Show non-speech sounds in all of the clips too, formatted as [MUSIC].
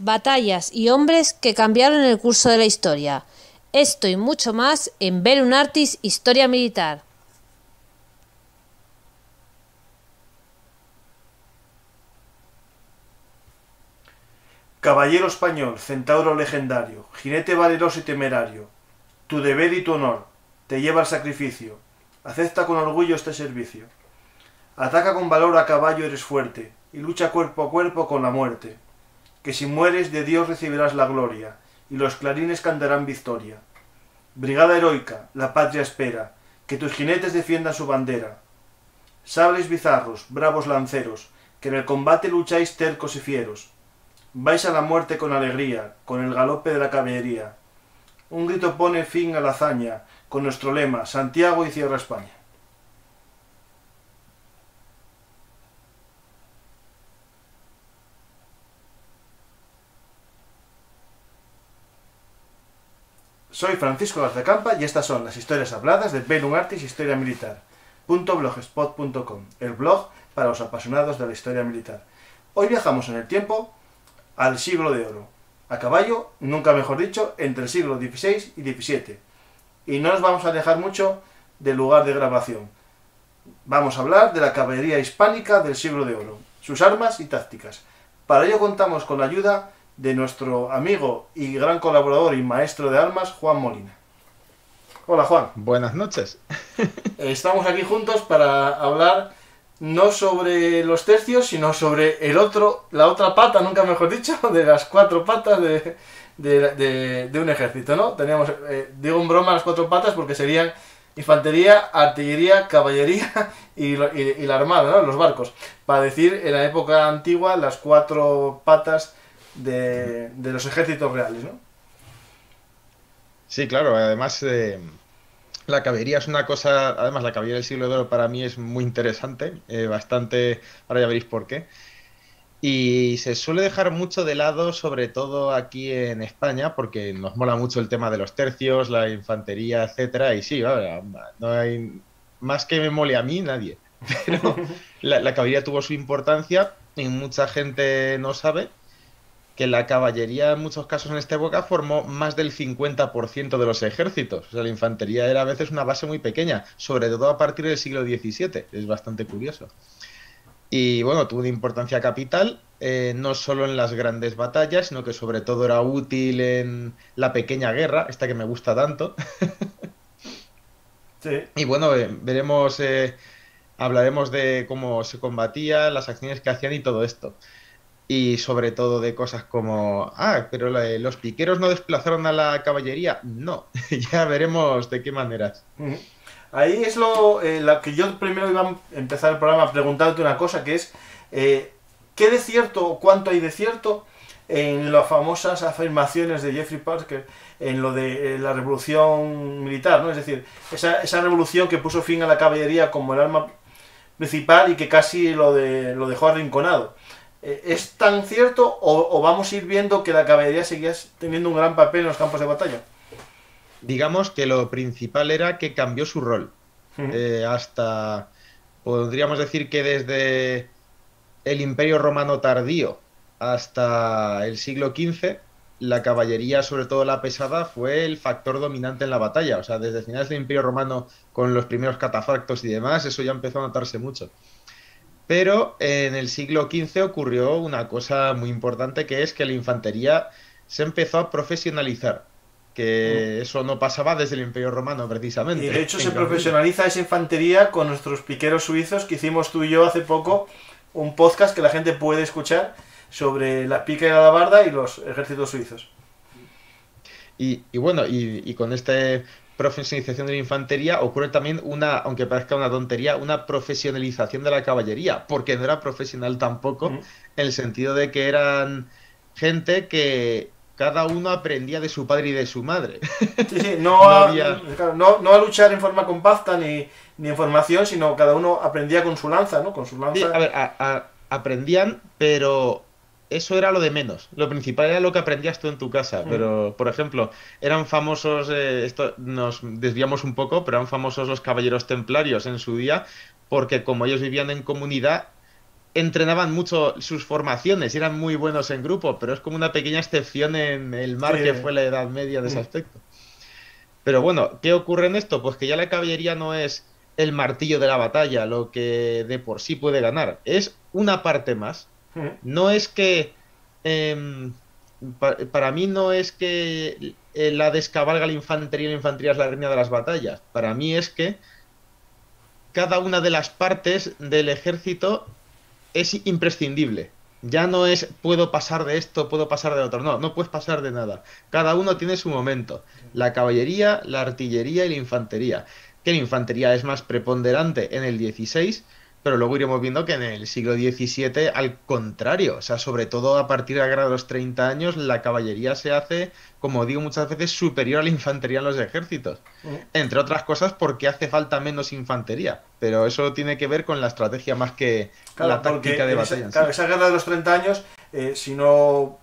batallas y hombres que cambiaron el curso de la historia. Esto y mucho más en Artis Historia Militar. Caballero español, centauro legendario, jinete valeroso y temerario, tu deber y tu honor te lleva al sacrificio, acepta con orgullo este servicio. Ataca con valor a caballo eres fuerte, y lucha cuerpo a cuerpo con la muerte, que si mueres de Dios recibirás la gloria, y los clarines cantarán victoria. Brigada heroica, la patria espera, que tus jinetes defiendan su bandera. Sables bizarros, bravos lanceros, que en el combate lucháis tercos y fieros, Vais a la muerte con alegría, con el galope de la caballería. Un grito pone fin a la hazaña, con nuestro lema, Santiago y cierra España. Soy Francisco Garzacampa y estas son las historias habladas de Belum Artis Historia Militar. .blogspot.com, el blog para los apasionados de la historia militar. Hoy viajamos en el tiempo al siglo de oro. A caballo, nunca mejor dicho, entre el siglo XVI y XVII. Y no nos vamos a alejar mucho del lugar de grabación. Vamos a hablar de la caballería hispánica del siglo de oro, sus armas y tácticas. Para ello contamos con la ayuda de nuestro amigo y gran colaborador y maestro de armas, Juan Molina. Hola Juan. Buenas noches. [LAUGHS] Estamos aquí juntos para hablar no sobre los tercios, sino sobre el otro, la otra pata, nunca mejor dicho, [LAUGHS] de las cuatro patas de, de, un ejército, ¿no? Teníamos, eh, digo en broma las cuatro patas porque serían infantería, artillería, caballería [LAUGHS] y, la armada, ¿no? Los barcos. Para decir, en la época antigua, las cuatro patas de, los ejércitos reales, ¿no? Sí, claro, además... Eh la caballería es una cosa, además la caballería del siglo de oro para mí es muy interesante, eh, bastante, ahora ya veréis por qué. Y se suele dejar mucho de lado, sobre todo aquí en España, porque nos mola mucho el tema de los tercios, la infantería, etcétera. Y sí, no hay más que me mole a mí, nadie. [LAUGHS] Pero [LAUGHS] la, la caballería tuvo su importancia y mucha gente no sabe que la caballería en muchos casos en esta época formó más del 50% de los ejércitos. O sea, la infantería era a veces una base muy pequeña, sobre todo a partir del siglo XVII. Es bastante curioso. Y bueno, tuvo una importancia capital, eh, no solo en las grandes batallas, sino que sobre todo era útil en la pequeña guerra, esta que me gusta tanto. [LAUGHS] sí. Y bueno, eh, veremos, eh, hablaremos de cómo se combatía, las acciones que hacían y todo esto y sobre todo de cosas como, ah, pero los piqueros no desplazaron a la caballería. No, [LAUGHS] ya veremos de qué maneras. Ahí es lo eh, que yo primero iba a empezar el programa preguntándote una cosa, que es, eh, ¿qué de cierto o cuánto hay de cierto en las famosas afirmaciones de Jeffrey Parker en lo de eh, la revolución militar? ¿no? Es decir, esa, esa revolución que puso fin a la caballería como el arma principal y que casi lo, de, lo dejó arrinconado. Eh, ¿Es tan cierto o, vamos a ir viendo que la caballería seguía teniendo un gran papel en los campos de batalla? Digamos que lo principal era que cambió su rol. Eh, hasta, podríamos decir que desde el Imperio Romano tardío hasta el siglo XV, la caballería, sobre todo la pesada, fue el factor dominante en la batalla. O sea, desde finales del Imperio Romano, con los primeros catafactos y demás, eso ya empezó a notarse mucho. Pero en el siglo XV ocurrió una cosa muy importante que es que la infantería se empezó a profesionalizar. Que mm. eso no pasaba desde el Imperio Romano, precisamente. Y de hecho se profesionaliza esa infantería con nuestros piqueros suizos que hicimos tú y yo hace poco, un podcast que la gente puede escuchar sobre la pica y la barda y los ejércitos suizos. Y, bueno, y, con este profesionalización de la infantería, ocurre también una, aunque parezca una tontería, una profesionalización de la caballería, porque no era profesional tampoco, en el sentido de que eran gente que cada uno aprendía de su padre y de su madre. Sí, sí, [LAUGHS] no, a, no, a luchar en forma compacta ni, ni, en formación, sino cada uno aprendía con su lanza, ¿no? Con su lanza. a ver, aprendían, pero eso era lo de menos. Lo principal era lo que aprendías tú en tu casa. Mm. Pero, por ejemplo, eran famosos, eh, esto nos desviamos un poco, pero eran famosos los caballeros templarios en su día, porque como ellos vivían en comunidad, entrenaban mucho sus formaciones eran muy buenos en grupo, pero es como una pequeña excepción en el mar que fue la Edad Media de ese mm. aspecto. Pero bueno, ¿qué ocurre en esto? Pues que ya la caballería no es el martillo de la batalla lo que de por sí puede ganar, es una parte más. No es que... Em, para mí no es que eh, la descabalga la infantería y la infantería es la reina de las batallas. Para mí es que cada una de las partes del ejército es imprescindible. Ya no es puedo pasar de esto, puedo pasar de otro. No, no puedes pasar de nada. Cada uno tiene su momento. La caballería, la artillería y la infantería. Que la infantería es más preponderante en el 16 pero luego iremos viendo que en el siglo XVII, al contrario, o sea, sobre todo a partir de la de los 30 años, la caballería se hace, como digo muchas veces, superior a la infantería en los ejércitos. Mm. Entre otras cosas porque hace falta menos infantería, pero eso tiene que ver con la estrategia más que la táctica de batalla. Esa, claro, esa guerra de los 30 años, eh, si no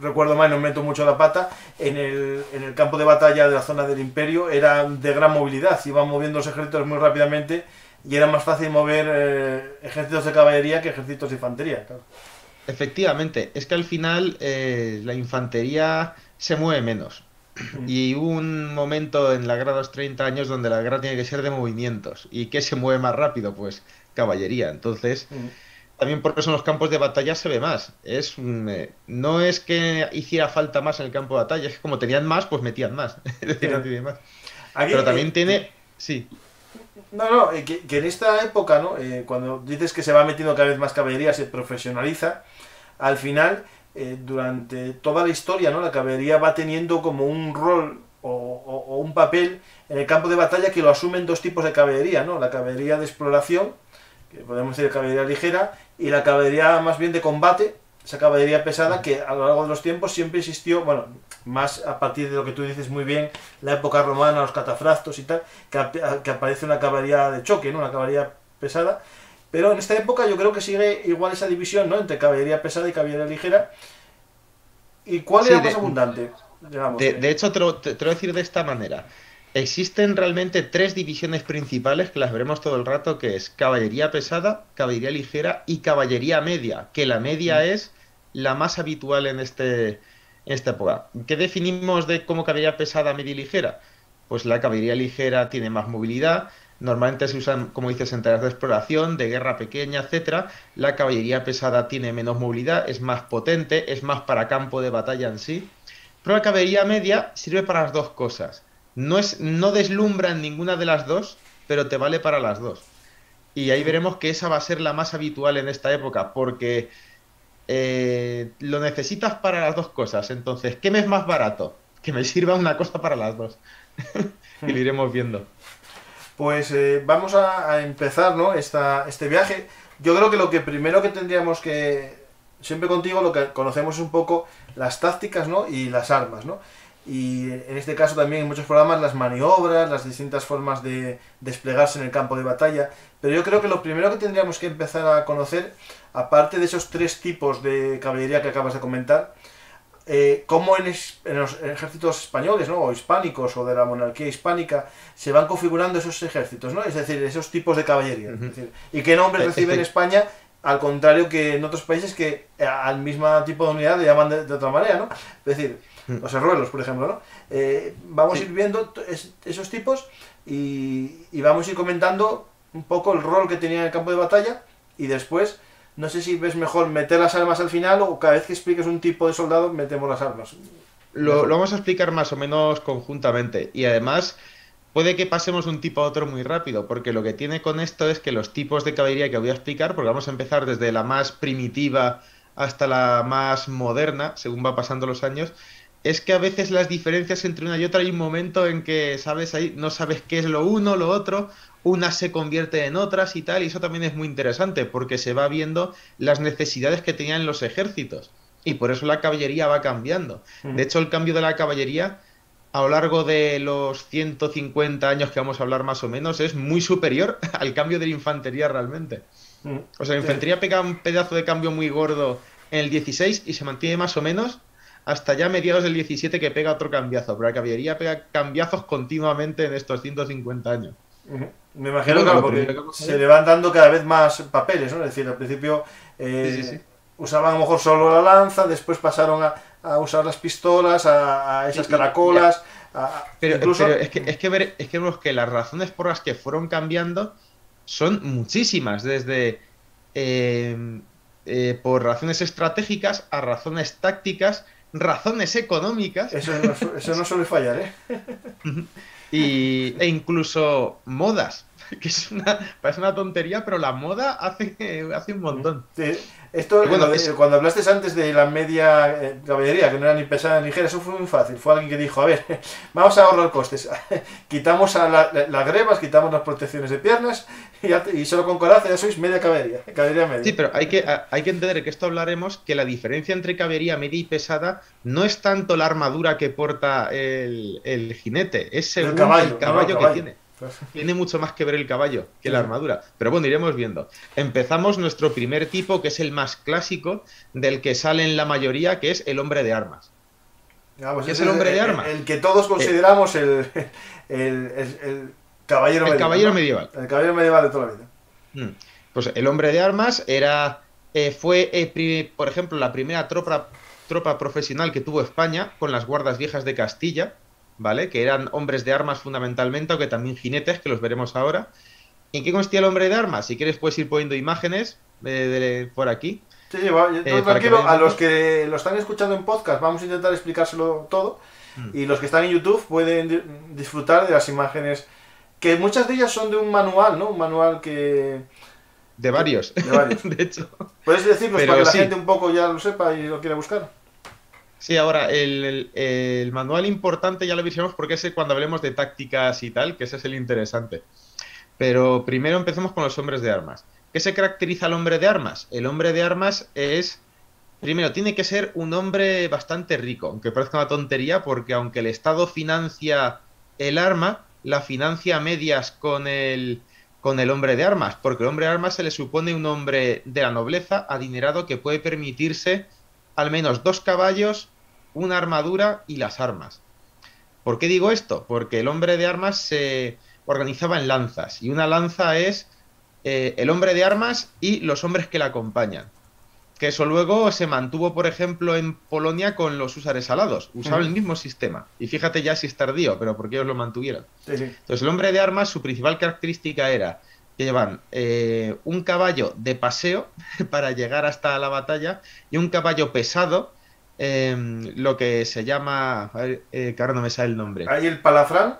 recuerdo mal, no meto mucho la pata, en el, en el campo de batalla de la zona del imperio era de gran movilidad, iban moviendo los ejércitos muy rápidamente y era más fácil mover eh, ejércitos de caballería que ejércitos de infantería. Efectivamente, es que al final eh, la infantería se mueve menos. Y hubo un momento en la guerra de los 30 años donde la guerra tiene que ser de movimientos. ¿Y qué se mueve más rápido? Pues caballería. Entonces, también por eso en los campos de batalla se ve más. Es eh, no es que hiciera falta más en el campo de batalla, es que como tenían más, pues metían más. [LAUGHS] es decir, más. Pero también tiene... Sí. No, no, eh, que, en esta época, ¿no? Eh, cuando dices que se va metiendo cada vez más caballería, se profesionaliza, al final, eh, durante toda la historia, ¿no? La caballería va teniendo como un rol o, un papel en el campo de batalla que lo asumen dos tipos de caballería, ¿no? La caballería de exploración, que podemos decir caballería ligera, y la caballería más bien de combate, esa caballería pesada que a lo largo de los tiempos siempre existió, bueno, más a partir de lo que tú dices muy bien, la época romana, los catafrastos y tal, que, aparece una caballería de choque, ¿no? Una caballería pesada. Pero en esta época yo creo que sigue igual esa división, ¿no? Entre caballería pesada y caballería ligera. ¿Y cuál era más abundante? de, hecho, te lo, te voy a decir de esta manera. Existen realmente tres divisiones principales que las veremos todo el rato, que es caballería pesada, caballería ligera y caballería media, que la media mm. es la más habitual en este, esta época. ¿Qué definimos de cómo caballería pesada, media y ligera? Pues la caballería ligera tiene más movilidad, normalmente se usan, como dices, en tareas de exploración, de guerra pequeña, etcétera. La caballería pesada tiene menos movilidad, es más potente, es más para campo de batalla en sí. Pero la caballería media sirve para las dos cosas. No, es, no deslumbra en ninguna de las dos, pero te vale para las dos. Y ahí veremos que esa va a ser la más habitual en esta época, porque eh, lo necesitas para las dos cosas. Entonces, ¿qué me es más barato? [LAUGHS] Que me sirva una cosa para las dos. [LAUGHS] y lo iremos viendo. Pues eh, vamos a, empezar ¿no? Esta, este viaje. Yo creo que lo que primero que tendríamos que. Siempre contigo lo que conocemos es un poco las tácticas ¿no? y las armas. ¿no? Y en este caso también en muchos programas las maniobras, las distintas formas de desplegarse en el campo de batalla. Pero yo creo que lo primero que tendríamos que empezar a conocer aparte de esos tres tipos de caballería que acabas de comentar, eh, cómo en, los ejércitos españoles ¿no? o hispánicos o de la monarquía hispánica se van configurando esos ejércitos, ¿no? es decir, esos tipos de caballería. y qué nombres recibe en España, al contrario que en otros países que eh, al mismo tipo de unidad le llaman de, otra manera. ¿no? Es decir, los herruelos, por ejemplo. ¿no? Eh, vamos a ir viendo esos tipos y, y vamos a ir comentando un poco el rol que tenía en el campo de batalla y después no sé si ves mejor meter las armas al final o cada vez que expliques un tipo de soldado metemos las armas. Lo, vamos a explicar más o menos conjuntamente. Y además, puede que pasemos de un tipo a otro muy rápido, porque lo que tiene con esto es que los tipos de caballería que voy a explicar, porque vamos a empezar desde la más primitiva hasta la más moderna, según va pasando los años, es que a veces las diferencias entre una y otra hay un momento en que, sabes, ahí no sabes qué es lo uno, lo otro, unas se convierten en otras y tal, y eso también es muy interesante porque se va viendo las necesidades que tenían los ejércitos y por eso la caballería va cambiando. De hecho, el cambio de la caballería a lo largo de los 150 años que vamos a hablar más o menos es muy superior [LAUGHS] al cambio de la infantería realmente. O sea, la infantería pega un pedazo de cambio muy gordo en el 16 y se mantiene más o menos hasta ya mediados del 17 que pega otro cambiazo, pero la caballería pega cambiazos continuamente en estos 150 años. Me imagino que se le van dando cada vez más papeles, ¿no? Es decir, al principio eh, Sí, sí, sí. usaban a lo mejor solo la lanza, después pasaron a, a usar las pistolas, a, a esas caracolas, a- Pero, incluso... pero es, que, es, que ver, es que vemos que las razones por las que fueron cambiando son muchísimas, desde eh, eh, por razones estratégicas a razones tácticas, razones económicas Eso no, eso no suele fallar, ¿eh? [LAUGHS] y, e incluso modas, que es una, parece una tontería, pero la moda hace, hace un montón. Sí, Esto, bueno, lo de- es- cuando hablaste antes de la media eh, caballería, que no era ni pesada ni ligera, eso fue muy fácil. Fue alguien que dijo, a ver, [LAUGHS] vamos a ahorrar costes. [LAUGHS] quitamos a la- la- las grebas, quitamos las protecciones de piernas y, solo con coraza ya sois media caballería, caballería media. Sí, pero hay que, hay que entender que esto hablaremos, que la diferencia entre caballería media y pesada no es tanto la armadura que porta el, el jinete, es según el caballo, no, no, el que caballo. tiene. Tiene mucho más que ver el caballo que la armadura. Pero bueno, iremos viendo. Empezamos nuestro primer tipo, que es el más clásico, del que salen la mayoría, que es el hombre de armas. Ah, pues ¿Qué es el hombre de el- armas? El, que todos consideramos el, el, el- el caballero El medieval. caballero medieval. El caballero medieval de toda la vida. Mm. Pues el hombre de armas era eh, fue, eh, pri- por ejemplo, la primera tropa, tropa profesional que tuvo España con las guardas viejas de Castilla, ¿vale? Que eran hombres de armas fundamentalmente, aunque también jinetes, que los veremos ahora. ¿En qué consistía el hombre de armas? Si quieres puedes ir poniendo imágenes eh, de- por aquí. Sí, yo- tranquilo. vean A los que lo están escuchando en podcast, vamos a intentar explicárselo todo. Mm. Y los que están en YouTube pueden di- disfrutar de las imágenes, que muchas de ellas son de un manual, ¿no? Un manual que. De varios. De varios. [LAUGHS] de hecho. Puedes decirnos para que la sí. gente un poco ya lo sepa y lo quiera buscar. Sí, ahora, el, el- el manual importante ya lo visitamos porque ese cuando hablemos de tácticas y tal, que ese es el interesante. Pero primero empecemos con los hombres de armas. ¿Qué se caracteriza al hombre de armas? El hombre de armas es, primero, tiene que ser un hombre bastante rico, aunque parezca una tontería, porque aunque el Estado financia el arma, la financia medias con el, con el hombre de armas, porque el hombre de armas se le supone un hombre de la nobleza adinerado que puede permitirse al menos dos caballos, una armadura y las armas. ¿Por qué digo esto? Porque el hombre de armas se organizaba en lanzas y una lanza es eh, el hombre de armas y los hombres que la acompañan. Que eso luego se mantuvo, por ejemplo, en Polonia con los húsares alados. Usaban el mismo sistema. Y fíjate ya si es tardío, pero porque ellos lo mantuvieron. Sí, sí. Entonces, el hombre de armas, su principal característica era que llevan eh, un caballo de paseo [LAUGHS] para llegar hasta la batalla y un caballo pesado, eh, lo que se llama. A ver, eh, que ahora no me sale el nombre. Ahí el palafrán.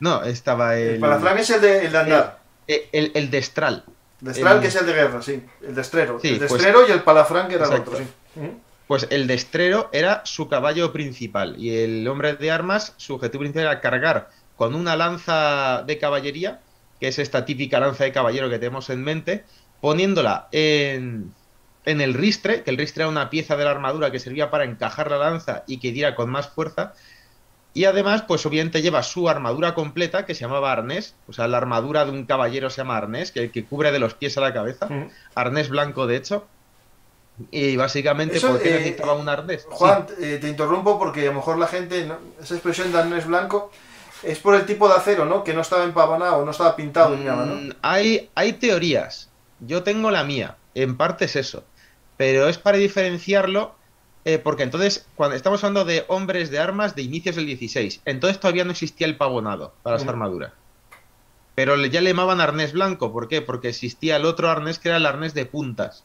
No, estaba el. El palafrán es el de, el de andar. el, el destral. Destral, el- que es el de guerra, sí. El destrero. Sí, el pues- destrero y el palafrán, que era el otro, sí. Pues el destrero era su caballo principal y el hombre de armas, su objetivo principal era cargar con una lanza de caballería, que es esta típica lanza de caballero que tenemos en mente, poniéndola en, en el ristre, que el ristre era una pieza de la armadura que servía para encajar la lanza y que diera con más fuerza. Y además, pues obviamente lleva su armadura completa, que se llamaba arnés, o sea, la armadura de un caballero se llama arnés, que, que cubre de los pies a la cabeza, arnés blanco de hecho. Y básicamente, Eso, ¿por qué eh, necesitaba un arnés? Juan, eh, te interrumpo porque a lo mejor la gente, ¿no? esa expresión de arnés blanco, es por el tipo de acero, ¿no? Que no estaba empavanado, no estaba pintado ni nada, ¿no? Mm, hay, hay teorías. Yo tengo la mía. En parte es eso. Pero es para diferenciarlo. Eh, porque entonces, cuando estamos hablando de hombres de armas de inicios del 16, entonces todavía no existía el pavonado para las armaduras. Pero ya le llamaban arnés blanco. ¿Por qué? Porque existía el otro arnés que era el arnés de puntas.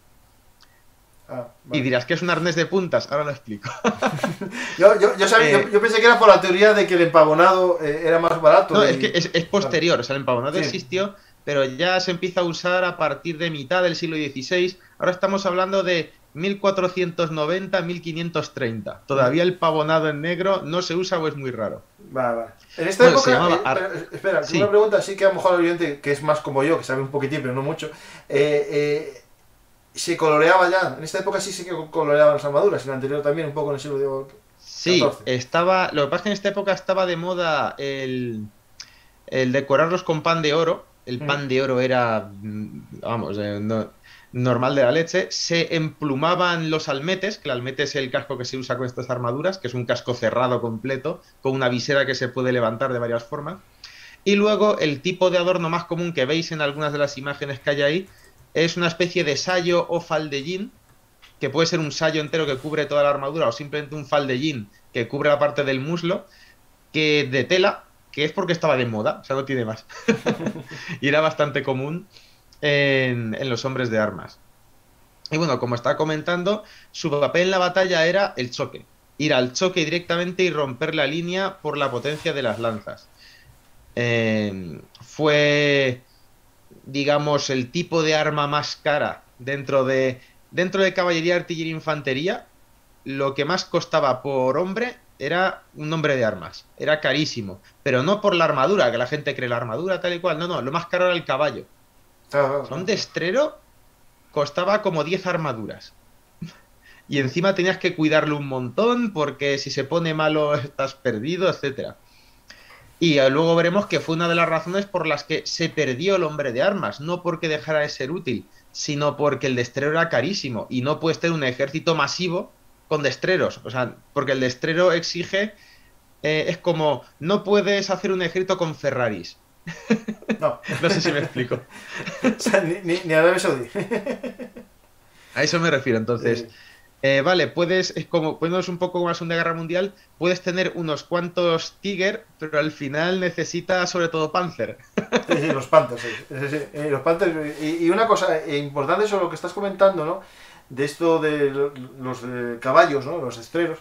Ah, Y dirás que es un arnés de puntas. Ahora lo explico. [LAUGHS] yo, yo, yo, sabía- eh, yo- pensé que era por la teoría de que el empavonado eh, era más barato. No, y- es que es, es posterior, o sea, el empavonado Sí. existió, pero ya se empieza a usar a partir de mitad del siglo XVI. Ahora estamos hablando de 1490-1530. Todavía el pavonado en negro no se usa o es muy raro. Vale, vale. En esta Bueno, se época, llamaba eh, espera, Sí. una pregunta así que a lo mejor el oyente, que es más como yo, que sabe un poquitín, pero no mucho, eh, eh, se coloreaba ya, en esta época sí se que coloreaban las armaduras, en la anterior también, un poco en el siglo de... Sí, 14. estaba. Lo que pasa es que en esta época estaba de moda el, el decorarlos con pan de oro. El Mm. pan de oro era, mm, vamos, eh, no- normal de la leche. Se emplumaban los almetes, que el almete es el casco que se usa con estas armaduras, que es un casco cerrado completo, con una visera que se puede levantar de varias formas. Y luego el tipo de adorno más común que veis en algunas de las imágenes que hay ahí es una especie de sayo o faldellín, que puede ser un sayo entero que cubre toda la armadura o simplemente un faldellín que cubre la parte del muslo, que de tela, que es porque estaba de moda, o sea, no tiene más. [LAUGHS] y era bastante común en, los hombres de armas. Y bueno, como estaba comentando, su papel en la batalla era el choque. Ir al choque directamente y romper la línea por la potencia de las lanzas. Eh, fue, digamos, el tipo de arma más cara dentro de, dentro de caballería, artillería infantería. Lo que más costaba por hombre era un hombre de armas. Era carísimo. Pero no por la armadura, que la gente cree la armadura tal y cual. No, no, lo más caro era el caballo. Un destrero costaba como 10 armaduras. [LAUGHS] Y encima tenías que cuidarlo un montón porque si se pone malo [LAUGHS] estás perdido, etcétera. Y luego veremos que fue una de las razones por las que se perdió el hombre de armas, no porque dejara de ser útil, sino porque el destrero era carísimo y no puedes tener un ejército masivo con destreros. O sea, porque el destrero exige, eh, es como, no puedes hacer un ejército con Ferraris. No. No sé si me explico. [LAUGHS] O sea, ni, ni, ni Arabia Saudí. A eso me refiero. Entonces, Sí. eh, vale, puedes, es como, poniéndonos un poco como la Segunda Guerra Mundial, puedes tener unos cuantos Tiger, pero al final necesitas sobre todo Panzer. Sí, sí, los Panthers, sí. Los Panthers. Y, y una cosa importante sobre lo que estás comentando, ¿no? De esto de lo- los caballos, ¿no? Los estreros.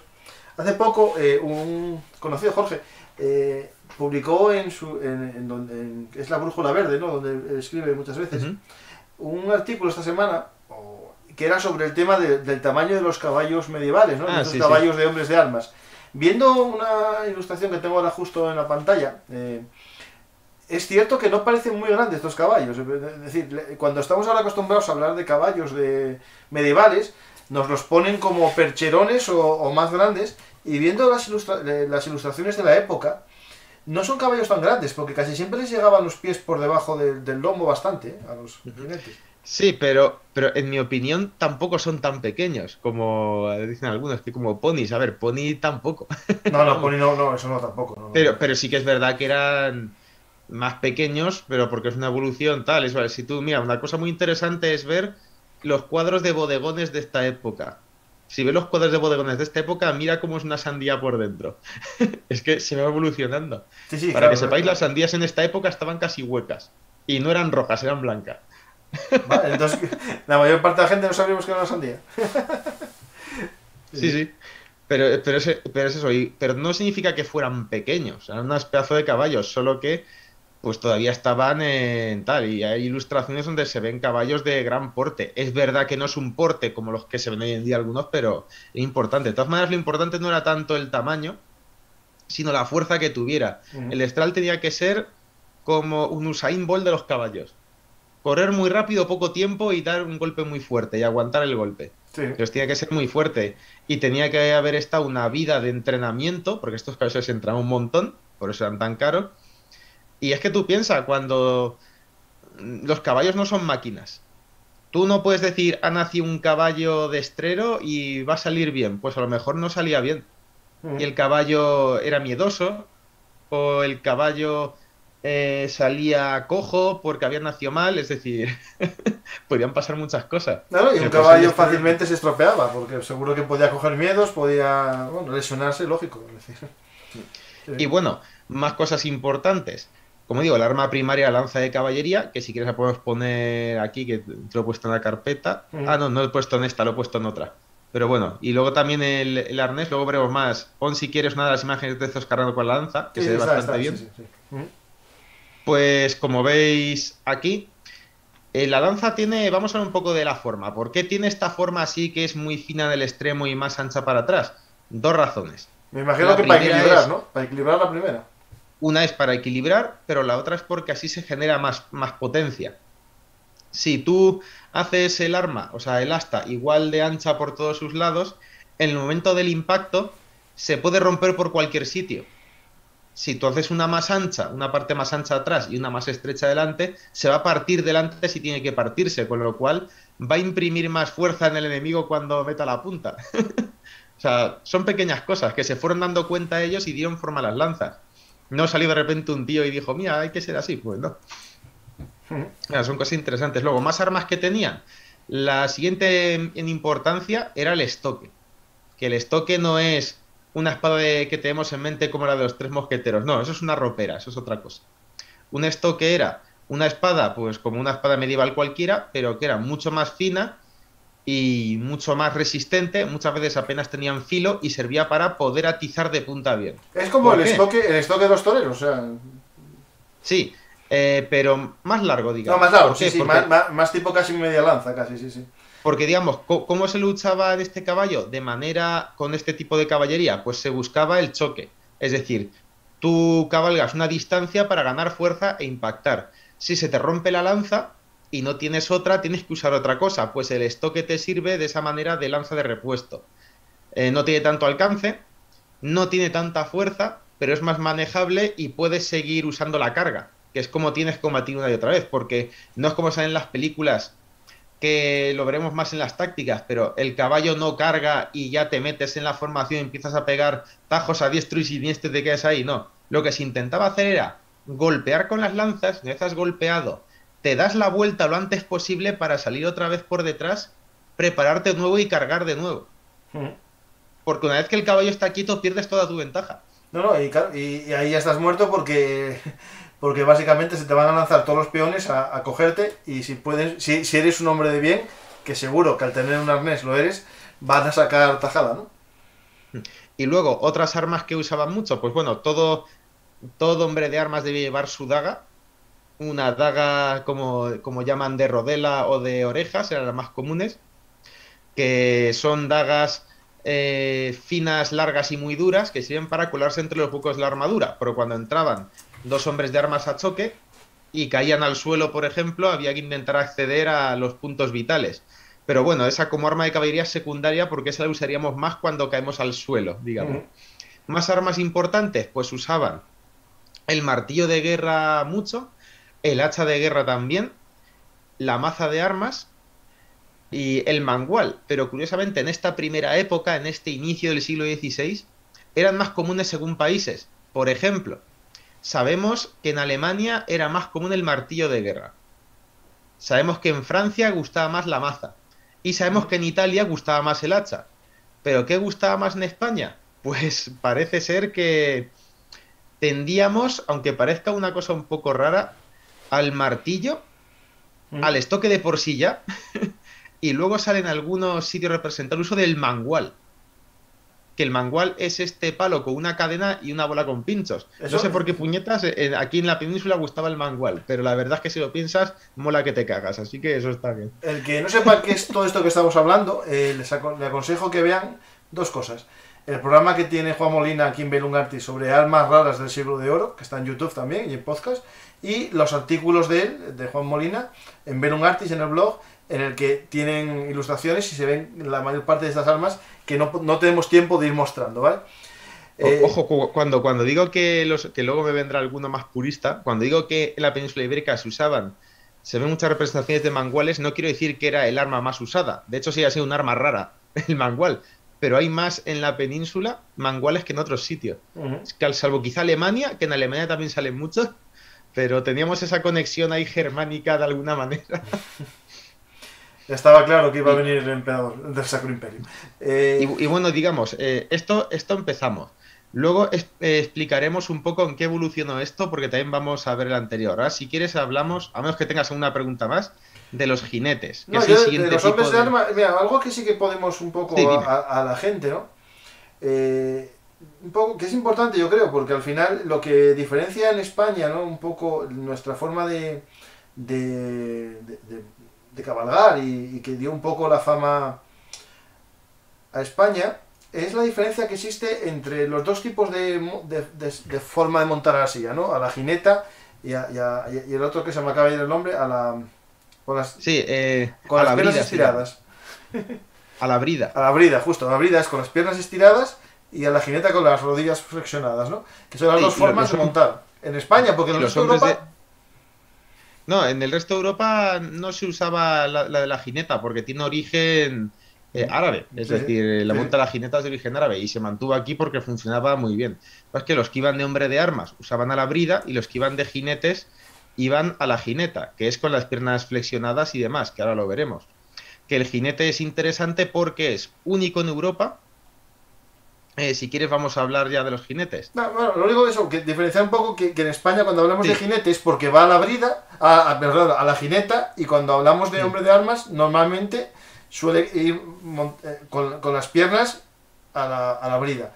Hace poco, eh, un conocido, Jorge, eh, publicó en su. En, en donde, en- es la Brújula Verde, ¿no? Donde escribe muchas veces. Un artículo esta semana que era sobre el tema de- del tamaño de los caballos medievales, ¿no? De Ah, esos sí, sí. caballos de hombres de armas. Viendo una ilustración que tengo ahora justo en la pantalla, eh, es cierto que no parecen muy grandes estos caballos. Es decir, cuando estamos ahora acostumbrados a hablar de caballos de medievales, nos los ponen como percherones o, o más grandes. Y viendo las, ilustra- eh, las ilustraciones de la época, no son caballos tan grandes, porque casi siempre les llegaban los pies por debajo de- del lomo bastante eh, a los jinetes. Sí, pero, pero en mi opinión tampoco son tan pequeños como dicen algunos, que como ponis. A ver, pony tampoco. No, no, [LAUGHS] pony no, no, eso no tampoco. no, no. Pero, pero sí que es verdad que eran más pequeños, pero porque es una evolución tal. Es, vale, si tú, mira, una cosa muy interesante es ver los cuadros de bodegones de esta época. Si ves los cuadros de bodegones de esta época, mira cómo es una sandía por dentro. [LAUGHS] es que se va evolucionando. Sí, sí, Para claro, que sepáis, claro. las sandías en esta época estaban casi huecas. Y no eran rojas, eran blancas. Vale, [LAUGHS] entonces, la mayor parte de la gente no sabríamos que era una sandía. Sí, sí. Pero, pero, es, pero es eso, y- pero no significa que fueran pequeños, eran unos pedazos de caballos, solo que pues todavía estaban en tal, y hay ilustraciones donde se ven caballos de gran porte. Es verdad que no es un porte como los que se ven hoy en día algunos, pero es importante. De todas maneras, lo importante no era tanto el tamaño, sino la fuerza que tuviera. El estral tenía que ser como un Usain Bolt de los caballos. Correr muy rápido, poco tiempo y dar un golpe muy fuerte y aguantar el golpe. Sí. Entonces tenía que ser muy fuerte y tenía que haber estado una vida de entrenamiento, porque estos caballos se entraban un montón, por eso eran tan caros. Y es que tú piensas, cuando mm, los caballos no son máquinas. Tú no puedes decir, ha nacido un caballo de estrero y va a salir bien. Pues a lo mejor no salía bien. Ujú. Y el caballo era miedoso, o el caballo eh, salía cojo porque había nacido mal. Es decir, [LAUGHS] podían pasar muchas cosas. Claro, y un caballo fácilmente se estropeaba, porque seguro que podía coger miedos, podía bueno, lesionarse, lógico. es decir. Sí. Y bueno, más cosas importantes. Como digo, el arma primaria, lanza de caballería, que si quieres la podemos poner aquí, que te lo he puesto en la carpeta. Mm. Ah, no, no lo he puesto en esta, lo he puesto en otra. Pero bueno, y luego también el, el arnés, luego veremos más. Pon si quieres una de las imágenes de estos cargando con la lanza, que Sí, se ve bastante está, bien. sí, sí, sí. Ujú. Pues como veis aquí, eh, la lanza tiene, vamos a ver un poco de la forma. ¿Por qué tiene esta forma así que es muy fina en el extremo y más ancha para atrás? Dos razones. Me imagino La que para equilibrar, es- ¿no? Para equilibrar la primera. Una es para equilibrar, pero la otra es porque así se genera más, más potencia. Si tú haces el arma, o sea, el asta, igual de ancha por todos sus lados, en el momento del impacto se puede romper por cualquier sitio. Si tú haces una más ancha, una parte más ancha atrás y una más estrecha delante, se va a partir delante si tiene que partirse, con lo cual va a imprimir más fuerza en el enemigo cuando meta la punta. [LAUGHS] o sea, son pequeñas cosas que se fueron dando cuenta ellos y dieron forma a las lanzas. No salió de repente un tío y dijo, mira, hay que ser así. Pues no. son cosas interesantes. Luego, más armas que tenían. La siguiente en importancia era el estoque. Que el estoque no es una espada que tenemos en mente como la de los tres mosqueteros. No, eso es una ropera, eso es otra cosa. Un estoque era una espada, pues como una espada medieval cualquiera, pero que era mucho más fina y mucho más resistente, muchas veces apenas tenían filo y servía para poder atizar de punta bien. Es como el estoque, el estoque de los toreros, o sea. Sí, eh, pero más largo, digamos. No, más largo, sí, sí, más, tipo casi media lanza, casi, sí, sí. Porque, digamos, ¿cómo se luchaba en este caballo? De manera, con este tipo de caballería, pues se buscaba el choque. Es decir, tú cabalgas una distancia para ganar fuerza e impactar. Si se te rompe la lanza y no tienes otra, tienes que usar otra cosa. Pues el estoque te sirve de esa manera de lanza de repuesto. Eh, no tiene tanto alcance, no tiene tanta fuerza, pero es más manejable y puedes seguir usando la carga que es como tienes que combatir una y otra vez, porque no es como salen las películas que lo veremos más en las tácticas, pero el caballo no carga y ya te metes en la formación y empiezas a pegar tajos a diestro y siniestro y te quedas ahí, no. Lo que se intentaba hacer era golpear con las lanzas, una vez has golpeado, te das la vuelta lo antes posible para salir otra vez por detrás, prepararte de nuevo y cargar de nuevo. Porque una vez que el caballo está quieto pierdes toda tu ventaja. No, no, y, y ahí ya estás muerto porque porque básicamente se te van a lanzar todos los peones a, cogerte y si puedes, si, si, eres un hombre de bien, que seguro que al tener un arnés lo eres, van a sacar tajada, ¿no? Y luego, otras armas que usaban mucho, pues bueno, todo, todo hombre de armas debía llevar su daga, una daga como, como llaman de rodela o de orejas, eran las más comunes, que son dagas eh, finas, largas y muy duras que sirven para colarse entre los bucos de la armadura, pero cuando entraban dos hombres de armas a choque y caían al suelo, por ejemplo, había que intentar acceder a los puntos vitales. Pero bueno, esa como arma de caballería secundaria porque esa la usaríamos más cuando caemos al suelo, digamos. Más armas importantes, pues usaban el martillo de guerra mucho, el hacha de guerra también, la maza de armas y el mangual. Pero curiosamente en esta primera época, en este inicio del siglo XVI, eran más comunes según países. Por ejemplo, Sabemos que en Alemania era más común el martillo de guerra. Sabemos que en Francia gustaba más la maza. Y sabemos que en Italia gustaba más el hacha. ¿Pero qué gustaba más en España? Pues parece ser que tendíamos, aunque parezca una cosa un poco rara, al martillo, mm. al estoque de por silla, [LAUGHS] y luego salen algunos sitios representar el uso del mangual que el mangual es este palo con una cadena y una bola con pinchos. No sé por qué puñetas, eh, aquí en la península gustaba el mangual, pero la verdad es que si lo piensas, mola que te cagas, así que eso está bien. El que no sepa qué es todo esto que estamos hablando, eh, les le aconsejo que vean dos cosas. El programa que tiene Juan Molina aquí en Belungarti sobre armas raras del siglo de oro, que está en YouTube también y en podcast, y los artículos de él, de Juan Molina, en Belungartis en el blog, en el que tienen ilustraciones y se ven la mayor parte de estas armas que no, tenemos tiempo de ir mostrando, ¿vale? Eh, ojo, cuando, cuando digo que, los, que luego me vendrá alguno más purista, cuando digo que en la península ibérica se usaban, se ven muchas representaciones de manguales, no quiero decir que era el arma más usada. De hecho, sí ha sido un arma rara, [LAUGHS] el mangual. Pero hay más en la península manguales que en otros sitios. que, salvo quizá Alemania, que en Alemania también salen muchos, pero teníamos esa conexión ahí germánica de alguna manera. Estaba claro que iba a venir el emperador del Sacro Imperio. Eh, y, bueno, digamos, eh, esto, esto empezamos. Luego eh, explicaremos un poco en qué evolucionó esto, porque también vamos a ver el anterior. Ahora, si quieres, hablamos, a menos que tengas una pregunta más, de los jinetes. no, de, los hombres de arma, mira, algo que sí que podemos un poco a, la gente, ¿no? Un poco, que es importante, yo creo, porque al final lo que diferencia en España, ¿no? Un poco nuestra forma de, de de cabalgar y, que dio un poco la fama a España, es la diferencia que existe entre los dos tipos de, de, forma de montar a la silla, ¿no? A la jineta y, el otro que se me acaba de ir el nombre, a la... Con las, sí, eh, con las piernas estiradas. A la brida. A la brida, justo. A la brida es con las piernas estiradas y a la jineta con las rodillas flexionadas, ¿no? Que son las dos formas de montar. En España, porque en los Europa... No, en el resto de Europa no se usaba la, de la jineta porque tiene origen eh, árabe. Es decir, la monta de la jineta es de origen árabe y se mantuvo aquí porque funcionaba muy bien. Es que los que iban de hombre de armas usaban a la brida y los que iban de jinetes iban a la jineta, que es con las piernas flexionadas y demás, que ahora lo veremos. Que el jinete es interesante porque es único en Europa. Eh, si quieres vamos a hablar ya de los jinetes. No, bueno, lo único eso, que diferenciar un poco que, que en España cuando hablamos de jinetes, porque va a la brida, a, a, perdón, a la jineta, y cuando hablamos de hombre de armas, normalmente suele ir eh, con, con, las piernas a la, a la brida.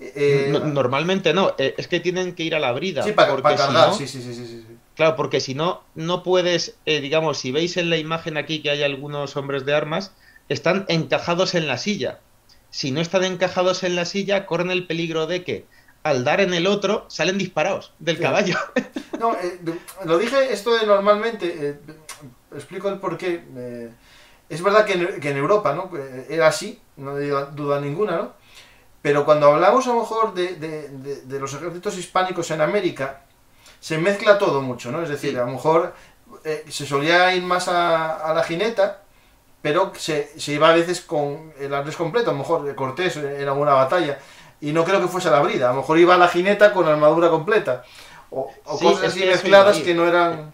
Eh, no, normalmente no, eh, es que tienen que ir a la brida. Sí, para, para cargar, si no, sí, sí, sí, sí, Claro, porque si no, no puedes, eh, digamos, si veis en la imagen aquí que hay algunos hombres de armas, están encajados en la silla. Si no están encajados en la silla, corren el peligro de que al dar en el otro salen disparados del sí. caballo. [LAUGHS] No, eh, lo dije esto de normalmente, eh, explico el porqué. Eh, es verdad que en, que en, Europa ¿no? era así, no hay duda ninguna, ¿no? Pero cuando hablamos a lo mejor de, de, de, de los ejércitos hispánicos en América, se mezcla todo mucho, ¿no? Es decir, sí. a lo mejor eh, se solía ir más a, a la jineta, pero se, se, iba a veces con el arnés completo, a lo mejor de Cortés en alguna batalla, y no creo que fuese la brida, a lo mejor iba a la jineta con armadura completa, o, o sí, cosas así que mezcladas que no eran...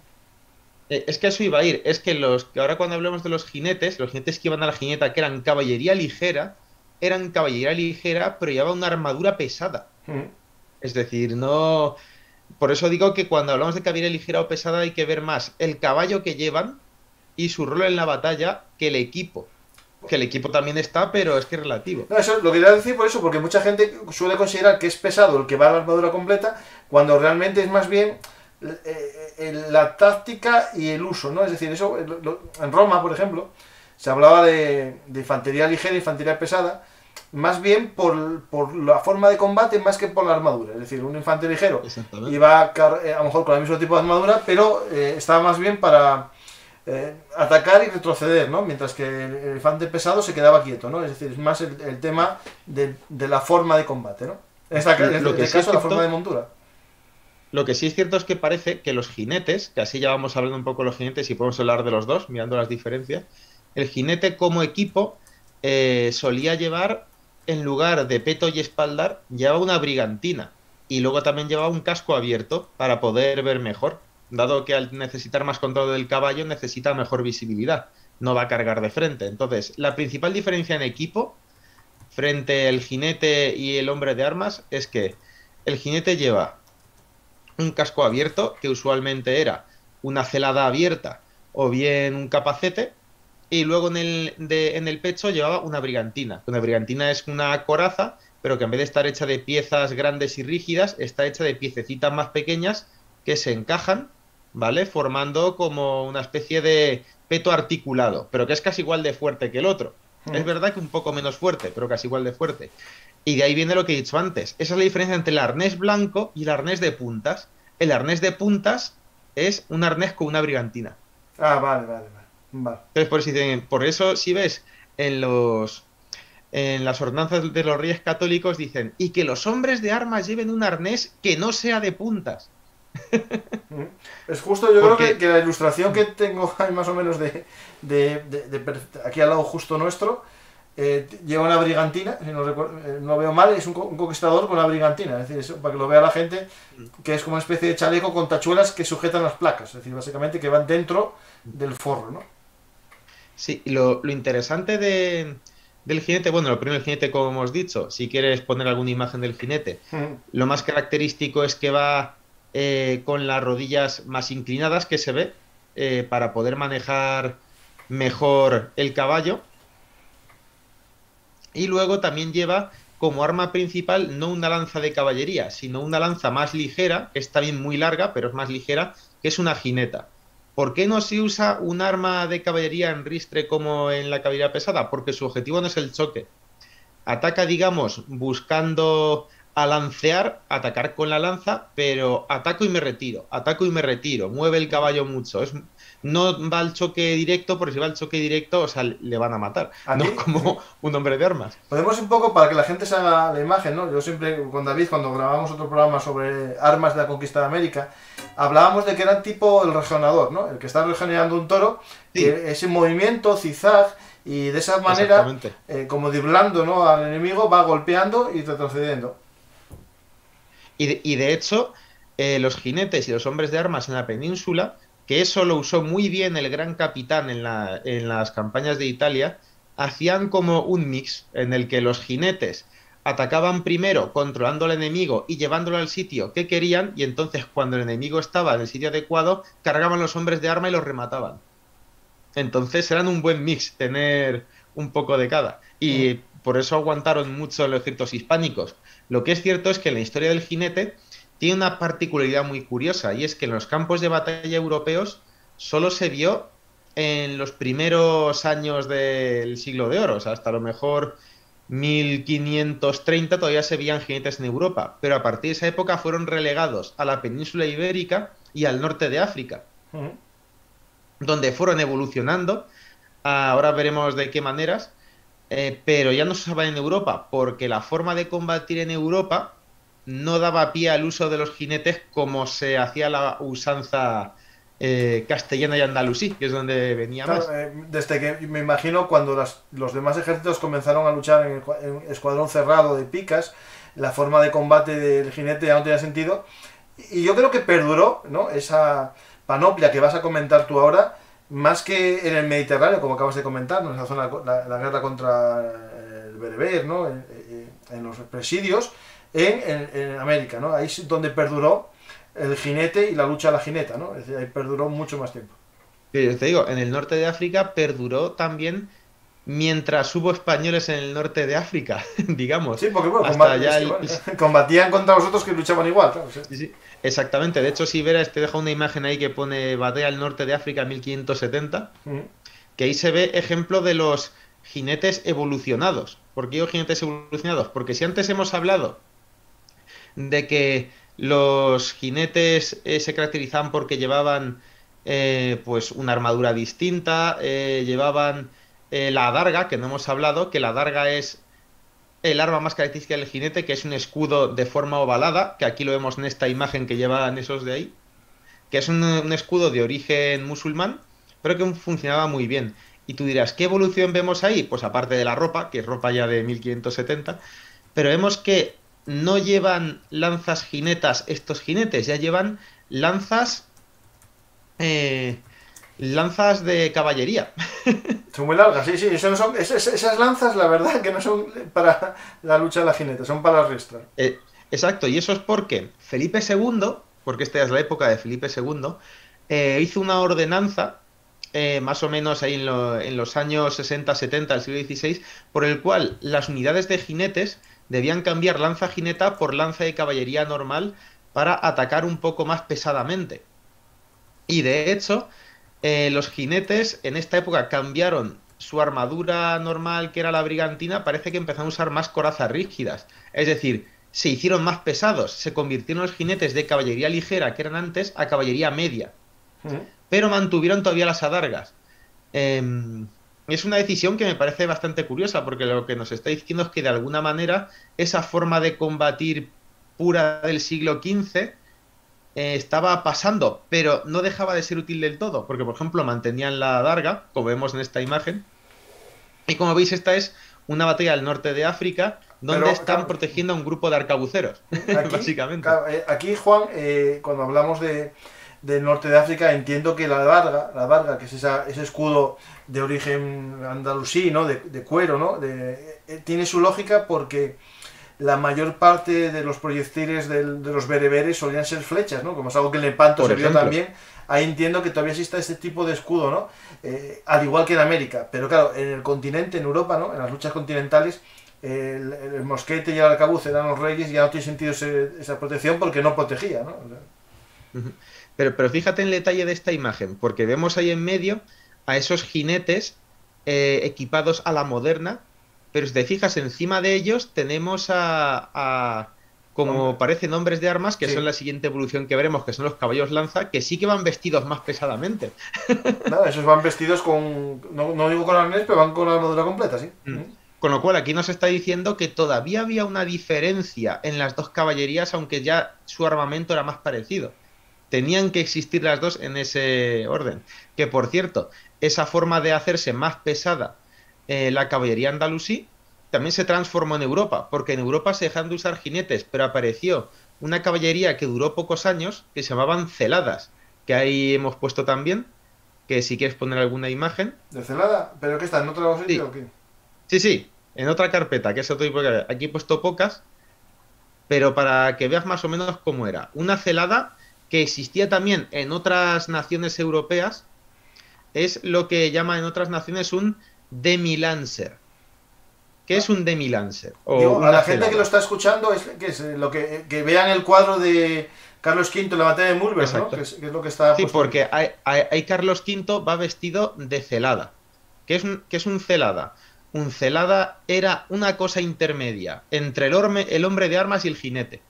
Eh, es que eso iba a ir, es que los que ahora cuando hablemos de los jinetes, los jinetes que iban a la jineta, que eran caballería ligera, eran caballería ligera, pero llevaban una armadura pesada. Mm. Es decir, no... Por eso digo que cuando hablamos de caballería ligera o pesada hay que ver más el caballo que llevan y su rol en la batalla que el equipo. Que el equipo también está, pero es que es relativo. No, eso lo quería decir por eso, porque mucha gente suele considerar que es pesado el que va a la armadura completa, cuando realmente es más bien eh, la táctica y el uso, ¿no? Es decir, eso en Roma, por ejemplo, se hablaba de, de infantería ligera e infantería pesada, más bien por, por, la forma de combate más que por la armadura. Es decir, un infante ligero iba a, eh, a, lo mejor con el mismo tipo de armadura, pero eh, estaba más bien para eh, atacar y retroceder, ¿no? Mientras que el, el, infante pesado se quedaba quieto, ¿no? Es decir, es más el, el tema de, de, la forma de combate, ¿no? En este, en lo que este caso, la forma de montura. Lo que sí es cierto es que parece que los jinetes, que así ya vamos hablando un poco de los jinetes y podemos hablar de los dos, mirando las diferencias, el jinete como equipo eh, solía llevar en lugar de peto y espaldar, llevaba una brigantina y luego también llevaba un casco abierto para poder ver mejor, dado que al necesitar más control del caballo necesita mejor visibilidad, no va a cargar de frente. Entonces, la principal diferencia en equipo frente al jinete y el hombre de armas es que el jinete lleva un casco abierto, que usualmente era una celada abierta o bien un capacete, y luego en el, de, en el pecho llevaba una brigantina. Una brigantina es una coraza, pero que en vez de estar hecha de piezas grandes y rígidas, está hecha de piececitas más pequeñas que se encajan, ¿vale? Formando como una especie de peto articulado, pero que es casi igual de fuerte que el otro. Mm. Es verdad que un poco menos fuerte, pero casi igual de fuerte. Y de ahí viene lo que he dicho antes. Esa es la diferencia entre el arnés blanco y el arnés de puntas. El arnés de puntas es un arnés con una brigantina. Ah, vale, vale, vale. Vale. Entonces, por, si, por, eso, si ves en los en las ordenanzas de los reyes católicos dicen y que los hombres de armas lleven un arnés que no sea de puntas. Es justo, yo Porque... creo que, que, la ilustración que tengo [LAUGHS] ahí más o menos de, de, de, de aquí al lado justo nuestro eh, lleva una brigantina, si no, recuerdo, eh, no, veo mal, es un, un, conquistador con una brigantina, es decir, para que lo vea la gente, que es como una especie de chaleco con tachuelas que sujetan las placas, es decir, básicamente que van dentro del forro, ¿no? Sí, lo, lo interesante de, del jinete, bueno, lo primero el jinete, como hemos dicho, si quieres poner alguna imagen del jinete, mm. lo más característico es que va eh, con las rodillas más inclinadas que se ve eh, para poder manejar mejor el caballo. Y luego también lleva como arma principal no una lanza de caballería, sino una lanza más ligera, que es también muy larga, pero es más ligera, que es una jineta. ¿Por qué no se usa un arma de caballería en ristre como en la caballería pesada? Porque su objetivo no es el choque. Ataca, digamos, buscando alancear, atacar con la lanza, pero ataco y me retiro, ataco y me retiro, mueve el caballo mucho. Es, no va al choque directo, porque si va al choque directo, o sea, le van a matar. ¿A no como un hombre de armas. Podemos un poco, para que la gente se haga la imagen, ¿no? Yo siempre, con David, cuando grabamos otro programa sobre armas de la conquista de América, hablábamos de que era tipo el regionador, ¿no? El que está regionando un toro, sí. que ese movimiento, zigzag, y de esa manera, eh, como driblando ¿no? al enemigo, va golpeando y retrocediendo. Y de, y de hecho, eh, los jinetes y los hombres de armas en la península, que eso lo usó muy bien el gran capitán en, la, en las campañas de Italia, hacían como un mix en el que los jinetes atacaban primero controlando al enemigo y llevándolo al sitio que querían y entonces cuando el enemigo estaba en el sitio adecuado cargaban los hombres de arma y los remataban. Entonces eran un buen mix tener un poco de cada y por eso aguantaron mucho los ejércitos hispánicos. Lo que es cierto es que la historia del jinete tiene una particularidad muy curiosa y es que en los campos de batalla europeos solo se vio en los primeros años del siglo de oro, o sea, hasta lo mejor 1530 todavía se veían jinetes en Europa, pero a partir de esa época fueron relegados a la península ibérica y al norte de África, donde fueron evolucionando. Ahora veremos de qué maneras, eh, pero ya no se usaba en Europa, porque la forma de combatir en Europa no daba pie al uso de los jinetes como se hacía la usanza eh, castellana y andalusí, que es donde venía más. Eh, desde que me imagino cuando los demás ejércitos comenzaron a luchar en, el, escuadrón cerrado de picas, la forma de combate del jinete ya no tenía sentido. Y yo creo que perduró ¿no? esa panoplia que vas a comentar tú ahora, más que en el Mediterráneo, como acabas de comentar, en esa zona, la, guerra contra el bereber, ¿no? en, los presidios, en, en, América. ¿no? Ahí es donde perduró el jinete y la lucha a la jineta, ¿no? Ahí perduró mucho más tiempo. te digo, en el norte de África perduró también mientras hubo españoles en el norte de África, [LAUGHS] digamos. Sí, porque bueno, [LAUGHS] combatían contra vosotros que luchaban igual, claro. Sí. Sí, exactamente. De hecho, si verás, te deja una imagen ahí que pone Batalla al norte de África 1570, que ahí se ve ejemplo de los jinetes evolucionados. ¿Por qué digo jinetes evolucionados? Porque si antes hemos hablado de que los jinetes eh, se caracterizaban porque llevaban eh, pues una armadura distinta, eh, llevaban la adarga, que no hemos hablado, que la adarga es el arma más característica del jinete, que es un escudo de forma ovalada, que aquí lo vemos en esta imagen que llevan esos de ahí, que es un, un escudo de origen musulmán, pero que funcionaba muy bien. Y tú dirás, ¿qué evolución vemos ahí? Pues aparte de la ropa, que es ropa ya de 1570, pero vemos que no llevan lanzas jinetas estos jinetes, ya llevan lanzas eh, lanzas de caballería. [LAUGHS] Son muy largas, sí, sí. esas, lanzas, la verdad, que no son para la lucha de la jineta, son para arrastrar. Eh, exacto, y eso es porque Felipe II, porque esta es la época de Felipe II, eh, hizo una ordenanza, más o menos ahí en, en los años 60-70 del siglo XVI, por el cual las unidades de jinetes debían cambiar lanza jineta por lanza de caballería normal para atacar un poco más pesadamente. Y de hecho, eh, los jinetes en esta época cambiaron su armadura normal, que era la brigantina, parece que empezaron a usar más corazas rígidas. Es decir, se hicieron más pesados, se convirtieron los jinetes de caballería ligera, que eran antes, a caballería media. Pero mantuvieron todavía las adargas. Em, es una decisión que me parece bastante curiosa, porque lo que nos está diciendo es que de alguna manera esa forma de combatir pura del siglo XV eh, estaba pasando, pero no dejaba de ser útil del todo, porque por ejemplo mantenían la darga, como vemos en esta imagen, y como veis esta es una batalla al norte de África, donde están protegiendo a un grupo de arcabuceros, [LAUGHS] básicamente. Eh, aquí, Juan, eh, cuando hablamos de, del norte de África, entiendo que la darga, la darga, que es ese escudo de origen andalusí, ¿no? De, cuero, ¿no? De, eh, tiene su lógica porque la mayor parte de los proyectiles de los bereberes solían ser flechas, ¿no? Como es algo que en Lepanto se vio también. Ahí entiendo que todavía existe este tipo de escudo, ¿no? Eh, al igual que en América. Pero claro, en el continente, en Europa, ¿no? En las luchas continentales, el, mosquete y el arcabuz eran los reyes y ya no tiene sentido esa protección porque no protegía, ¿no? Pero, pero fíjate en el detalle de esta imagen, porque vemos ahí en medio a esos jinetes eh, equipados a la moderna, pero si te fijas, encima de ellos tenemos a, como parecen hombres de armas, que son la siguiente evolución que veremos, que son los caballos lanza, que sí que van vestidos más pesadamente. [LAUGHS] Nada, esos van vestidos con, no, digo con arnés, pero van con la armadura completa, sí. Mm. Con lo cual aquí nos está diciendo que todavía había una diferencia en las dos caballerías, aunque ya su armamento era más parecido. Tenían que existir las dos en ese orden. Que por cierto, esa forma de hacerse más pesada eh, la caballería andalusí también se transformó en Europa, porque en Europa se dejan de usar jinetes, pero apareció una caballería que duró pocos años, que se llamaban celadas, que ahí hemos puesto también, que si quieres poner alguna imagen. ¿De celada? ¿Pero qué está? ¿En otro sitio Sí. o qué? Sí, sí, en otra carpeta, que es otro tipo de... Aquí he puesto pocas, pero para que veas más o menos cómo era. Una celada que existía también en otras naciones europeas, es lo que llaman en otras naciones un demi-lancer. ¿Qué es un demi-lancer? O Digo, a una la gente celada. que lo está escuchando es que, es lo que, que vean el cuadro de Carlos V en la batalla de Mulver, ¿no? Que es, que es lo que está Sí, porque hay, hay- hay Carlos V va vestido de celada. ¿Qué es, un, qué es un celada? Un celada era una cosa intermedia entre el, orme- el hombre de armas y el jinete.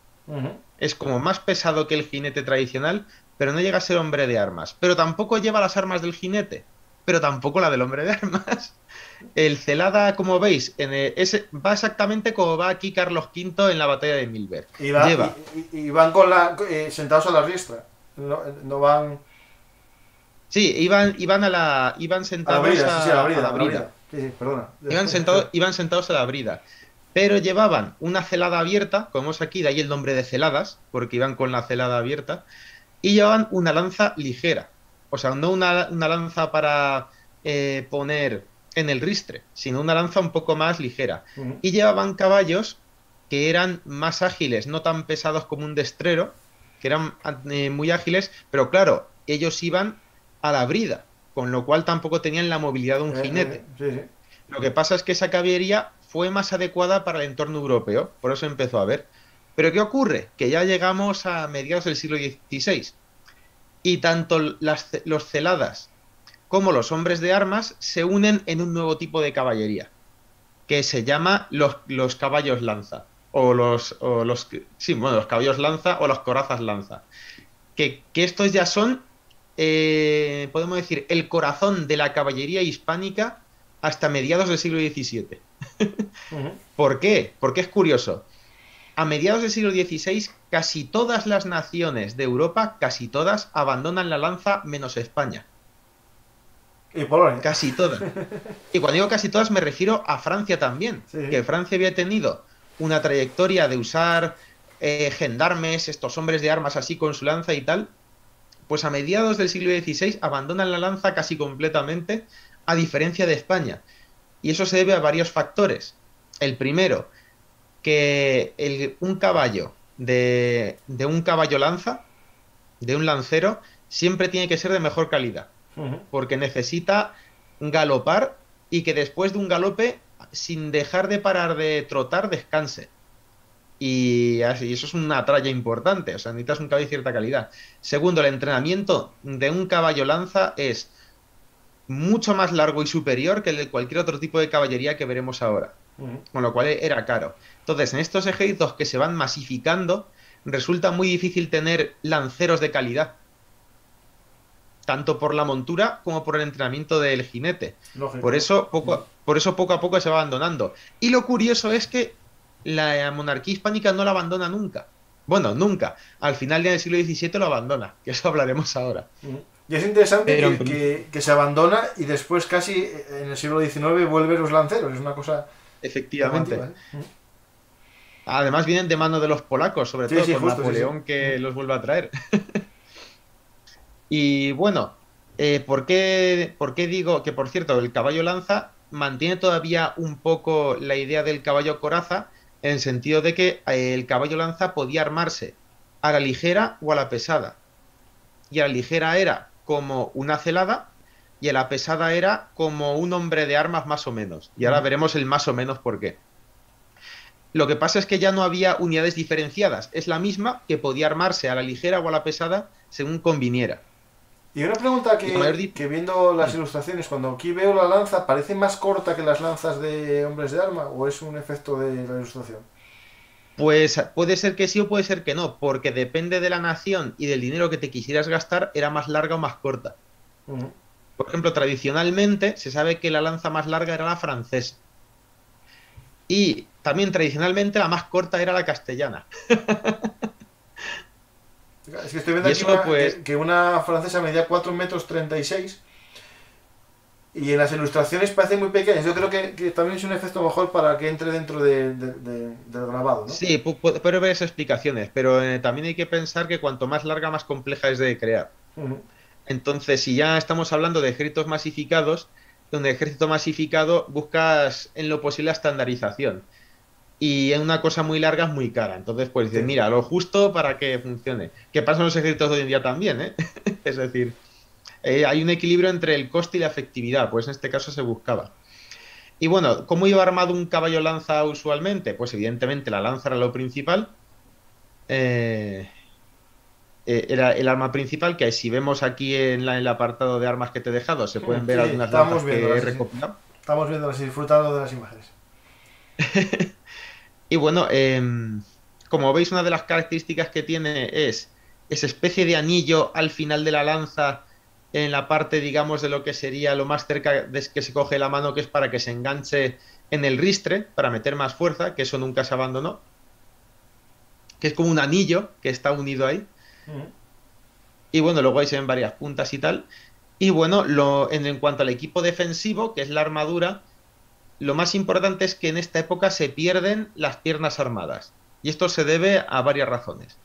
Es como más pesado que el jinete tradicional, pero no llega a ser hombre de armas. Pero tampoco lleva las armas del jinete, pero tampoco la del hombre de armas. El celada, como veis, en el- ese- va exactamente como va aquí Carlos V en la batalla de Milberg. Y, va- Lleva y- y- y van con la, eh, sentados a la riestra. No, no van Sí, iban, iban a la. iban a la sentados brida, a, sí, sí, a la brida. la a la brida. brida. Sí, sí, perdona. Iban sentados, iban sentados a la brida. Pero llevaban una celada abierta, como es aquí, de ahí el nombre de celadas, porque iban con la celada abierta, y llevaban una lanza ligera. O sea, no una, una lanza para eh, poner en el ristre, sino una lanza un poco más ligera. Y llevaban caballos que eran más ágiles, no tan pesados como un destrero, que eran eh, muy ágiles, pero claro, ellos iban a la brida, con lo cual tampoco tenían la movilidad de un Eh, jinete. eh, sí, sí. Lo que pasa es que esa caballería fue más adecuada para el entorno europeo, por eso empezó a ver. Pero ¿qué ocurre? Que ya llegamos a mediados del siglo XVI y tanto las, los celadas como los hombres de armas se unen en un nuevo tipo de caballería, que se llama los, los caballos lanza, o los, o los, sí, bueno, los caballos lanza o los corazas lanza. Que, que estos ya son, eh, podemos decir, el corazón de la caballería hispánica hasta mediados del siglo XVII. [LAUGHS] ¿Por qué? Porque es curioso. A mediados del siglo XVI, casi todas las naciones de Europa, casi todas, abandonan la lanza menos España. Y Polonia. Casi todas. [LAUGHS] Y cuando digo casi todas me refiero a Francia también. Sí. Que Francia había tenido una trayectoria de usar eh, gendarmes, estos hombres de armas así con su lanza y tal. Pues a mediados del siglo XVI abandonan la lanza casi completamente, a diferencia de España. Y eso se debe a varios factores. El primero, que el- un caballo de, de un caballo lanza, de un lancero, siempre tiene que ser de mejor calidad Porque necesita galopar y que después de un galope, sin dejar de parar de trotar, descanse. Y así, eso es una tralla importante, o sea, necesitas un caballo de cierta calidad. Segundo, el entrenamiento de un caballo lanza es mucho más largo y superior que el de cualquier otro tipo de caballería que veremos ahora con lo cual era caro. Entonces, en estos ejércitos que se van masificando, resulta muy difícil tener lanceros de calidad, tanto por la montura como por el entrenamiento del jinete. Lógico. Por eso poco, a- por eso poco a poco se va abandonando. Y lo curioso es que la monarquía hispánica no la abandona nunca. Bueno, nunca. Al final del siglo XVII lo abandona, [LAUGHS] que eso hablaremos ahora. Ujú. Y es interesante Pero- que, que- que se abandona y después casi eh, en el siglo XIX vuelven los lanceros. Es una cosa Efectivamente. ¿eh? Ujú. Además vienen de mano de los polacos, sobre Sí, todo sí, por justo, sí, Napoleón sí. que los vuelve a traer. [LAUGHS] y bueno, eh, ¿por, qué, por qué digo que, por cierto, el caballo lanza mantiene todavía un poco la idea del caballo coraza en el sentido de que eh, el caballo lanza podía armarse a la ligera o a la pesada. Y a la ligera era como una celada y a la pesada era como un hombre de armas más o menos. Y ahora veremos el más o menos por qué. Lo que pasa es que ya no había unidades diferenciadas. Es la misma que podía armarse a la ligera o a la pesada según conviniera. Y una pregunta que, que viendo las ilustraciones, cuando aquí veo la lanza, ¿parece más corta que las lanzas de hombres de arma o es un efecto de la ilustración? Pues puede ser que sí o puede ser que no, porque depende de la nación y del dinero que te quisieras gastar, era más larga o más corta. Por ejemplo, tradicionalmente se sabe que la lanza más larga era la francesa. Y también tradicionalmente la más corta era la castellana. [LAUGHS] Es que estoy viendo aquí una- pues- que, que una francesa medía 4 metros 36 Y en las ilustraciones parecen muy pequeñas. Yo creo que, que también es un efecto mejor para que entre dentro de, de- de- del grabado, ¿no? Sí, pu- pu- puede haber esas explicaciones, pero eh, también hay que pensar que cuanto más larga, más compleja es de crear. Entonces, si ya estamos hablando de ejércitos masificados, donde ejército masificado buscas en lo posible la estandarización. Y en una cosa muy larga es muy cara. Entonces, pues dices, mira, lo justo para que funcione. Que pasan los ejércitos de hoy en día también, ¿eh? [LAUGHS] es decir, eh, hay un equilibrio entre el coste y la efectividad, pues en este caso se buscaba. Y bueno, ¿cómo iba armado un caballo lanza usualmente? Pues evidentemente la lanza era lo principal. Eh, eh, era el arma principal, que si vemos aquí en, la- en el apartado de armas que te he dejado, se pueden ver Sí, algunas lanzas que he recopilado. Estamos viéndolas y disfrutando de las imágenes. [LAUGHS] Y bueno, em, como veis, una de las características que tiene es esa especie de anillo al final de la lanza, en la parte, digamos, de lo que sería lo más cerca de que se coge la mano, que es para que se enganche en el ristre, para meter más fuerza, que eso nunca se abandonó. Que es como un anillo que está unido ahí. Y bueno, luego ahí se ven varias puntas y tal. Y bueno, lo, en, en cuanto al equipo defensivo, que es la armadura, lo más importante es que en esta época se pierden las piernas armadas. Y esto se debe a varias razones.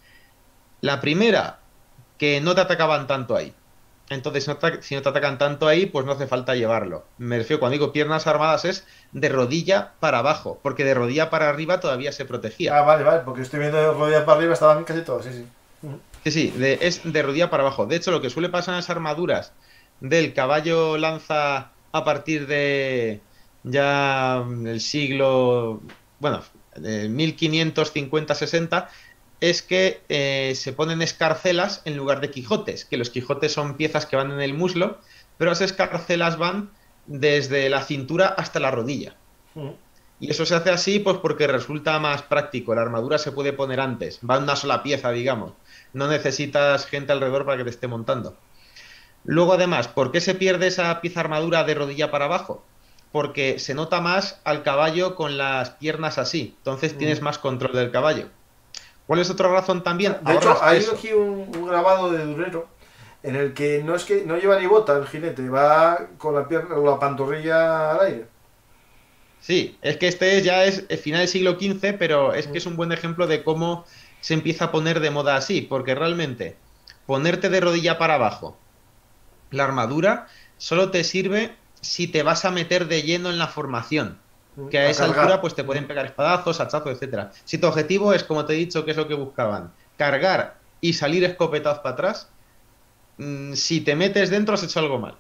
La primera, que no te atacaban tanto ahí. Entonces, si no te, si no te atacan tanto ahí, pues no hace falta llevarlo. Me refiero, cuando digo piernas armadas, es de rodilla para abajo, porque de rodilla para arriba todavía se protegía. Ah, vale, vale, porque estoy viendo de rodillas para arriba, estaban casi todos, sí, sí. Sí, sí, de- es de rodilla para abajo. De hecho, lo que suele pasar en las armaduras del caballo lanza a partir de ya mm, el siglo, bueno, de 1550-60, es que eh, se ponen escarcelas en lugar de quijotes, que los quijotes son piezas que van en el muslo, pero las escarcelas van desde la cintura hasta la rodilla. Ujú. Y eso se hace así pues porque resulta más práctico. La armadura se puede poner antes. Va en una sola pieza, digamos. No necesitas gente alrededor para que te esté montando. Luego, además, ¿por qué se pierde esa pieza armadura de rodilla para abajo? Porque se nota más al caballo con las piernas así. Entonces tienes Mm. más control del caballo. ¿Cuál es otra razón también? De hecho, hay peso. aquí un, un grabado de Durero en el que no es que no lleva ni bota el jinete, va con la pierna, la pantorrilla al aire. Sí, es que este ya es el final del siglo XV, pero es que es un buen ejemplo de cómo se empieza a poner de moda así, porque realmente ponerte de rodilla para abajo la armadura solo te sirve si te vas a meter de lleno en la formación, que a, A esa cargar. altura pues te pueden pegar espadazos, hachazos, etcétera. Si tu objetivo es, como te he dicho, que es lo que buscaban, cargar y salir escopetados para atrás, mm, si te metes dentro has hecho algo mal.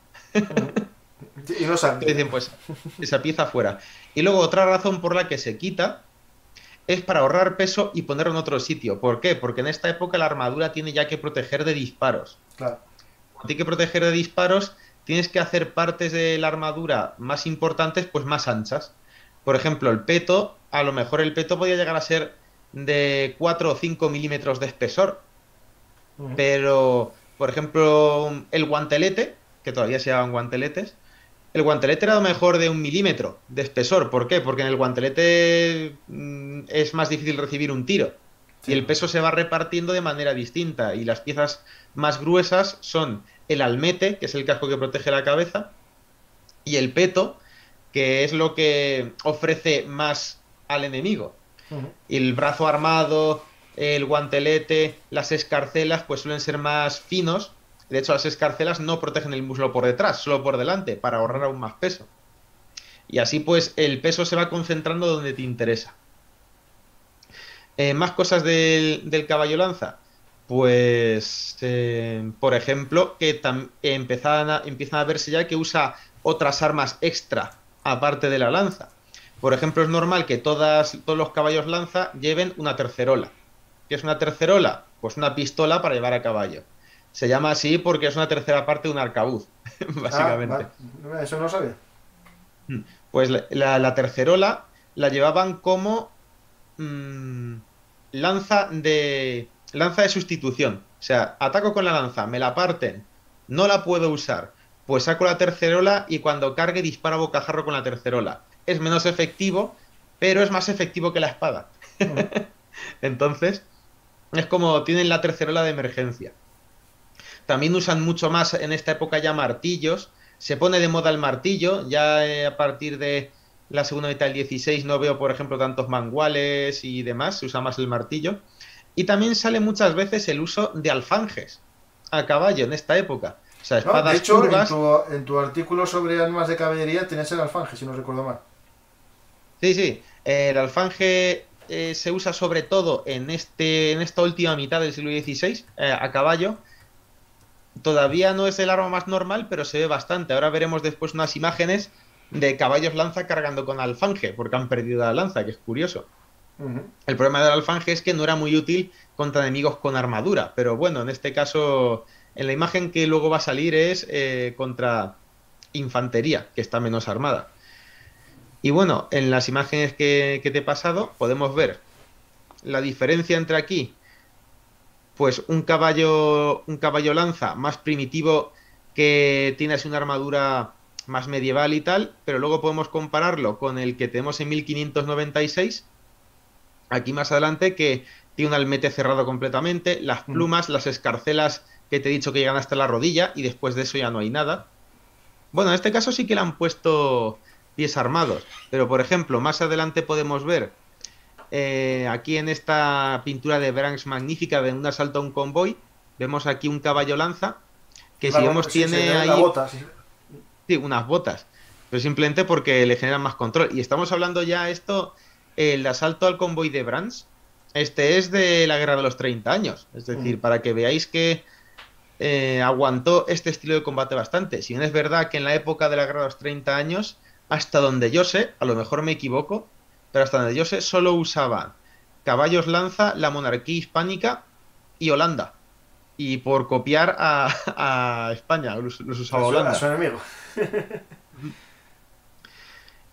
Sí, Y no Te [LAUGHS] dicen, pues, esa pieza fuera. Y luego otra razón por la que se quita es para ahorrar peso y ponerlo en otro sitio. ¿Por qué? Porque en esta época la armadura tiene ya que proteger de disparos. Claro. Cuando tiene que proteger de disparos, tienes que hacer partes de la armadura más importantes, pues más anchas. Por ejemplo, el peto, a lo mejor el peto podía llegar a ser de 4 o 5 milímetros de espesor. Pero, por ejemplo, el guantelete, que todavía se llaman guanteletes, el guantelete era a lo mejor de un milímetro de espesor. ¿Por qué? Porque en el guantelete mm, es más difícil recibir un tiro. Sí. Y el peso se va repartiendo de manera distinta. Y las piezas más gruesas son el almete, que es el casco que protege la cabeza, y el peto, que es lo que ofrece más al enemigo y el brazo armado, el guantelete, las escarcelas, pues suelen ser más finos. De hecho, las escarcelas no protegen el muslo por detrás, solo por delante, para ahorrar aún más peso. Y así, pues, el peso se va concentrando donde te interesa. Eh, más cosas del, del caballo lanza. Pues, eh, por ejemplo, que empiezan a, empiezan a verse ya que usa otras armas extra aparte de la lanza. Por ejemplo, es normal que todas, todos los caballos lanza lleven una tercerola. ¿Qué es una tercerola? Pues una pistola para llevar a caballo. Se llama así porque es una tercera parte de un arcabuz, [LAUGHS] básicamente. Ah, vale. Eso no sabía. Pues la, la- la tercerola la llevaban como mm, lanza de lanza de sustitución. O sea, ataco con la lanza, me la parten, no la puedo usar. Pues saco la tercerola y cuando cargue disparo a bocajarro con la tercerola. Es menos efectivo, pero es más efectivo que la espada. [LAUGHS] Entonces, es como tienen la tercerola de emergencia. También usan mucho más en esta época ya martillos. Se pone de moda el martillo, ya eh, a partir de la segunda mitad del 16 no veo, por ejemplo, tantos manguales y demás, se usa más el martillo. Y también sale muchas veces el uso de alfanjes a caballo en esta época. O sea, espadas de hecho, curvas. En, tu, en tu artículo sobre armas de caballería tienes el alfanje, si no recuerdo mal. Sí, sí. El alfanje eh, se usa sobre todo en, este, en esta última mitad del siglo XVI eh, a caballo. Todavía no es el arma más normal, pero se ve bastante. Ahora veremos después unas imágenes de caballos lanza cargando con alfanje, porque han perdido la lanza, que es curioso. El problema del alfanje es que no era muy útil contra enemigos con armadura, pero bueno, en este caso, en la imagen que luego va a salir es eh, contra infantería, que está menos armada. Y bueno, en las imágenes que, que te he pasado podemos ver la diferencia entre aquí, pues un caballo, un caballo lanza más primitivo que tiene así una armadura más medieval y tal, pero luego podemos compararlo con el que tenemos en 1596, aquí más adelante, que tiene un almete cerrado completamente, las plumas, las escarcelas que te he dicho que llegan hasta la rodilla y después de eso ya no hay nada. Bueno, en este caso sí que le han puesto pies armados, pero por ejemplo, más adelante podemos ver eh, aquí en esta pintura de Branks magnífica de un asalto a un convoy, vemos aquí un caballo lanza que si vemos sí, tiene ahí bota, sí. Sí, unas botas. Pero simplemente porque le generan más control. Y estamos hablando ya esto, el asalto al convoy de Brands. Este es de la guerra de los 30 años. Es decir, Mm. para que veáis que eh, aguantó este estilo de combate bastante. Si bien es verdad que en la época de la guerra de los 30 años, hasta donde yo sé, a lo mejor me equivoco, pero hasta donde yo sé, solo usaban caballos lanza, la monarquía hispánica y Holanda. Y por copiar a, a España, los, los usaba A su- Holanda. a su enemigo.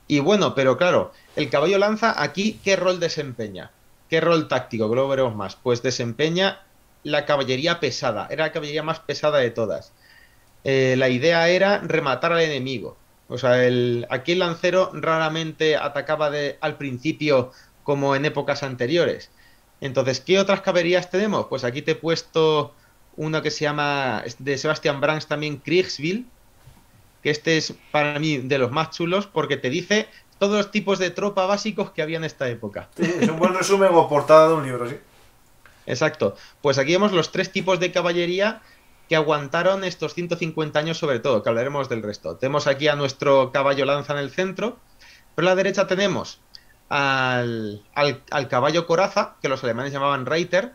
Y bueno, pero claro, el caballo lanza aquí, ¿qué rol desempeña? ¿Qué rol táctico? Que luego veremos más. Pues desempeña la caballería pesada. Era la caballería más pesada de todas. Eh, la idea era rematar al enemigo. O sea, aquí el lancero raramente atacaba de, al principio como en épocas anteriores. Entonces, ¿qué otras caballerías tenemos? Pues aquí te he puesto una que se llama, de Sebastian Branks también, Kriegsville, que este es para mí de los más chulos porque te dice todos los tipos de tropa básicos que había en esta época. Sí, es un buen resumen o portada de un libro, sí. Exacto. Pues aquí vemos los tres tipos de caballería que aguantaron estos 150 años sobre todo, que hablaremos del resto. Tenemos aquí a nuestro caballo lanza en el centro, pero a la derecha tenemos al, al- al caballo coraza, que los alemanes llamaban Reiter,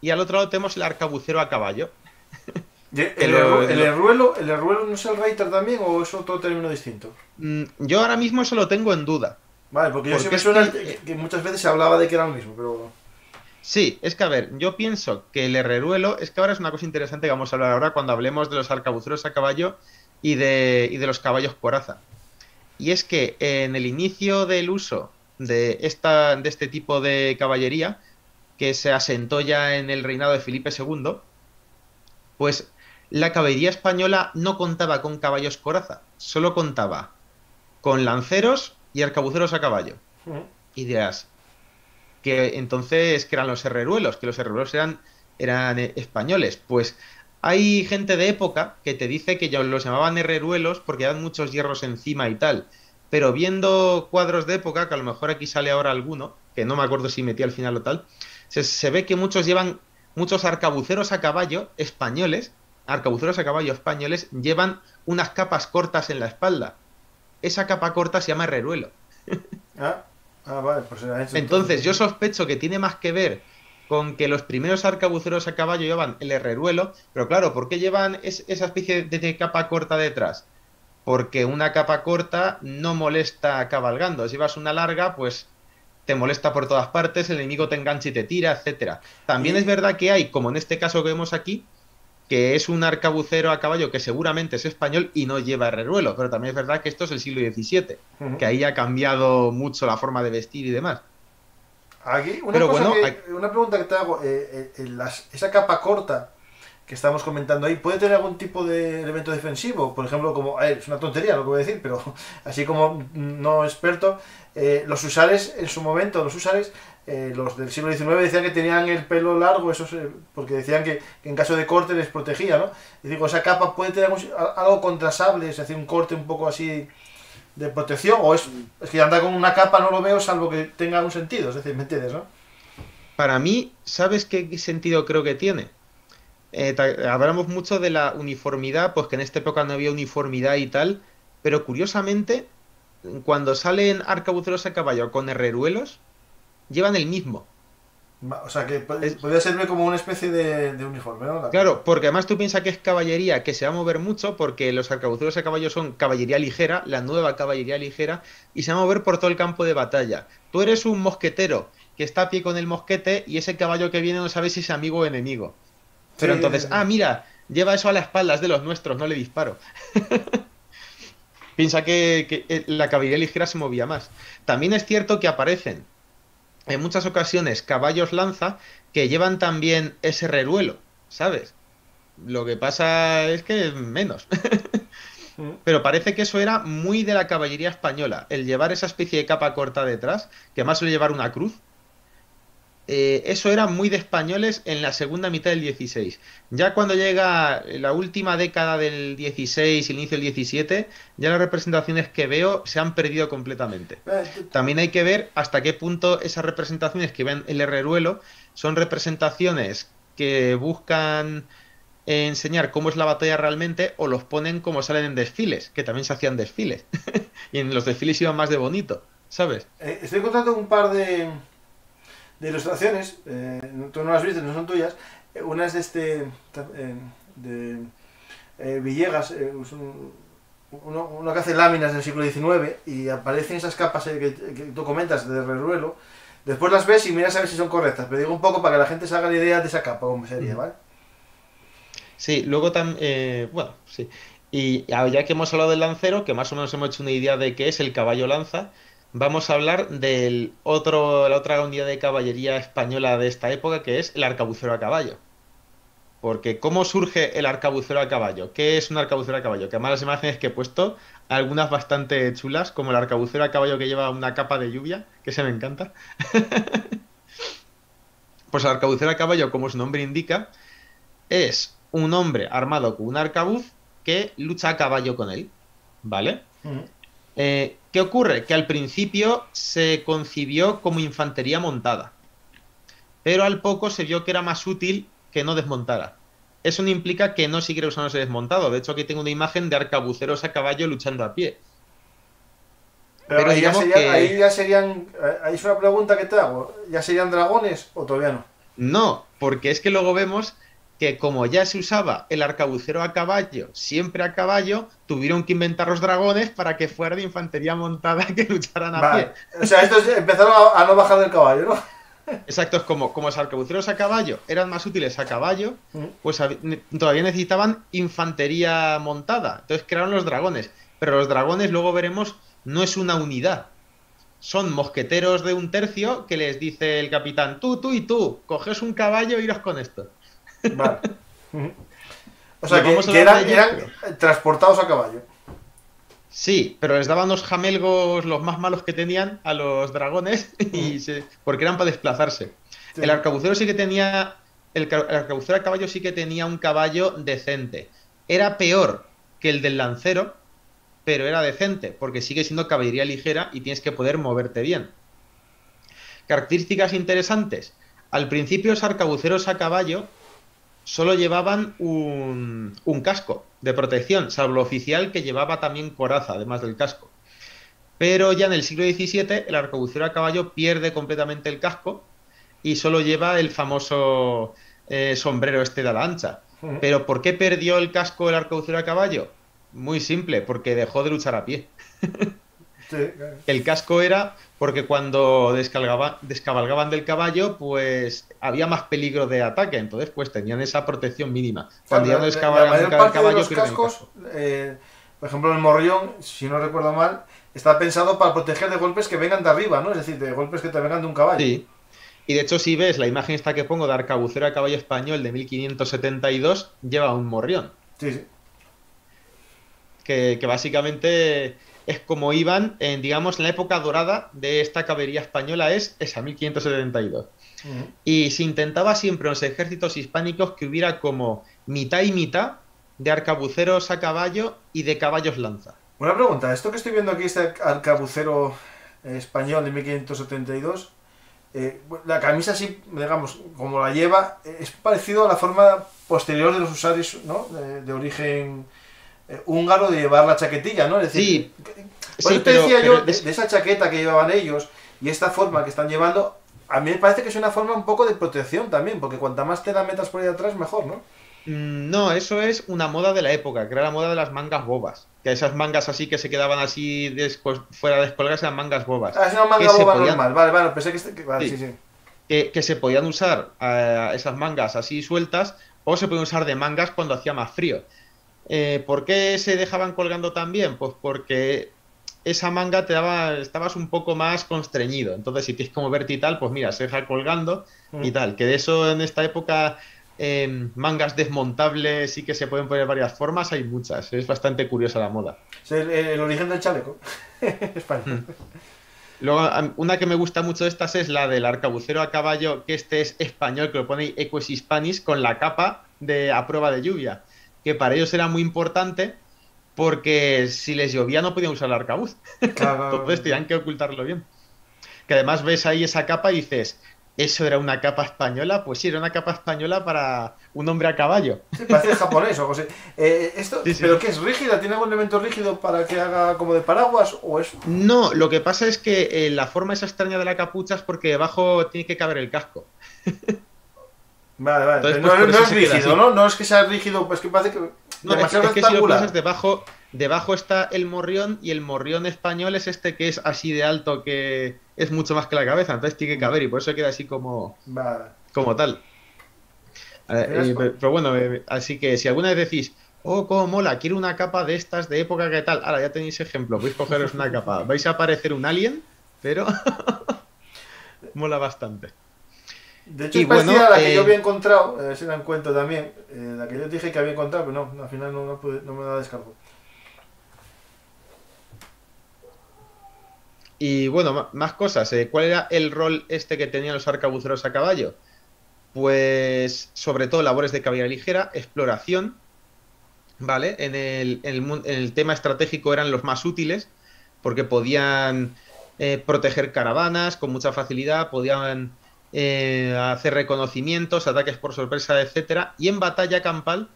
y al otro lado tenemos el arcabucero a caballo. [LAUGHS] ¿El, lo- herru- el lo- herruelo, ¿El herruelo no es el Reiter también o es otro término distinto? Mm, Yo ahora mismo eso lo tengo en duda. Vale, porque yo Porque es suena que muchas veces se hablaba de que era lo mismo, pero... Sí, es que a ver, yo pienso que el herreruelo, es que ahora es una cosa interesante que vamos a hablar ahora cuando hablemos de los arcabuceros a caballo y de, y de los caballos coraza. Y es que en el inicio del uso de, esta, de este tipo de caballería, que se asentó ya en el reinado de Felipe II, pues la caballería española no contaba con caballos coraza, solo contaba con lanceros y arcabuceros a caballo. Ujú. Y dirás, que entonces que eran los herreruelos, que los herreruelos eran, eran eh, españoles. Pues hay gente de época que te dice que ya los llamaban herreruelos porque dan muchos hierros encima y tal. Pero viendo cuadros de época, que a lo mejor aquí sale ahora alguno, que no me acuerdo si metí al final o tal, se, se ve que muchos llevan, muchos arcabuceros a caballo españoles, arcabuceros a caballo españoles, llevan unas capas cortas en la espalda. Esa capa corta se llama herreruelo. [LAUGHS] Ah, ah, vale, pues era eso. Entonces, yo sospecho que tiene más que ver con que los primeros arcabuceros a caballo llevan el herreruelo, pero claro, ¿por qué llevan es- esa especie de, de capa corta detrás? Porque una capa corta no molesta cabalgando. Si llevas una larga, pues te molesta por todas partes, el enemigo te engancha y te tira, etcétera. También Y- es verdad que hay, como en este caso que vemos aquí, que es un arcabucero a caballo que seguramente es español y no lleva herreruelo, pero también es verdad que esto es el siglo XVII, que ahí ha cambiado mucho la forma de vestir y demás. Aquí, una, Pero cosa bueno, que- hay- una pregunta que te hago, eh, eh, las- esa capa corta que estamos comentando ahí, ¿puede tener algún tipo de elemento defensivo? Por ejemplo, como, es una tontería lo que voy a decir, pero [LAUGHS] así como no experto, eh, los usares en su momento, los usares eh, los del siglo XIX decían que tenían el pelo largo, eso porque decían que, en caso de corte les protegía, ¿no? Y digo, esa capa puede tener algo contrasable, es decir, un corte un poco así de protección, o es, es que andar con una capa no lo veo salvo que tenga un sentido, es decir, ¿me entiendes, no? Para mí, ¿sabes qué sentido creo que tiene? Eh, hablamos mucho de la uniformidad, pues que en esta época no había uniformidad y tal, pero curiosamente, cuando salen arcabuceros a caballo con herreruelos, llevan el mismo. O sea, que podría servirme como una especie de, uniforme, ¿no? Claro, porque además tú piensas que es caballería que se va a mover mucho, porque los arcabuceros a caballo son caballería ligera, la nueva caballería ligera, y se va a mover por todo el campo de batalla. Tú eres un mosquetero que está a pie con el mosquete y ese caballo que viene no sabes si es amigo o enemigo. Pero entonces, ah, mira, lleva eso a las espaldas de los nuestros, no le disparo. [LAUGHS] Piensa que, que, eh, la caballería ligera se movía más. También es cierto que aparecen en muchas ocasiones caballos lanza que llevan también ese reruelo, ¿sabes? Lo que pasa es que menos. [LAUGHS] Mm. Pero parece que eso era muy de la caballería española, el llevar esa especie de capa corta detrás, que además suele llevar una cruz, eh, eso era muy de españoles en la segunda mitad del 16. Ya cuando llega la última década del 16 y el inicio del 17, ya las representaciones que veo se han perdido completamente. Eh, También hay que ver hasta qué punto esas representaciones que ven el herreruelo son representaciones que buscan enseñar cómo es la batalla realmente o los ponen como salen en desfiles, que también se hacían desfiles. [LAUGHS] y en los desfiles iban más de bonito, ¿sabes? Eh, estoy contando un par de de ilustraciones, eh, tú no las viste, no son tuyas, eh, una es de este, eh, de eh, Villegas, uno, uno, que hace láminas del siglo XIX y aparecen esas capas que, tú comentas de reruelo, después las ves y miras a ver si son correctas, pero digo un poco para que la gente se haga la idea de esa capa, como sería, ¿vale? Sí, luego también, bueno, sí. Y ya que hemos hablado del lancero, que más o menos hemos hecho una idea de qué es el caballo lanza, vamos a hablar del otro, la otra unidad de caballería española de esta época, que es el arcabucero a caballo. Porque, ¿cómo surge el arcabucero a caballo? ¿Qué es un arcabucero a caballo? Que además las imágenes que he puesto, algunas bastante chulas, como el arcabucero a caballo que lleva una capa de lluvia, que se me encanta. [LAUGHS] pues el arcabucero a caballo, como su nombre indica, es un hombre armado con un arcabuz que lucha a caballo con él. ¿Vale? Eh, ¿Qué ocurre? Que al principio se concibió como infantería montada, pero al poco se vio que era más útil que no desmontara. Eso no implica que no siguiera usándose desmontado. De hecho, aquí tengo una imagen de arcabuceros a caballo luchando a pie. Pero, ahí, ya serían, ahí, ya serían, ahí es una pregunta que te hago. ¿Ya serían dragones o todavía no? No, porque es que luego vemos que como ya se usaba el arcabucero a caballo, siempre a caballo, tuvieron que inventar los dragones para que fuera de infantería montada [LAUGHS] que lucharan a pie. O sea, estos empezaron a, no bajar del caballo, ¿no? Exacto, es como, como los arcabuceros a caballo eran más útiles a caballo, pues todavía necesitaban infantería montada. Entonces crearon los dragones. Pero los dragones, luego veremos, no es una unidad. Son mosqueteros de un tercio que les dice el capitán, tú, tú y tú, coges un caballo e iros con esto. Vale. [LAUGHS] O sea, que, eran, transportados a caballo. Sí, pero les daban los jamelgos los más malos que tenían a los dragones [LAUGHS] y porque eran para desplazarse. El arcabucero sí que tenía. El, arcabucero a caballo sí que tenía un caballo decente. Era peor que el del lancero, pero era decente, porque sigue siendo caballería ligera y tienes que poder moverte bien. Características interesantes. Al principio los arcabuceros a caballo solo llevaban un, casco de protección, salvo oficial que llevaba también coraza, además del casco. Pero ya en el siglo XVII el arcabucero a caballo pierde completamente el casco y solo lleva el famoso eh, sombrero este de la ancha. Pero ¿por qué perdió el casco el arcabucero a caballo? Muy simple, porque dejó de luchar a pie. [LAUGHS] El casco era porque cuando descabalgaban del caballo, pues había más peligro de ataque, entonces pues tenían esa protección mínima. Cuando ya no descabalgaban del caballo, los cascos, eh, por ejemplo, el morrión, si no recuerdo mal, está pensado para proteger de golpes que vengan de arriba, ¿no? Es decir, de golpes que te vengan de un caballo. Sí. Y de hecho, si ves la imagen esta que pongo de arcabucero a caballo español de 1572, lleva un morrión. Sí, sí. Que, que básicamente es como iban, en, digamos, en la época dorada de esta caballería española, es esa 1572. Y se intentaba siempre en los ejércitos hispánicos que hubiera como mitad y mitad de arcabuceros a caballo y de caballos lanza. Una pregunta, esto que estoy viendo aquí, este arcabucero español de 1572, eh, la camisa así, digamos, como la lleva, es parecido a la forma posterior de los usuarios, ¿no? De, origen eh, húngaro de llevar la chaquetilla, ¿no? Es decir, sí, te decía yo, de, esa chaqueta que llevaban ellos y esta forma que están llevando, a mí me parece que es una forma un poco de protección también, porque cuanta más te la metas por ahí atrás, mejor, ¿no? Mm, no, eso es una moda de la época, que era la moda de las mangas bobas. Que esas mangas así que se quedaban así después, fuera descolgadas eran mangas bobas. Ah, es una manga boba normal, vale, vale, pensé que, este, vale, sí. Sí, Que, que, se podían usar eh, esas mangas así sueltas o se podían usar de mangas cuando hacía más frío. Eh, ¿Por qué se dejaban colgando también? Pues porque esa manga te daba, estabas un poco más constreñido. Entonces, si tienes como vertical, pues mira, se deja colgando y mm. tal. Que de eso en esta época mangas desmontables sí que se pueden poner varias formas, hay muchas. Es bastante curiosa la moda. Es el, origen del chaleco. [LAUGHS] España. Hmm. Luego, una que me gusta mucho de estas es la del arcabucero a caballo, que este es español, que lo pone Equus Hispanis, con la capa de a prueba de lluvia, que para ellos era muy importante porque si les llovía no podían usar el arcabuz. [LAUGHS] Entonces tenían que ocultarlo bien. Que además ves ahí esa capa y dices, ¿Eso era una capa española? Pues sí, era una capa española para un hombre a caballo. Sí, parece japonés o así. Eh, esto, ¿Pero qué es rígida? ¿Tiene algún elemento rígido para que haga como de paraguas o es...? No, lo que pasa es que eh, la forma esa extraña de la capucha es porque debajo tiene que caber el casco. [LAUGHS] Vale, vale. Pues, no, es rígido, ¿no? No es que sea rígido, pues que parece que... No, es, que si lo piensas debajo, debajo está el morrión y el morrión español es este que es así de alto que es mucho más que la cabeza, entonces tiene que caber y por eso queda así como, como tal. Eh, pero, bueno, eh, así que si alguna vez decís, oh, cómo mola, quiero una capa de estas de época que tal, ahora ya tenéis ejemplo, podéis cogeros una capa, vais a parecer un alien, pero [LAUGHS] mola bastante. De hecho, es a la que yo eh, había encontrado, eh, si la encuentro también, la que yo dije que había encontrado, pero no, al final no, no, pude, no me da descargo. Y bueno, más cosas. Eh, ¿Cuál era el rol este que tenían los arcabuceros a caballo? Pues sobre todo labores de caballería ligera, exploración, ¿vale? En el, en el, tema estratégico eran los más útiles porque podían eh, proteger caravanas con mucha facilidad, podían eh, hacer reconocimientos, ataques por sorpresa, etcétera. Y en batalla campal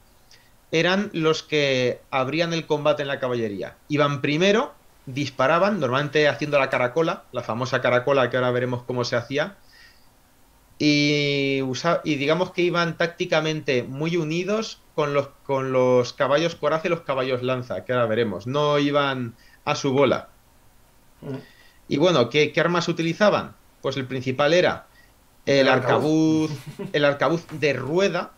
eran los que abrían el combate en la caballería. Iban primero disparaban, normalmente haciendo la caracola, la famosa caracola que ahora veremos cómo se hacía, y, y digamos que iban tácticamente muy unidos con los, con los caballos coraza y los caballos lanza, que ahora veremos, no iban a su bola. Y bueno, ¿qué, armas utilizaban? Pues el principal era el, arcabuz, [LAUGHS] el arcabuz de rueda,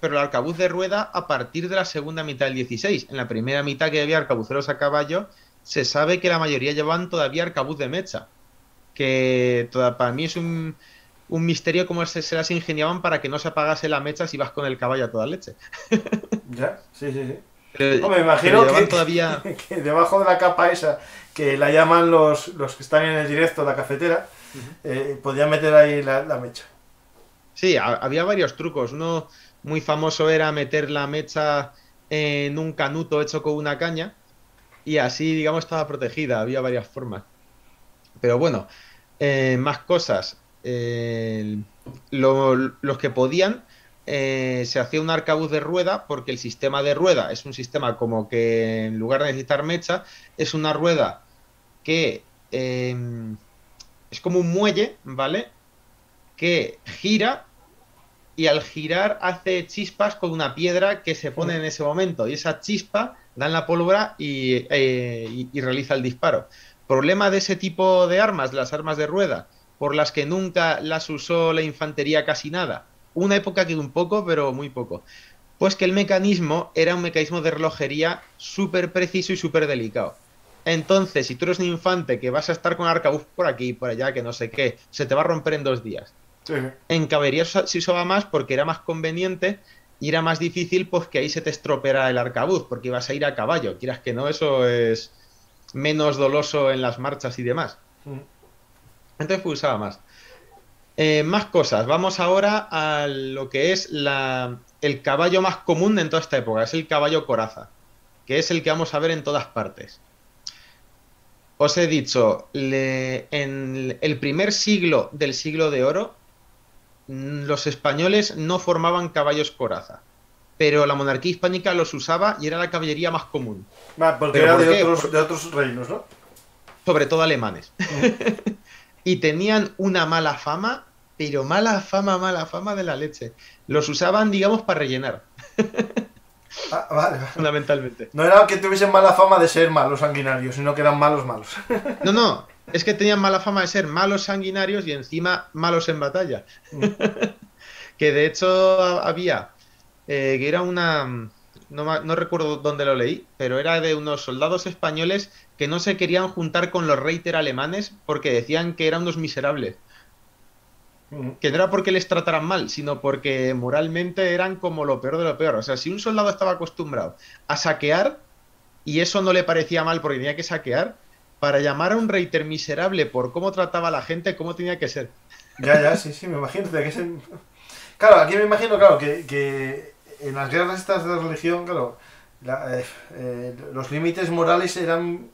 pero el arcabuz de rueda a partir de la segunda mitad del 16. En la primera mitad que había arcabuceros a caballo, se sabe que la mayoría llevan todavía arcabuz de mecha. Que toda, para mí es un, un misterio cómo se, las ingeniaban para que no se apagase la mecha si vas con el caballo a toda leche. [LAUGHS] ya, sí, sí, sí. me imagino que, todavía... [LAUGHS] que, debajo de la capa esa, que la llaman los, los que están en el directo, la cafetera, eh, podían meter ahí la, mecha. Sí, había varios trucos. Uno muy famoso era meter la mecha en un canuto hecho con una caña y así, digamos, estaba protegida, había varias formas. Pero bueno, eh, más cosas. Eh, los que podían, eh, se hacía un arcabuz de rueda, porque el sistema de rueda es un sistema como que en lugar de necesitar mecha, es una rueda que es como un muelle, ¿vale? Que gira y al girar hace chispas con una piedra que se pone en ese momento y esa chispa dan la pólvora eh, y, realiza el disparo. Problema de ese tipo de armas, las armas de rueda, por las que nunca las usó la infantería casi nada. Una época que un poco, pero muy poco. Pues que el mecanismo era un mecanismo de relojería súper preciso y súper delicado. Entonces, si tú eres un infante que vas a estar con arcabuz por aquí, por allá, que no sé qué, se te va a romper en dos días. En caballería se usaba más porque era más conveniente y era más difícil pues que ahí se te estropeara el arcabuz, porque ibas a ir a caballo, quieras que no, eso es menos doloso en las marchas y demás. Mm. Entonces pues usaba más. Eh, más cosas. Vamos ahora a lo que es la, el caballo más común en toda esta época. Es el caballo coraza, que es el que vamos a ver en todas partes. Os he dicho, le- en el primer siglo del siglo de oro, mm, los españoles no formaban caballos coraza, pero la monarquía hispánica los usaba y era la caballería más común, porque ¿Pero era por de qué? otros, Por- de otros reinos, ¿no? sobre todo alemanes. [LAUGHS] y tenían una mala fama, pero mala fama, mala fama de la leche. Los usaban, digamos, para rellenar, [LAUGHS] Ah, vale, vale. fundamentalmente. No era que tuviesen mala fama de ser malos sanguinarios, sino que eran malos malos. [LAUGHS] No, no, es que tenían mala fama de ser malos sanguinarios y encima malos en batalla. [LAUGHS] que de hecho ha- había, eh, que era una, no, ma- no recuerdo dónde lo leí, pero era de unos soldados españoles que no se querían juntar con los reiter alemanes porque decían que eran unos miserables. Que no era porque les trataran mal, sino porque moralmente eran como lo peor de lo peor. O sea, si un soldado estaba acostumbrado a saquear y eso no le parecía mal porque tenía que saquear, para llamar a un reiter miserable por cómo trataba a la gente, ¿cómo tenía que ser? Ya, ya, sí, sí, me imagino. que se- Claro, aquí me imagino, claro, que, que en las guerras estas de religión, claro, la- eh, eh, los límites morales eran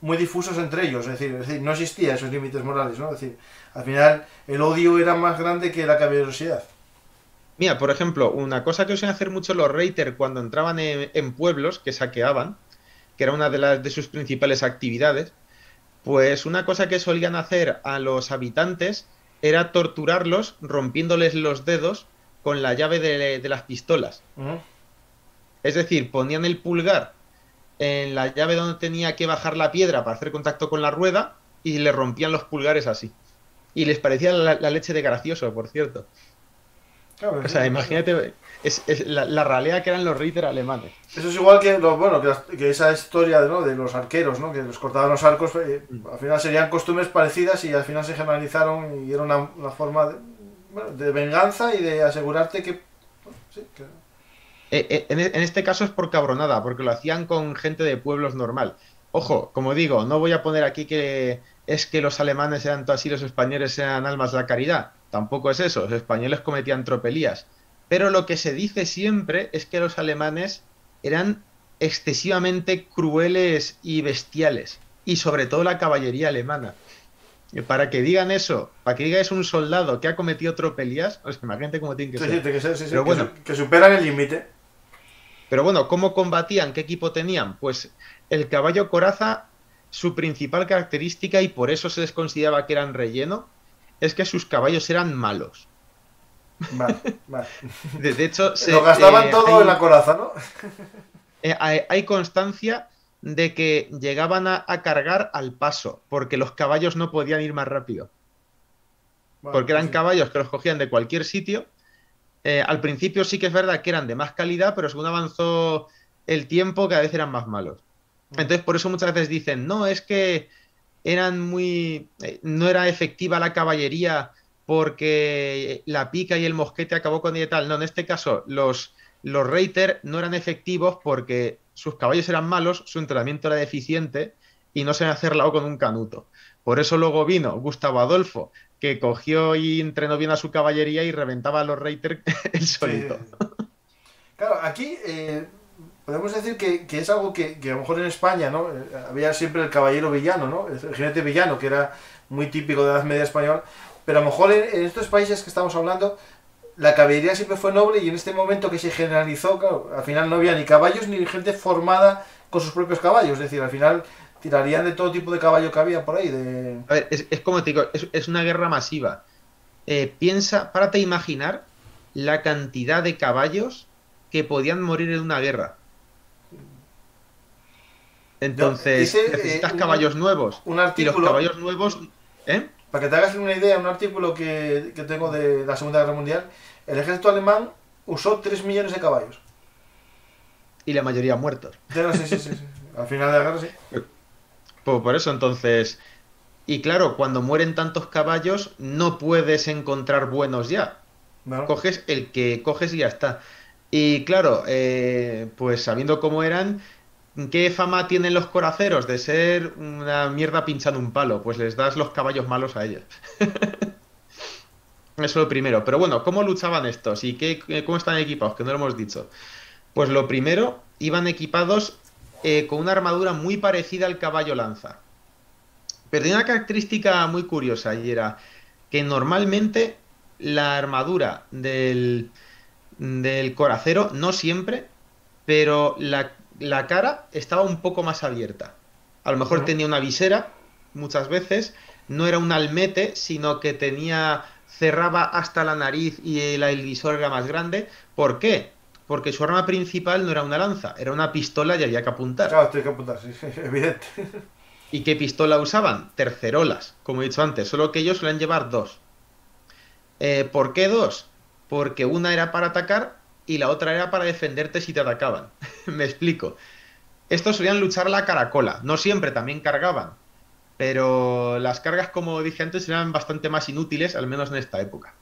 muy difusos entre ellos, es decir, es decir, no existían esos límites morales, ¿no? Es decir, al final el odio era más grande que la caballerosidad. Mira, por ejemplo, una cosa que suelen hacer mucho los reiter cuando entraban en, en pueblos que saqueaban, que era una de las de sus principales actividades, pues una cosa que solían hacer a los habitantes era torturarlos rompiéndoles los dedos con la llave de, de las pistolas. Es decir, ponían el pulgar en la llave donde tenía que bajar la piedra para hacer contacto con la rueda y le rompían los pulgares así. Y les parecía la, la leche de gracioso, por cierto. Claro, O sea, imagínate es, es la, la ralea que eran los Ritter alemanes. Eso es igual que, bueno, que, las- que esa historia ¿no? de los arqueros, ¿no? que los cortaban los arcos, eh, al final serían costumbres parecidas y al final se generalizaron y era una, una forma de, bueno, de venganza y de asegurarte que... bueno, sí, que- Eh, eh, en, en este caso es por cabronada, porque lo hacían con gente de pueblos normal. Ojo, como digo, no voy a poner aquí que es que los alemanes eran todos así, los españoles eran almas de la caridad. Tampoco es eso, los españoles cometían tropelías. Pero lo que se dice siempre es que los alemanes eran excesivamente crueles y bestiales. Y sobre todo la caballería alemana. Y para que digan eso, para que diga es un soldado que ha cometido tropelías, o sea, imagínate cómo tiene que sí, ser. sí, que, sí, sí, Pero que bueno. su- que superan el límite. Pero bueno, ¿cómo combatían? ¿Qué equipo tenían? Pues el caballo coraza, su principal característica, y por eso se les consideraba que eran relleno, es que sus caballos eran malos. Vale, [LAUGHS] vale. De, de hecho, se, Lo gastaban eh, todo hay, en la coraza, ¿no? [LAUGHS] eh, hay- hay constancia de que llegaban a, a cargar al paso, porque los caballos no podían ir más rápido. Vale, porque eran sí. caballos que los cogían de cualquier sitio. Eh, al principio sí que es verdad que eran de más calidad, pero según avanzó el tiempo, cada vez eran más malos. Entonces, por eso muchas veces dicen, no, es que eran muy. eh, no era efectiva la caballería porque la pica y el mosquete acabó con ella y tal. No, en este caso, los, los Reiter no eran efectivos porque sus caballos eran malos, su entrenamiento era deficiente y no sabían hacer lao con un canuto. Por eso luego vino Gustavo Adolfo, que cogió y entrenó bien a su caballería y reventaba a los Reiter [LAUGHS] el solito. sí. Claro, aquí eh, podemos decir que, que es algo que, que a lo mejor en España, ¿no? Eh, Había siempre el caballero villano, ¿no? El jinete villano, que era muy típico de la Edad Media española. Pero a lo mejor en, estos países que estamos hablando, la caballería siempre fue noble y en este momento que se generalizó, claro, al final no había ni caballos ni gente formada con sus propios caballos. Es decir, al final tirarían de todo tipo de caballo que había por ahí. A ver, es, es como te digo, es, es una guerra masiva. Eh, piensa, párate a imaginar la cantidad de caballos que podían morir en una guerra. Entonces, eh, necesitas un- caballos nuevos. Un Y los artículo, caballos nuevos, ¿eh? para que te hagas una idea, un artículo que, que tengo de la Segunda Guerra Mundial, el ejército alemán usó 3 millones de caballos. Y la mayoría muertos. Ya, sí, sí, sí, sí. Al final de la guerra, sí. [LAUGHS] Por, por eso, entonces. Y claro, cuando mueren tantos caballos, no puedes encontrar buenos ya. Bueno, coges el que coges y ya está. Y claro, eh, pues sabiendo cómo eran, ¿Qué fama tienen los coraceros de ser una mierda pinchando un palo? Pues les das los caballos malos a ellos. [LAUGHS] Eso es lo primero. Pero bueno, ¿cómo luchaban estos? ¿Y qué, cómo están equipados? Que no lo hemos dicho. Pues lo primero, iban equipados eh, con una armadura muy parecida al caballo lanza. Pero tiene una característica muy curiosa y era que normalmente la armadura del, del coracero, no siempre, pero la, la, cara estaba un poco más abierta. A lo mejor tenía una visera, muchas veces, no era un almete, sino que tenía cerraba hasta la nariz y el, el visor era más grande. ¿Por qué? Porque su arma principal no era una lanza, era una pistola y había que apuntar. Claro, tiene que apuntar, sí, [LAUGHS] evidente. ¿Y qué pistola usaban? Tercerolas, como he dicho antes, solo que ellos suelen llevar dos. Eh, ¿Por qué dos? Porque una era para atacar y la otra era para defenderte si te atacaban. [LAUGHS] Me explico. Estos solían luchar la caracola. No siempre, también cargaban. Pero las cargas, como dije antes, eran bastante más inútiles, al menos en esta época.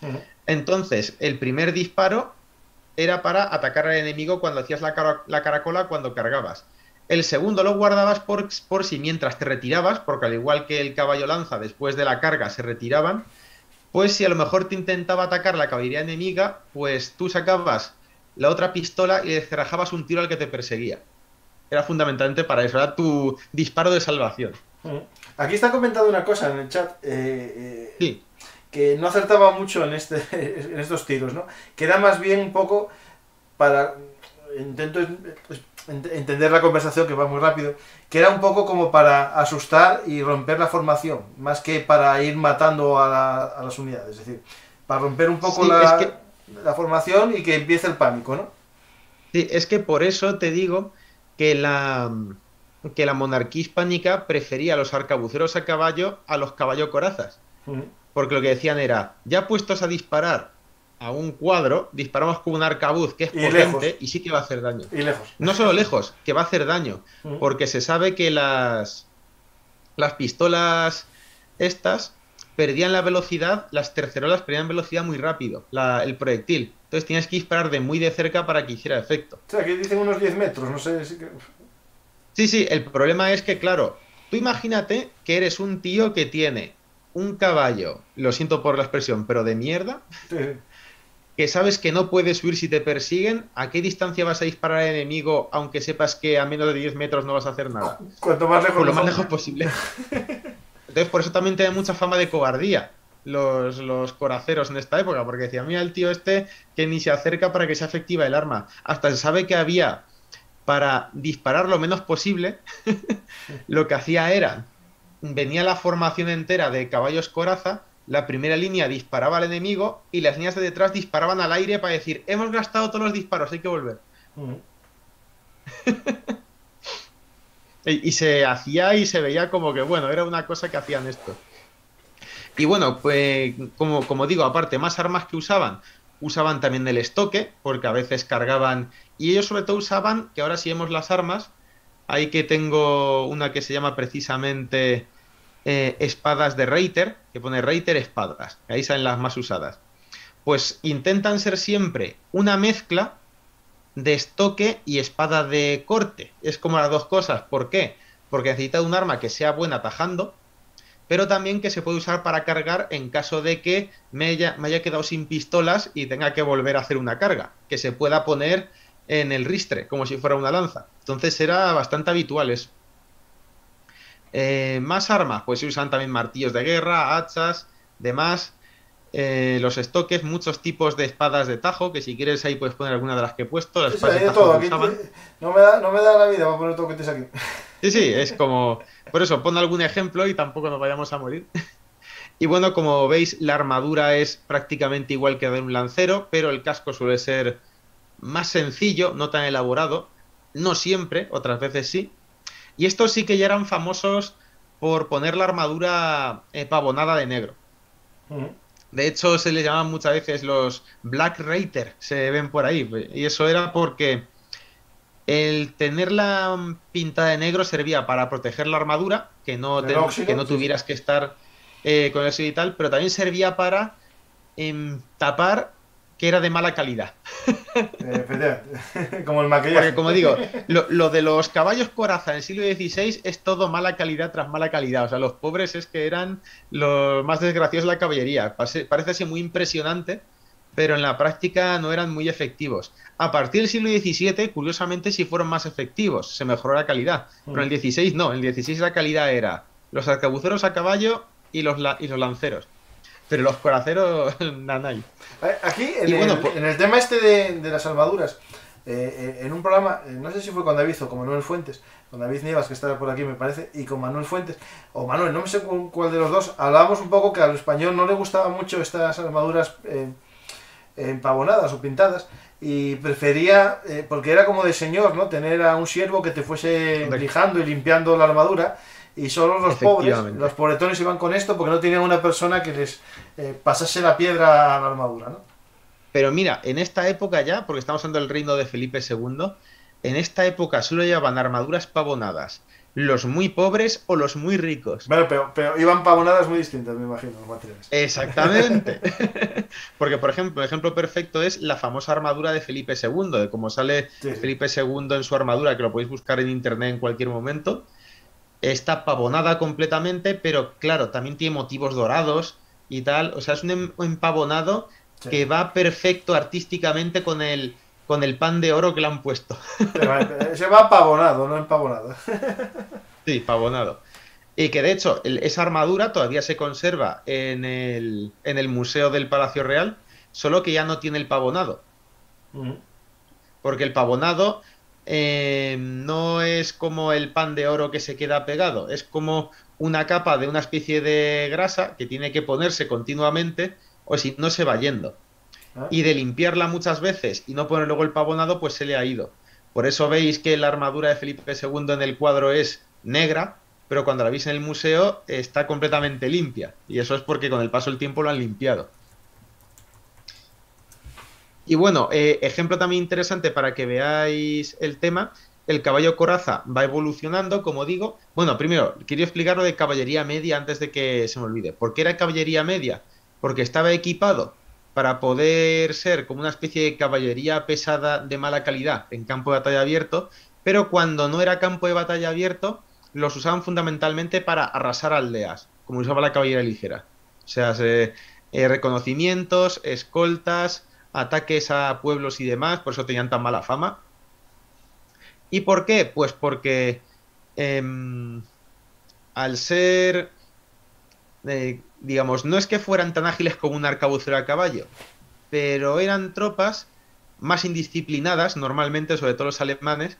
Uh -huh. Entonces, el primer disparo era para atacar al enemigo cuando hacías la, car la caracola cuando cargabas. El segundo lo guardabas por, por, si mientras te retirabas, porque al igual que el caballo lanza, después de la carga se retiraban, pues si a lo mejor te intentaba atacar la caballería enemiga, pues tú sacabas la otra pistola y le cerrajabas un tiro al que te perseguía. Era fundamentalmente para eso, era tu disparo de salvación. Aquí está comentando una cosa en el chat. Eh, eh, sí. Que no acertaba mucho en, este, [LAUGHS] en estos tiros, ¿no? Que era más bien un poco para. Intento entender la conversación que va muy rápido, que era un poco como para asustar y romper la formación, más que para ir matando a, la, a las unidades, es decir, para romper un poco sí, la, es que... la, formación y que empiece el pánico, ¿no? Sí, es que por eso te digo que la, que la monarquía hispánica prefería a los arcabuceros a caballo a los caballo corazas. Uh -huh. Porque lo que decían era, ya puestos a disparar a un cuadro, disparamos con un arcabuz que es y potente lejos. y sí que va a hacer daño. Y lejos. No solo lejos, que va a hacer daño, uh -huh. porque se sabe que las, las pistolas estas perdían la velocidad, las tercerolas perdían velocidad muy rápido, la, el proyectil. Entonces tenías que disparar de muy de cerca para que hiciera efecto. O sea, aquí dicen unos 10 metros, no sé si... Sí, sí, el problema es que, claro, tú imagínate que eres un tío que tiene un caballo, lo siento por la expresión, pero de mierda, Sí. Que sabes que no puedes huir si te persiguen, ¿a qué distancia vas a disparar al enemigo aunque sepas que a menos de 10 metros no vas a hacer nada? Cuanto más lejos, Por lo más mejor. lejos posible. Entonces, por eso también tiene mucha fama de cobardía los, los coraceros en esta época, porque decía, mira el tío este que ni se acerca para que sea efectiva el arma. Hasta se sabe que había, para disparar lo menos posible, [LAUGHS] lo que hacía era, venía la formación entera de caballos coraza, la primera línea disparaba al enemigo y las líneas de detrás disparaban al aire para decir, hemos gastado todos los disparos, hay que volver. [LAUGHS] Y, se hacía y se veía como que, bueno, era una cosa que hacían esto. Y bueno, pues como, como digo, aparte, más armas que usaban, usaban también el estoque, porque a veces cargaban, y ellos sobre todo usaban, que ahora si vemos las armas, ahí que tengo una que se llama precisamente eh, espadas de Reiter, que pone Reiter espadas, ahí salen las más usadas. Pues intentan ser siempre una mezcla de estoque y espada de corte. Es como las dos cosas. ¿Por qué? Porque necesita un arma que sea buena atajando, pero también que se puede usar para cargar en caso de que me haya, me haya quedado sin pistolas y tenga que volver a hacer una carga, que se pueda poner en el ristre, como si fuera una lanza. Entonces era bastante habitual eso. Eh, más armas, pues se usan también martillos de guerra, hachas, demás. Eh, los estoques, muchos tipos de espadas de tajo, que si quieres ahí puedes poner alguna de las que he puesto. Las Sí, espadas de tajo todo. que Aquí no, me da, no me da la vida para poner toquetes aquí. Sí, sí, es como. Por eso, pon algún ejemplo y tampoco nos vayamos a morir. [LAUGHS] Y bueno, como veis, la armadura es prácticamente igual que la de un lancero, pero el casco suele ser más sencillo, no tan elaborado. No siempre, otras veces sí. Y estos sí que ya eran famosos por poner la armadura eh, pavonada de negro. Uh -huh. De hecho, se les llamaban muchas veces los Black Reiter, se ven por ahí. Y eso era porque el tenerla pintada de negro servía para proteger la armadura, que no, Del te- óxido, que no sí, tuvieras que estar eh, con eso y tal, pero también servía para em, tapar que era de mala calidad. [LAUGHS] [LAUGHS] como el maquillaje. Porque, como digo, lo, de los caballos coraza en el siglo XVI es todo mala calidad tras mala calidad. O sea, los pobres es que eran los más desgraciosos de la caballería. Parece, así muy impresionante, pero en la práctica no eran muy efectivos. A partir del siglo XVII, curiosamente, sí fueron más efectivos, se mejoró la calidad. Pero en el XVI no, en el XVI la calidad era los arcabuceros a caballo y los, y los lanceros. Pero los coraceros, [LAUGHS] nanay. Eh, aquí, en, pues el, tema este de, las armaduras, eh, eh, en un programa, no sé si fue con David o con Manuel Fuentes, con David Nievas, que estaba por aquí, me parece, y con Manuel Fuentes, o Manuel, no me sé cuál de los dos, hablábamos un poco que al español no le gustaban mucho estas armaduras empavonadas o pintadas, y prefería, porque era como de señor, ¿no? Tener a un siervo que te fuese lijando y limpiando la armadura y solo los pobres, los pobretones iban con esto porque no tenían una persona que les eh, pasase la piedra a la armadura, ¿no? Pero mira, en esta época ya, porque estamos hablando del reino de Felipe II, en esta época solo llevaban armaduras pavonadas los muy pobres o los muy ricos. Bueno, pero, pero iban pavonadas muy distintas, me imagino, los materiales. Exactamente. [LAUGHS] [LAUGHS] Porque, por ejemplo, el ejemplo perfecto es la famosa armadura de Felipe II, de cómo sale Felipe II en su armadura, que lo podéis buscar en internet en cualquier momento está pavonada completamente, pero claro, también tiene motivos dorados y tal. O sea, es un em, empavonado que va perfecto artísticamente con el, con el pan de oro que le han puesto. Se va pavonado, no empavonado. [LAUGHS] sí, pavonado. Y que de hecho, esa armadura todavía se conserva en el, en el Museo del Palacio Real, solo que ya no tiene el pavonado. Porque el pavonado eh, no es como el pan de oro que se queda pegado, es como una capa de una especie de grasa que tiene que ponerse continuamente o si no se va yendo. Ah. Y de limpiarla muchas veces y no poner luego el pavonado, pues se le ha ido. Por eso veis que la armadura de Felipe II en el cuadro es negra, pero cuando la veis en el museo está completamente limpia. Y eso es porque con el paso del tiempo lo han limpiado. Y bueno, eh, ejemplo también interesante para que veáis el tema, el caballo coraza va evolucionando, como digo. Bueno, primero, quiero explicar lo de caballería media antes de que se me olvide. ¿Por qué era caballería media? Porque estaba equipado para poder ser como una especie de caballería pesada de mala calidad en campo de batalla abierto, pero cuando no era campo de batalla abierto, los usaban fundamentalmente para arrasar aldeas, como usaba la caballería ligera. O sea, eh, reconocimientos, escoltas, ataques a pueblos y demás, por eso tenían tan mala fama. ¿Y por qué? Pues porque em, al ser, eh, digamos, no es que fueran tan ágiles como un arcabucero a caballo, pero eran tropas más indisciplinadas, normalmente, sobre todo los alemanes,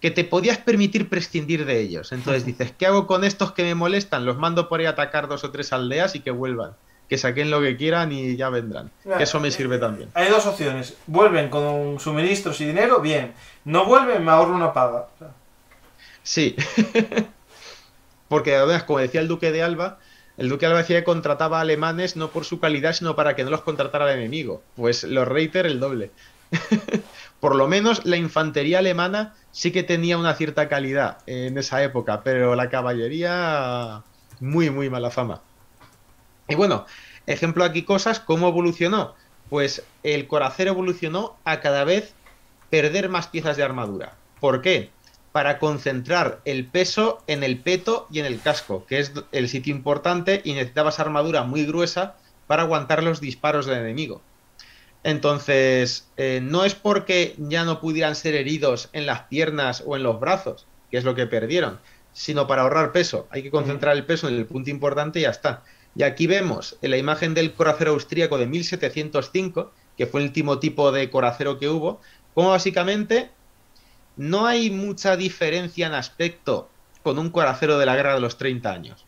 que te podías permitir prescindir de ellos. Entonces dices, ¿qué hago con estos que me molestan? Los mando por ahí a atacar dos o tres aldeas y que vuelvan que saquen lo que quieran y ya vendrán. eso me sirve también. Hay dos opciones. Vuelven con suministros y dinero, bien. No vuelven, me ahorro una paga. Sí. [LAUGHS] Porque además, como decía el duque de Alba, el duque de Alba decía que contrataba alemanes no por su calidad, sino para que no los contratara el enemigo. Pues los Reiter el doble. [LAUGHS] por lo menos la infantería alemana sí que tenía una cierta calidad en esa época, pero la caballería muy, muy mala fama. Y bueno, ejemplo aquí cosas, ¿cómo evolucionó? Pues el coracero evolucionó a cada vez perder más piezas de armadura. ¿Por qué? Para concentrar el peso en el peto y en el casco, que es el sitio importante y necesitabas armadura muy gruesa para aguantar los disparos del enemigo. Entonces, eh, no es porque ya no pudieran ser heridos en las piernas o en los brazos, que es lo que perdieron, sino para ahorrar peso. Hay que concentrar el peso en el punto importante y ya está. Y aquí vemos en la imagen del coracero austríaco de 1705, que fue el último tipo de coracero que hubo, como básicamente no hay mucha diferencia en aspecto con un coracero de la guerra de los 30 años.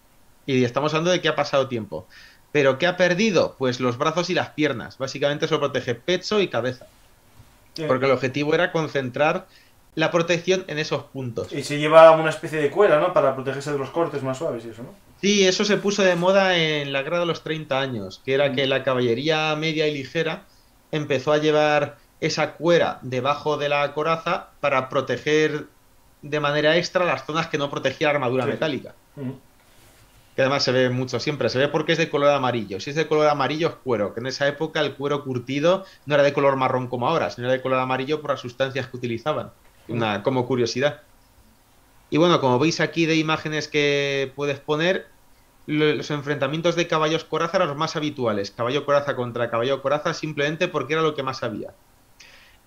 Y estamos hablando de que ha pasado tiempo. Pero ¿qué ha perdido? Pues los brazos y las piernas. Básicamente solo protege pecho y cabeza. Porque el objetivo era concentrar la protección en esos puntos. Y se lleva una especie de cuera, ¿no? Para protegerse de los cortes más suaves y eso, ¿no? Sí, eso se puso de moda en la guerra de los 30 años, que era que la caballería media y ligera empezó a llevar esa cuera debajo de la coraza para proteger de manera extra las zonas que no protegía la armadura metálica. que además se ve mucho siempre, se ve porque es de color amarillo. Si es de color amarillo es cuero, que en esa época el cuero curtido no era de color marrón como ahora, sino era de color amarillo por las sustancias que utilizaban. Una, como curiosidad. Y bueno, como veis aquí de imágenes que puedes poner, los enfrentamientos de caballos coraza eran los más habituales. Caballo coraza contra caballo coraza simplemente porque era lo que más había.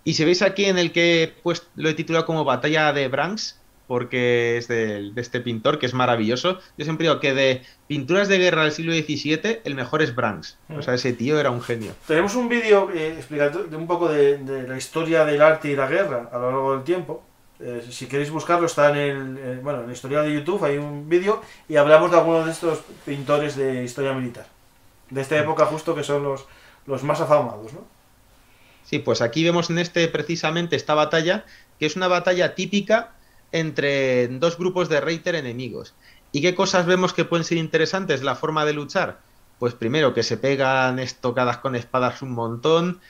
Y si veis aquí en el que pues, lo he titulado como Batalla de Branks, porque es de, este pintor que es maravilloso. Yo siempre digo que de pinturas de guerra del siglo XVII, el mejor es Branks. O sea, ese tío era un genio. Tenemos un vídeo eh, explicando un poco de, la historia del arte y la guerra a lo largo del tiempo. Eh, si queréis buscarlo, está en el, bueno, en la historia de YouTube, hay un vídeo y hablamos de algunos de estos pintores de historia militar. De esta época justo que son los, los más afamados, ¿no? Sí, pues aquí vemos en este precisamente esta batalla, que es una batalla típica entre dos grupos de Reiter enemigos. ¿Y qué cosas vemos que pueden ser interesantes? La forma de luchar. Pues primero que se pegan estocadas con espadas un montón,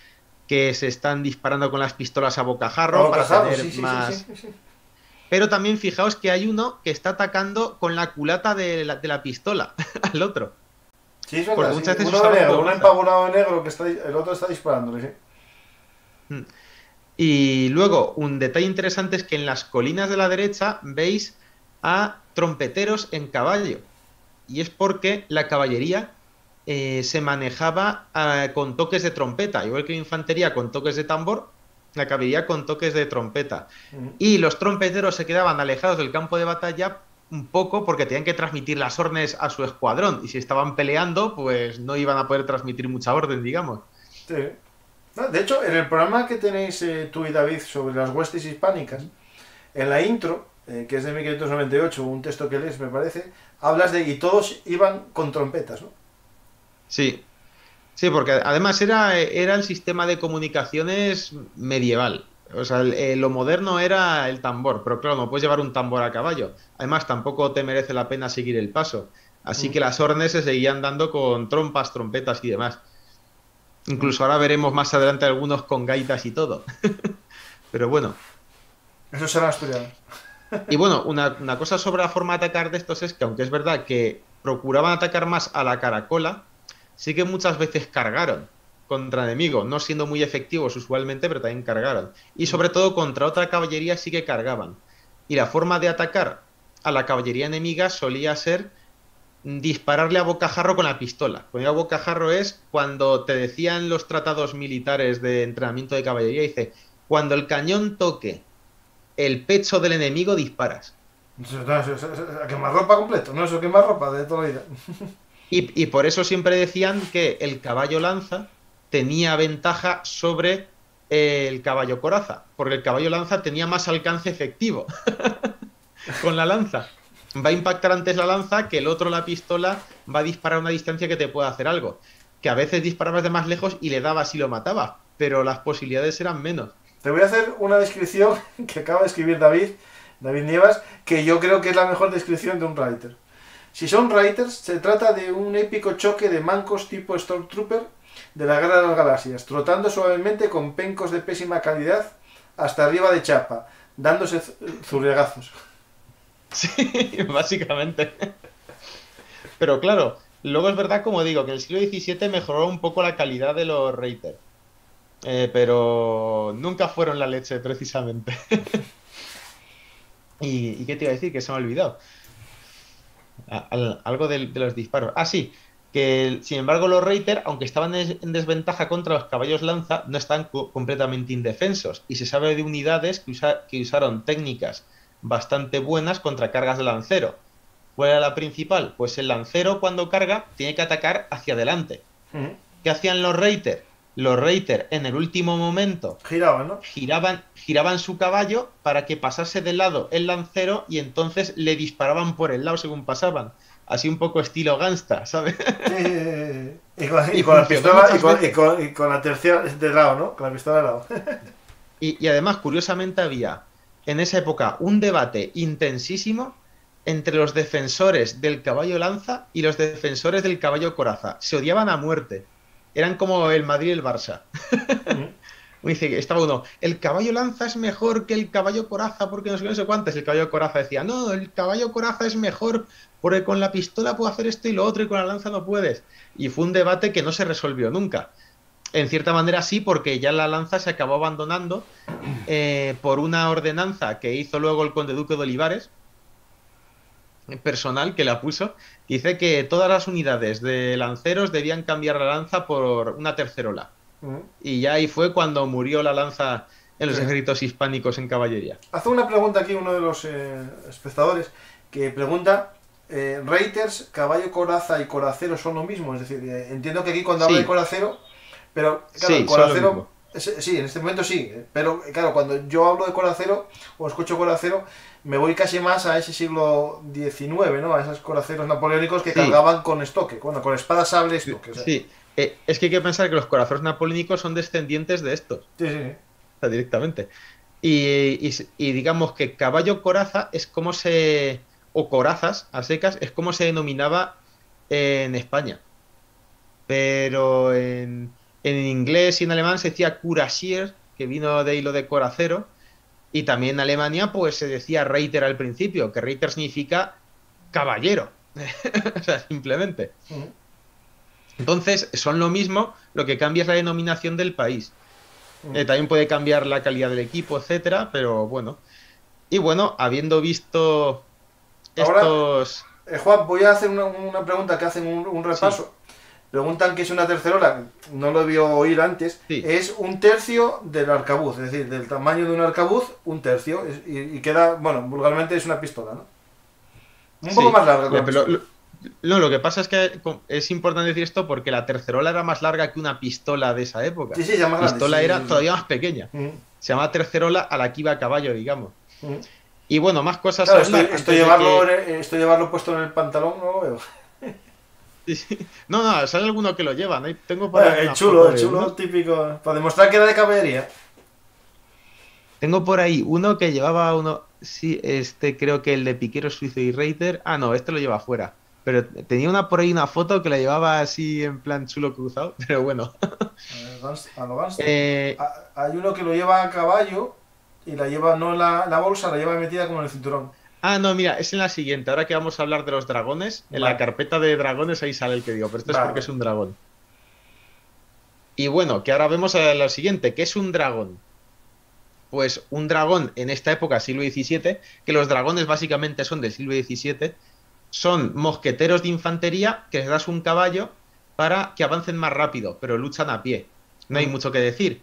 que se están disparando con las pistolas a bocajarro para tener más. Pero también fijaos que hay uno que está atacando con la culata de la, de la pistola [LAUGHS] al otro. Sí, es verdad. uno negro, uno empagonado negro que está, el otro está disparándole. Mm. Y luego, un detalle interesante es que en las colinas de la derecha veis a trompeteros en caballo. Y es porque la caballería eh, se manejaba eh, con toques de trompeta, igual que la infantería con toques de tambor, la caballería con toques de trompeta. Y los trompeteros se quedaban alejados del campo de batalla un poco porque tenían que transmitir las órdenes a su escuadrón. Y si estaban peleando, pues no iban a poder transmitir mucha orden, digamos. Sí. De hecho, en el programa que tenéis eh, tú y David sobre las huestes hispánicas, en la intro, eh, que es de 1598, un texto que lees, me parece, hablas de y todos iban con trompetas, ¿no? Sí. Sí, porque además era, era el sistema de comunicaciones medieval. O sea, eh, lo moderno era el tambor, pero claro, no puedes llevar un tambor a caballo. Además, tampoco te merece la pena seguir el paso. Así mm. que las órdenes se seguían dando con trompas, trompetas y demás. Incluso ahora veremos más adelante algunos con gaitas y todo. [LAUGHS] Pero bueno. Eso será estudiado. y bueno, una, cosa sobre la forma de atacar de estos es que, aunque es verdad que procuraban atacar más a la caracola, sí que muchas veces cargaron contra enemigos, no siendo muy efectivos usualmente, pero también cargaron. Y sobre todo contra otra caballería sí que cargaban. Y la forma de atacar a la caballería enemiga solía ser dispararle a bocajarro con la pistola. Cuando a bocajarro es cuando te decían los tratados militares de entrenamiento de caballería, dice, cuando el cañón toque el pecho del enemigo, disparas. A quemar ropa completo, no eso quemar ropa de toda la vida. [LAUGHS] Y, por eso siempre decían que el caballo lanza tenía ventaja sobre el caballo coraza, porque el caballo lanza tenía más alcance efectivo [LAUGHS] con la lanza va a impactar antes la lanza que el otro la pistola va a disparar a una distancia que te pueda hacer algo. Que a veces disparabas de más lejos y le dabas y lo matabas, pero las posibilidades eran menos. Te voy a hacer una descripción [LAUGHS] que acaba de escribir David, David Nievas, que yo creo que es la mejor descripción de un writer. Si son writers, se trata de un épico choque de mancos tipo Stormtrooper de la Guerra de las Galaxias, trotando suavemente con pencos de pésima calidad hasta arriba de chapa, dándose zurriagazos. [LAUGHS] Sí, básicamente. Pero claro, luego es verdad, como digo, que en el siglo XVII mejoró un poco la calidad de los Reiter. Eh, pero nunca fueron la leche, precisamente. [LAUGHS] ¿Y, qué te iba a decir? Que se me ha olvidado. Algo de, los disparos. Ah, sí, que sin embargo los Reiter, aunque estaban en desventaja contra los caballos lanza, no están completamente indefensos. Y se sabe de unidades que, que usaron técnicas bastante buenas contra cargas de lancero. ¿Cuál era la principal? Pues el lancero cuando carga tiene que atacar hacia adelante. ¿Qué hacían los Reiter? Los Reiter en el último momento giraban, ¿no? giraban, giraban su caballo para que pasase de lado el lancero y entonces le disparaban por el lado según pasaban. Así un poco estilo gangsta, ¿sabes? y, con, la pistola y con, la tercera de lado, ¿no? Con la pistola de lado. y además, curiosamente, había en esa época un debate intensísimo entre los defensores del caballo lanza y los defensores del caballo coraza. Se odiaban a muerte. Eran como el Madrid y el Barça. [LAUGHS] dice, estaba uno, el caballo lanza es mejor que el caballo coraza porque no sé, no sé cuántos. El caballo coraza decía, no, el caballo coraza es mejor porque con la pistola puedo hacer esto y lo otro y con la lanza no puedes. Y fue un debate que no se resolvió nunca. En cierta manera sí, porque ya la lanza se acabó abandonando eh, por una ordenanza que hizo luego el conde duque de Olivares, personal que la puso, dice que todas las unidades de lanceros debían cambiar la lanza por una tercerola. Y ya ahí fue cuando murió la lanza en los ejércitos hispánicos en caballería. Hace una pregunta aquí uno de los eh, espectadores que pregunta, eh, ¿Reiters, caballo coraza y coracero son lo mismo? Es decir, eh, entiendo que aquí cuando habla de coracero, pero claro, el coracero... Sí, en este momento sí, pero claro, cuando yo hablo de coracero o escucho coracero, me voy casi más a ese siglo XIX, ¿no? A esos coraceros napoleónicos que cargaban con estoque, bueno, con espada sable estoque. Sí, eh, es que hay que pensar que los corazones napoleónicos son descendientes de estos. Sí, sí. O sea, directamente. Y, digamos que caballo coraza es como se. o corazas a secas es como se denominaba en España. Pero en, inglés y en alemán se decía curasier, que vino de hilo de coracero. Y también en Alemania, pues se decía Reiter al principio, que Reiter significa caballero. [LAUGHS] o sea, simplemente. Entonces, son lo mismo, lo que cambia es la denominación del país. Eh, también puede cambiar la calidad del equipo, etcétera, pero bueno. Y bueno, habiendo visto estos. Eh, Juan, voy a hacer una, pregunta que hacen un, repaso. Preguntan qué es una tercerola, no lo vio oír antes. Es un tercio del arcabuz, es decir, del tamaño de un arcabuz, un tercio. Y, queda, bueno, vulgarmente es una pistola, ¿no? Un poco más larga. No, lo que pasa es que es importante decir esto porque la tercerola era más larga que una pistola de esa época. Sí, sí, ya más La pistola era todavía más pequeña. Se llama tercerola a la que iba a caballo, digamos. Y bueno, más cosas. esto, llevarlo, llevarlo puesto en el pantalón no lo veo. No, no, sale alguno que lo lleva. Tengo por el chulo, el chulo típico. Para demostrar que era de caballería. Tengo por ahí uno que llevaba uno. Sí, este creo que el de Piquero Suizo y Raider. Ah, no, este lo lleva afuera. Pero tenía una por ahí una foto que la llevaba así en plan chulo cruzado, [LAUGHS] pero bueno. Eh, hay uno que lo lleva a caballo y la lleva, no en la, bolsa, la lleva metida como en el cinturón. Ah, no, mira, es en la siguiente. Ahora que vamos a hablar de los dragones, en la carpeta de dragones ahí sale el que digo, pero esto es porque es un dragón. Y bueno, que ahora vemos a lo siguiente, ¿qué es un dragón? Pues un dragón en esta época, siglo XVII, que los dragones básicamente son del siglo XVII, son mosqueteros de infantería que les das un caballo para que avancen más rápido, pero luchan a pie. No hay mm. mucho que decir.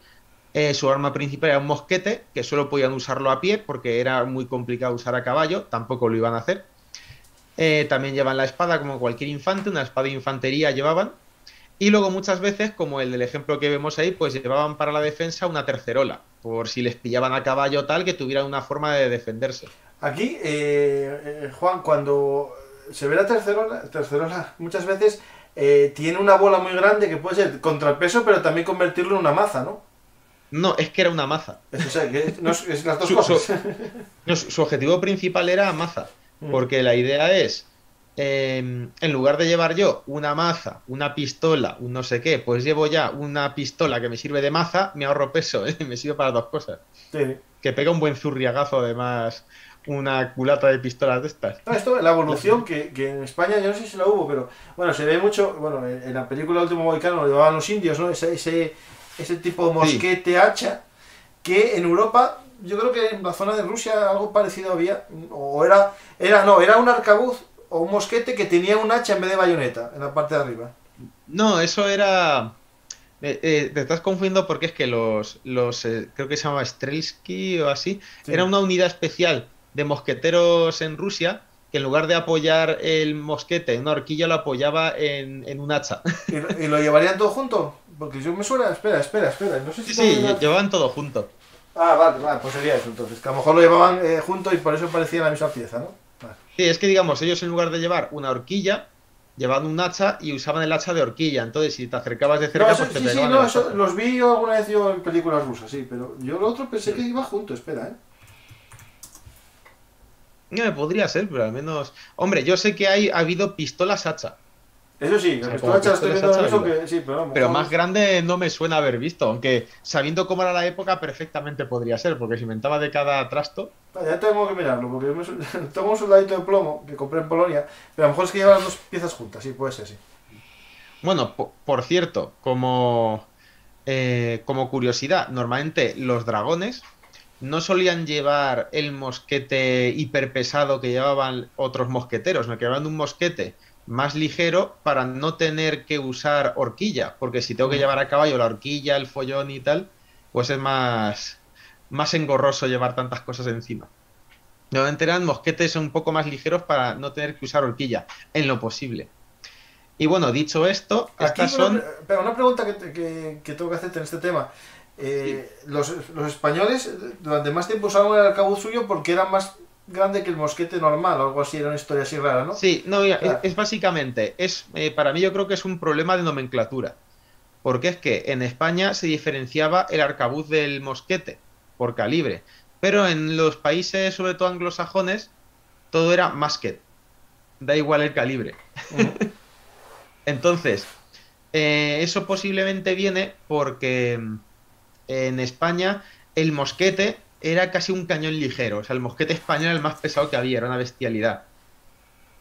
Eh, su arma principal era un mosquete, que solo podían usarlo a pie porque era muy complicado usar a caballo, tampoco lo iban a hacer. Eh, también llevan la espada como cualquier infante, una espada de infantería llevaban. Y luego muchas veces, como el del ejemplo que vemos ahí, pues llevaban para la defensa una tercerola, por si les pillaban a caballo tal que tuvieran una forma de defenderse. Aquí, eh, Juan, cuando se ve la tercerola, tercerola muchas veces tiene una bola muy grande que puede ser contrapeso, pero también convertirlo en una maza, ¿no? No, es que era una maza. Es, las dos su, cosas. Su, objetivo principal era maza, mm. porque la idea es, em, en lugar de llevar yo una maza, una pistola, un no sé qué, pues llevo ya una pistola que me sirve de maza, me ahorro peso, [LAUGHS] ¿eh? me sirve para dos cosas. Que pega un buen zurriagazo además una culata de pistolas de estas. esto, la evolución que, en España, yo no sé si la hubo, pero bueno, se ve mucho, bueno, en, la película Último Mohicano lo llevaban los indios, ¿no? Ese, ese, ese tipo de mosquete hacha, que en Europa, yo creo que en la zona de Rusia algo parecido había, o era, era, no, era un arcabuz o un mosquete que tenía un hacha en vez de bayoneta en la parte de arriba. No, eso era... Eh, eh, te estás confundiendo porque es que los, los eh, creo que se llamaba Strelsky o así, era una unidad especial de mosqueteros en Rusia que en lugar de apoyar el mosquete en una horquilla lo apoyaba en, un hacha. ¿Y, lo llevarían todo junto? Porque yo me suena, espera, espera, espera, no sé si... Sí, llevaban todo junto. Ah, vale, vale, pues sería eso entonces, que a lo mejor lo llevaban eh, junto y por eso parecía la misma pieza, ¿no? Sí, es que digamos, ellos en lugar de llevar una horquilla, llevaban un hacha y usaban el hacha de horquilla. Entonces, si te acercabas de cerca, pues te Sí, sí, no, eso, los vi alguna vez yo en películas rusas, sí, pero yo lo otro pensé que iba junto, espera, ¿eh? No, podría ser, pero al menos. Hombre, yo sé que hay, ha habido pistolas hacha. Eso sí, estoy viendo eso que sí, pero, pero más grande no me suena haber visto, aunque sabiendo cómo era la época perfectamente podría ser, porque se inventaba de cada trasto. Ya tengo que mirarlo, porque [LAUGHS] tengo un soldadito de plomo que compré en Polonia, pero a lo mejor es que lleva las dos piezas juntas, sí, puede ser, sí. Bueno, por cierto, como, eh, como curiosidad, normalmente los dragones no solían llevar el mosquete hiperpesado que llevaban otros mosqueteros, no que llevaban un mosquete más ligero para no tener que usar horquilla, porque si tengo que llevar a caballo la horquilla, el follón y tal, pues es más, más engorroso llevar tantas cosas encima. Normalmente eran mosquetes un poco más ligeros para no tener que usar horquilla, en lo posible. Y bueno, dicho esto, estas son... Pero una pregunta que, que, tengo que hacerte en este tema. Eh, los, los, españoles durante más tiempo usaban el arcabuz suyo porque era más grande que el mosquete normal, o algo así, era una historia así rara, ¿no? Sí, no, es, básicamente, es eh, para mí yo creo que es un problema de nomenclatura, porque es que en España se diferenciaba el arcabuz del mosquete por calibre, pero en los países, sobre todo anglosajones, todo era musket, da igual el calibre. [LAUGHS] Entonces, eh, eso posiblemente viene porque mm, en España el mosquete era casi un cañón ligero. O sea, el mosquete español era el más pesado que había, era una bestialidad.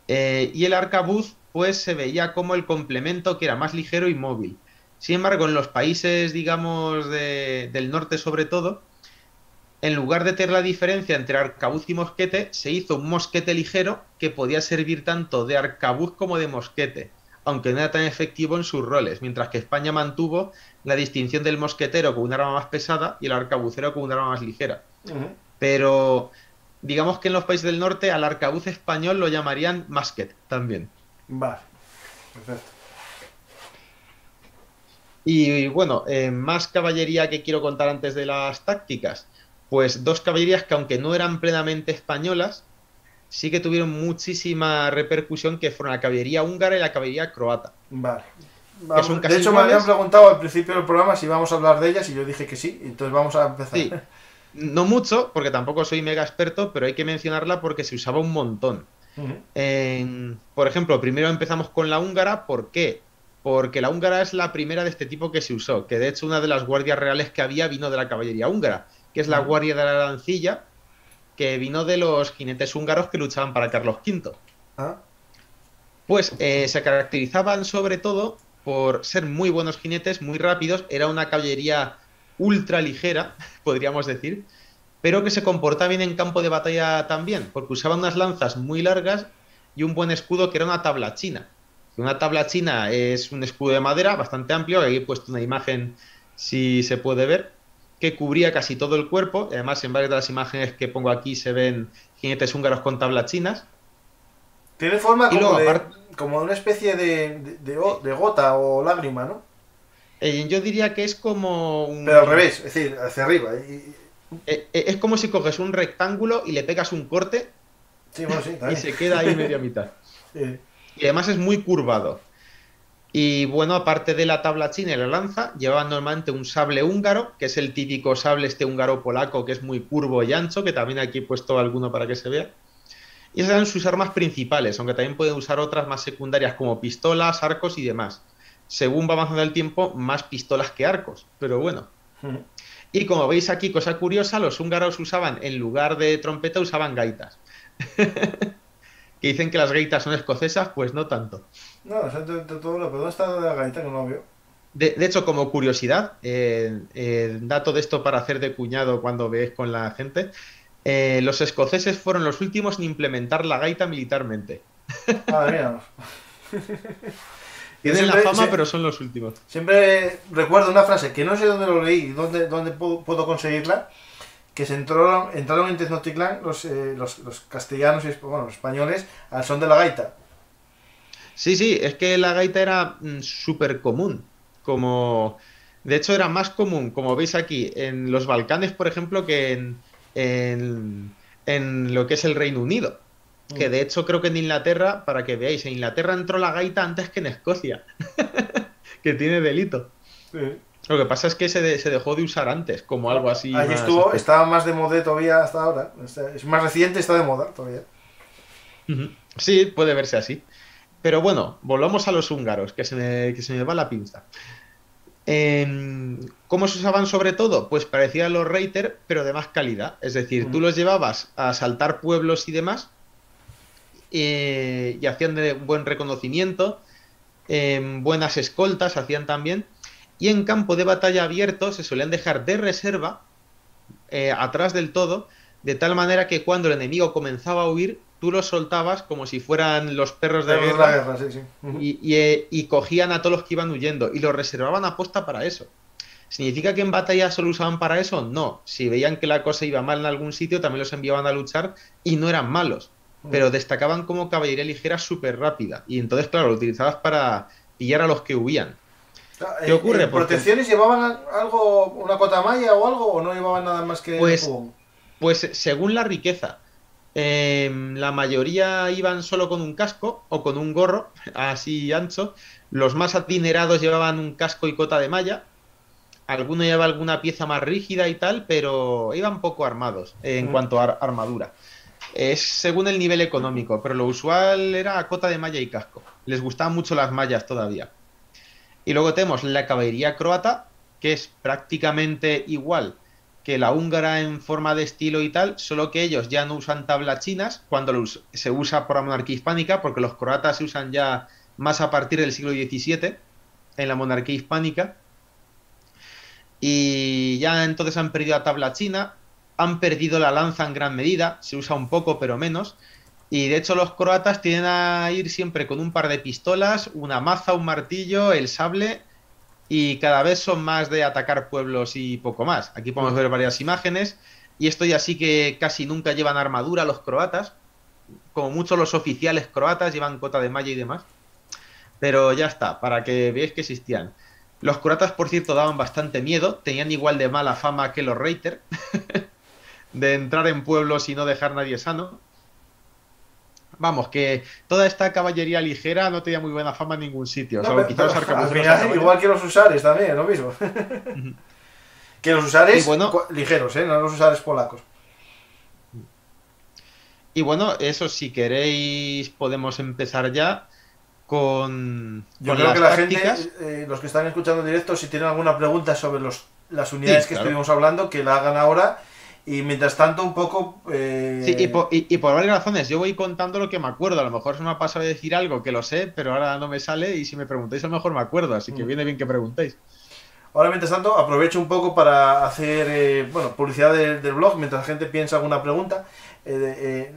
Eh, y el arcabuz, pues se veía como el complemento que era más ligero y móvil. Sin embargo, en los países, digamos, del norte sobre todo, en lugar de tener la diferencia entre arcabuz y mosquete, se hizo un mosquete ligero que podía servir tanto de arcabuz como de mosquete, aunque no era tan efectivo en sus roles, mientras que España mantuvo la distinción del mosquetero con un arma más pesada y el arcabucero con un arma más ligera. Pero digamos que en los países del norte al arcabuz español lo llamarían musket también. Vale, perfecto. Y bueno, eh, más caballería que quiero contar antes de las tácticas. Pues dos caballerías que aunque no eran plenamente españolas, sí que tuvieron muchísima repercusión, que fueron la caballería húngara y la caballería croata. Vale. de hecho, me habían preguntado al principio del programa si íbamos a hablar de ellas y yo dije que sí, entonces vamos a empezar. No mucho, porque tampoco soy mega experto, pero hay que mencionarla porque se usaba un montón. por ejemplo, primero empezamos con la húngara. ¿Por qué? Porque la húngara es la primera de este tipo que se usó, que de hecho una de las guardias reales que había vino de la caballería húngara, que es la guardia de la lancilla, que vino de los jinetes húngaros que luchaban para Carlos V. Ah. Pues eh, se caracterizaban sobre todo por ser muy buenos jinetes, muy rápidos, era una caballería ultra ligera, [LAUGHS] podríamos decir, pero que se comportaba bien en campo de batalla también, porque usaban unas lanzas muy largas y un buen escudo que era una tabla china. Una tabla china es un escudo de madera bastante amplio, aquí he puesto una imagen si se puede ver, que cubría casi todo el cuerpo, además en varias de las imágenes que pongo aquí se ven jinetes húngaros con tablas chinas. Tiene forma como, de, como una especie de, de gota o lágrima, ¿no? Eh, yo diría que es como un... Pero al revés, es decir, hacia arriba. Eh, eh, es como si coges un rectángulo y le pegas un corte y se queda ahí medio a [LAUGHS] mitad. Y además es muy curvado. Y bueno, aparte de la tabla china y la lanza, llevaban normalmente un sable húngaro, que es el típico sable este húngaro polaco, que es muy curvo y ancho, que también aquí he puesto alguno para que se vea. Y esas eran sus armas principales, aunque también pueden usar otras más secundarias como pistolas, arcos y demás según va avanzando el tiempo, más pistolas que arcos, pero bueno. Y como veis aquí, cosa curiosa, los húngaros usaban, en lugar de trompeta, usaban gaitas. [LAUGHS] que dicen que las gaitas son escocesas, pues no tanto. No, todo lo, pero ¿dónde está la gaita que no veo? De, hecho, como curiosidad, eh, eh, dato de esto para hacer de cuñado cuando veis con la gente, eh, los escoceses fueron los últimos en implementar la gaita militarmente. [LAUGHS] Madre mía. [LAUGHS] Tienen la fama, pero son los últimos. Siempre recuerdo una frase que no sé dónde lo leí, dónde, dónde puedo, conseguirla, que se entraron, entraron en Tenochtitlán los, eh, los, los, castellanos y bueno, los españoles al son de la gaita. Sí, sí, es que la gaita era mm, súper común. Como. De hecho, era más común, como veis aquí, en los Balcanes, por ejemplo, que en, en, en lo que es el Reino Unido. Que de hecho creo que en Inglaterra, para que veáis, en Inglaterra entró la gaita antes que en Escocia. [LAUGHS] que tiene delito. Lo que pasa es que se, dejó de usar antes, como algo así. Ahí estuvo, estaba más de moda todavía hasta ahora. Es más reciente, está de moda todavía. Sí, puede verse así. Pero bueno, volvamos a los húngaros, que se me, que se me va la pinza. Em, ¿Cómo se usaban sobre todo? Pues parecían los Reiter, pero de más calidad. Es decir, tú los llevabas a asaltar pueblos y demás, eh, y hacían de buen reconocimiento, em, buenas escoltas hacían también, y en campo de batalla abierto se solían dejar de reserva, eh, atrás del todo, de tal manera que cuando el enemigo comenzaba a huir, tú los soltabas como si fueran los perros de, guerra, eh, y, cogían a todos los que iban huyendo y los reservaban a posta para eso. ¿Significa que en batalla solo usaban para eso? No. Si veían que la cosa iba mal en algún sitio, también los enviaban a luchar y no eran malos. Pero destacaban como caballería ligera súper rápida. Y entonces, claro, lo utilizabas para pillar a los que huían. ¿Qué ocurre? ¿En protecciones llevaban algo, una cota malla o algo, o no llevaban nada más que pues, pues según la riqueza. Em, la mayoría iban solo con un casco o con un gorro [LAUGHS] así ancho. Los más adinerados llevaban un casco y cota de malla. Alguno llevaba alguna pieza más rígida y tal, pero iban poco armados en mm. cuanto a armadura. Es según el nivel económico, pero lo usual era cota de malla y casco. Les gustaban mucho las mallas todavía. Y luego tenemos la caballería croata, que es prácticamente igual que la húngara en forma de estilo y tal, solo que ellos ya no usan tablas chinas cuando se usa por la monarquía hispánica, porque los croatas se usan ya más a partir del siglo XVII en la monarquía hispánica. Y ya entonces han perdido la tabla china, han perdido la lanza en gran medida, se usa un poco pero menos. Y de hecho los croatas tienen a ir siempre con un par de pistolas, una maza, un martillo, el sable y cada vez son más de atacar pueblos y poco más. Aquí podemos ver varias imágenes y esto ya sí que casi nunca llevan armadura los croatas, como muchos los oficiales croatas llevan cota de malla y demás. Pero ya está, para que veáis que existían. Los croatas, por cierto, daban bastante miedo, tenían igual de mala fama que los Reiter, [LAUGHS] de entrar en pueblos y no dejar nadie sano. Vamos, que toda esta caballería ligera no tenía muy buena fama en ningún sitio. igual que los usares también, lo mismo. [LAUGHS] que los usares ligeros, ¿eh? no los usares polacos. Y bueno, eso si queréis podemos empezar ya con, Yo creo que la gente, eh, los que están escuchando en directo, si tienen alguna pregunta sobre los, las unidades que estuvimos hablando, que la hagan ahora y mientras tanto, un poco. Eh... Sí, y por, y, por, varias razones. Yo voy contando lo que me acuerdo. A lo mejor se me ha pasado de decir algo que lo sé, pero ahora no me sale. Y si me preguntáis, a lo mejor me acuerdo. Así que mm. viene bien que preguntéis. Ahora, mientras tanto, aprovecho un poco para hacer eh, bueno, publicidad del blog. Mientras la gente piensa alguna pregunta, eh,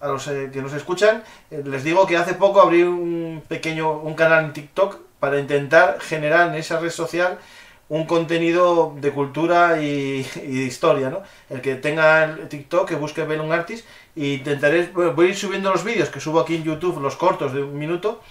a los que nos escuchan, les digo que hace poco abrí un pequeño un canal en TikTok para intentar generar en esa red social un contenido de cultura y, de historia, ¿no? El que tenga el TikTok, que busque un Artist, e intentaré, voy a ir subiendo los vídeos que subo aquí en YouTube, los cortos de un minuto,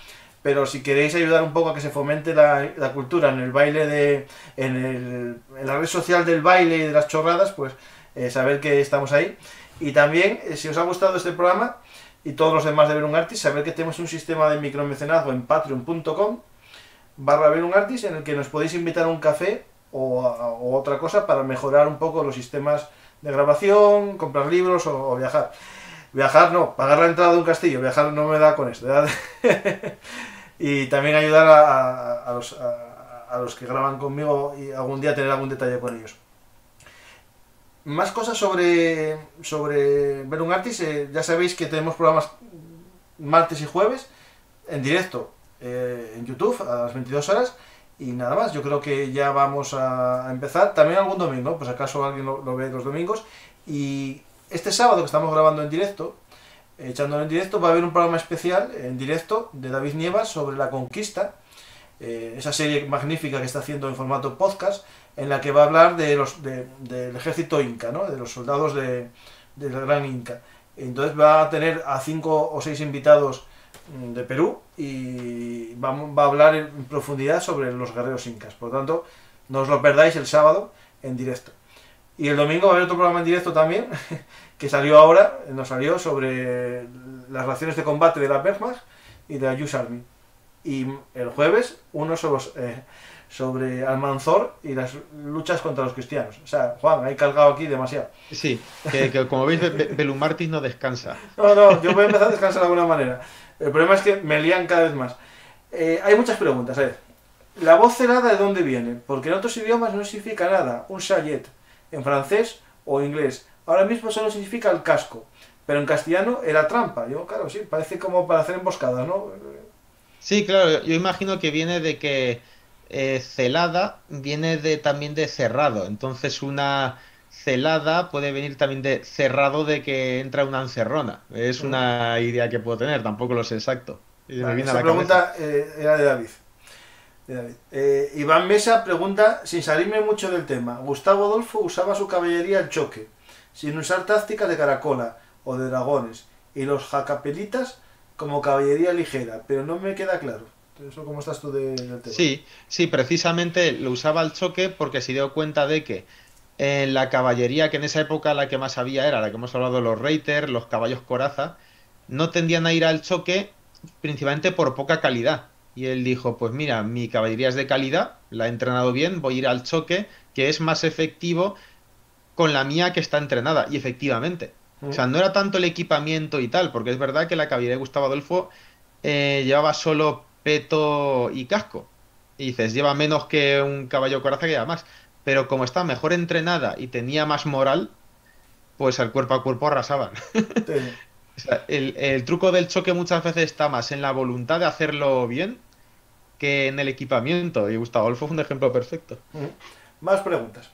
pero si queréis ayudar un poco a que se fomente la, cultura en el baile de, en, el, en, la red social del baile y de las chorradas, pues eh, saber que estamos ahí. Y también, eh, si os ha gustado este programa y todos los demás de un Artist, saber que tenemos un sistema de micromecenazgo en patreon.com barra ver un artist en el que nos podéis invitar a un café o, otra cosa para mejorar un poco los sistemas de grabación, comprar libros o, viajar. Viajar no, pagar la entrada de un castillo, viajar no me da con esto. [LAUGHS] y también ayudar a, los, a, los, que graban conmigo y algún día tener algún detalle con ellos. Más cosas sobre, sobre ver un artist, eh, ya sabéis que tenemos programas martes y jueves en directo eh, en YouTube a las 22 horas. Y nada más, yo creo que ya vamos a empezar. También algún domingo, pues acaso alguien lo, ve los domingos. Y este sábado que estamos grabando en directo, echándolo en directo, va a haber un programa especial en directo de David Nievas sobre la conquista. Eh, esa serie magnífica que está haciendo en formato podcast, en la que va a hablar de los, del ejército inca, ¿no? de los soldados de, del gran inca. Entonces va a tener a cinco o seis invitados de Perú y va, va, a hablar en profundidad sobre los guerreros incas. Por lo tanto, no os lo perdáis el sábado en directo. Y el domingo va a haber otro programa en directo también, [LAUGHS] que salió ahora, nos salió sobre las raciones de combate de la Wehrmacht y de la US Army. Y el jueves, uno sobre eh, [LAUGHS] sobre Almanzor y las luchas contra los cristianos. O sea, Juan, hay cargado aquí demasiado. Sí, que, como veis, Belumartis no descansa. [LAUGHS] No, no, yo voy a empezar a descansar de alguna manera. El problema es que me lían cada vez más. Eh, hay muchas preguntas. A ver, ¿la voz celada de dónde viene? Porque en otros idiomas no significa nada. Un sayet en francés o inglés. Ahora mismo solo significa el casco. Pero en castellano era trampa. Yo, claro, sí, parece como para hacer emboscadas, ¿no? Sí, claro, yo imagino que viene de que eh, celada viene de también de cerrado. Entonces una celada puede venir también de cerrado de que entra una encerrona. Es una idea que puedo tener, tampoco lo sé exacto. esa pregunta eh, era de David. Eh, Iván Mesa pregunta, sin salirme mucho del tema, Gustavo Adolfo usaba su caballería al choque, sin usar tácticas de caracola o de dragones, y los jacapelitas como caballería ligera, pero no me queda claro. Eso, ¿Cómo estás tú del tema? Sí, sí, precisamente lo usaba al choque porque se dio cuenta de que la caballería, que en esa época la que más había era la que hemos hablado, los Reiter, los caballos coraza, no tendían a ir al choque principalmente por poca calidad. Y él dijo, pues mira, mi caballería es de calidad, la he entrenado bien, voy a ir al choque, que es más efectivo con la mía que está entrenada. Y efectivamente. O sea, no era tanto el equipamiento y tal, porque es verdad que la caballería de Gustavo Adolfo eh, llevaba solo peto y casco. Y dices, lleva menos que un caballo coraza que lleva más. Pero como estaba mejor entrenada y tenía más moral, pues al cuerpo a cuerpo arrasaban. [LAUGHS] el, truco del choque muchas veces está más en la voluntad de hacerlo bien que en el equipamiento. Y Gustavo Adolfo es un ejemplo perfecto. Más preguntas.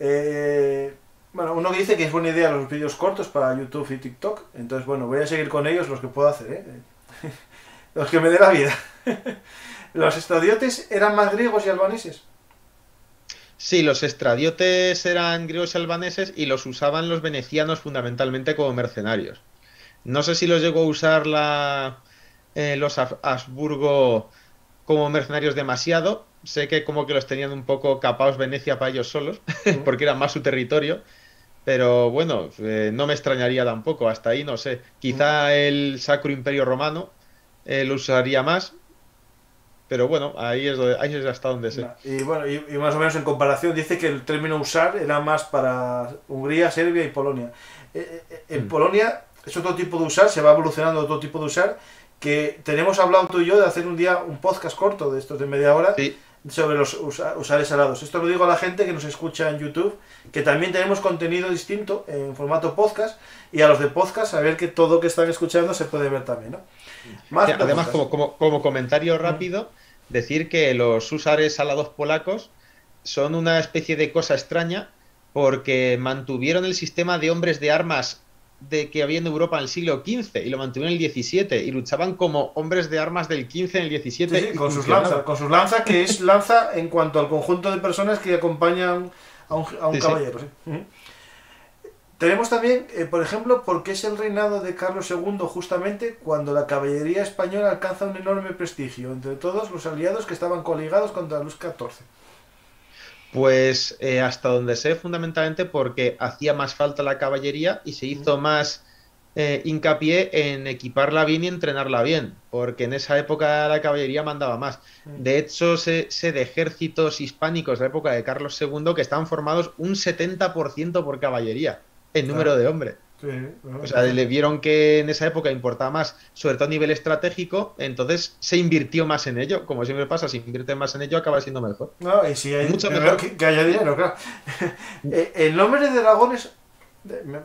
Eh, bueno, uno dice que es buena idea los vídeos cortos para YouTube y TikTok. Entonces, bueno, voy a seguir con ellos los que puedo hacer, ¿eh? [LAUGHS] los que me dé la vida. [LAUGHS] ¿Los estradiotes eran más griegos y albaneses? Sí, los estradiotes eran griegos y albaneses y los usaban los venecianos fundamentalmente como mercenarios. No sé si los llegó a usar la, eh, los Habsburgo como mercenarios demasiado. Sé que como que los tenían un poco capados Venecia para ellos solos, [LAUGHS] porque era más su territorio. Pero bueno, eh, no me extrañaría tampoco, hasta ahí no sé. Quizá el Sacro Imperio Romano eh, lo usaría más, pero bueno, ahí es, ahí es hasta donde sé. Y bueno, y, más o menos en comparación, dice que el término usar era más para Hungría, Serbia y Polonia. Eh, en mm. Polonia es otro tipo de usar, se va evolucionando otro tipo de usar, que tenemos hablado tú y yo de hacer un día un podcast corto de estos de media hora. Sí sobre los usares salados. Esto lo digo a la gente que nos escucha en YouTube, que también tenemos contenido distinto en formato podcast y a los de podcast a ver que todo que están escuchando se puede ver también, ¿no? además, como, como, comentario rápido, decir que los usares salados polacos son una especie de cosa extraña porque mantuvieron el sistema de hombres de armas de que había en Europa en el siglo XV y lo mantuvieron en el XVII y luchaban como hombres de armas del XV en el XVII. con sus lanzas, con sus lanzas que es lanza en cuanto al conjunto de personas que acompañan a un, caballero. Tenemos también, eh, por ejemplo, por qué es el reinado de Carlos II justamente cuando la caballería española alcanza un enorme prestigio entre todos los aliados que estaban coligados contra Luis XIV. Pues eh, hasta donde sé, fundamentalmente porque hacía más falta la caballería y se hizo más eh, hincapié en equiparla bien y entrenarla bien, porque en esa época la caballería mandaba más. De hecho, sé, de ejércitos hispánicos de la época de Carlos II que estaban formados un 70% por caballería, en número de hombres o sea, le vieron que en esa época importaba más, sobre todo a nivel estratégico, entonces se invirtió más en ello. Como siempre pasa, si invierte más en ello, acaba siendo mejor. No, y si hay mucho mejor. Que, haya dinero, claro. [LAUGHS] Eh, el nombre de dragones,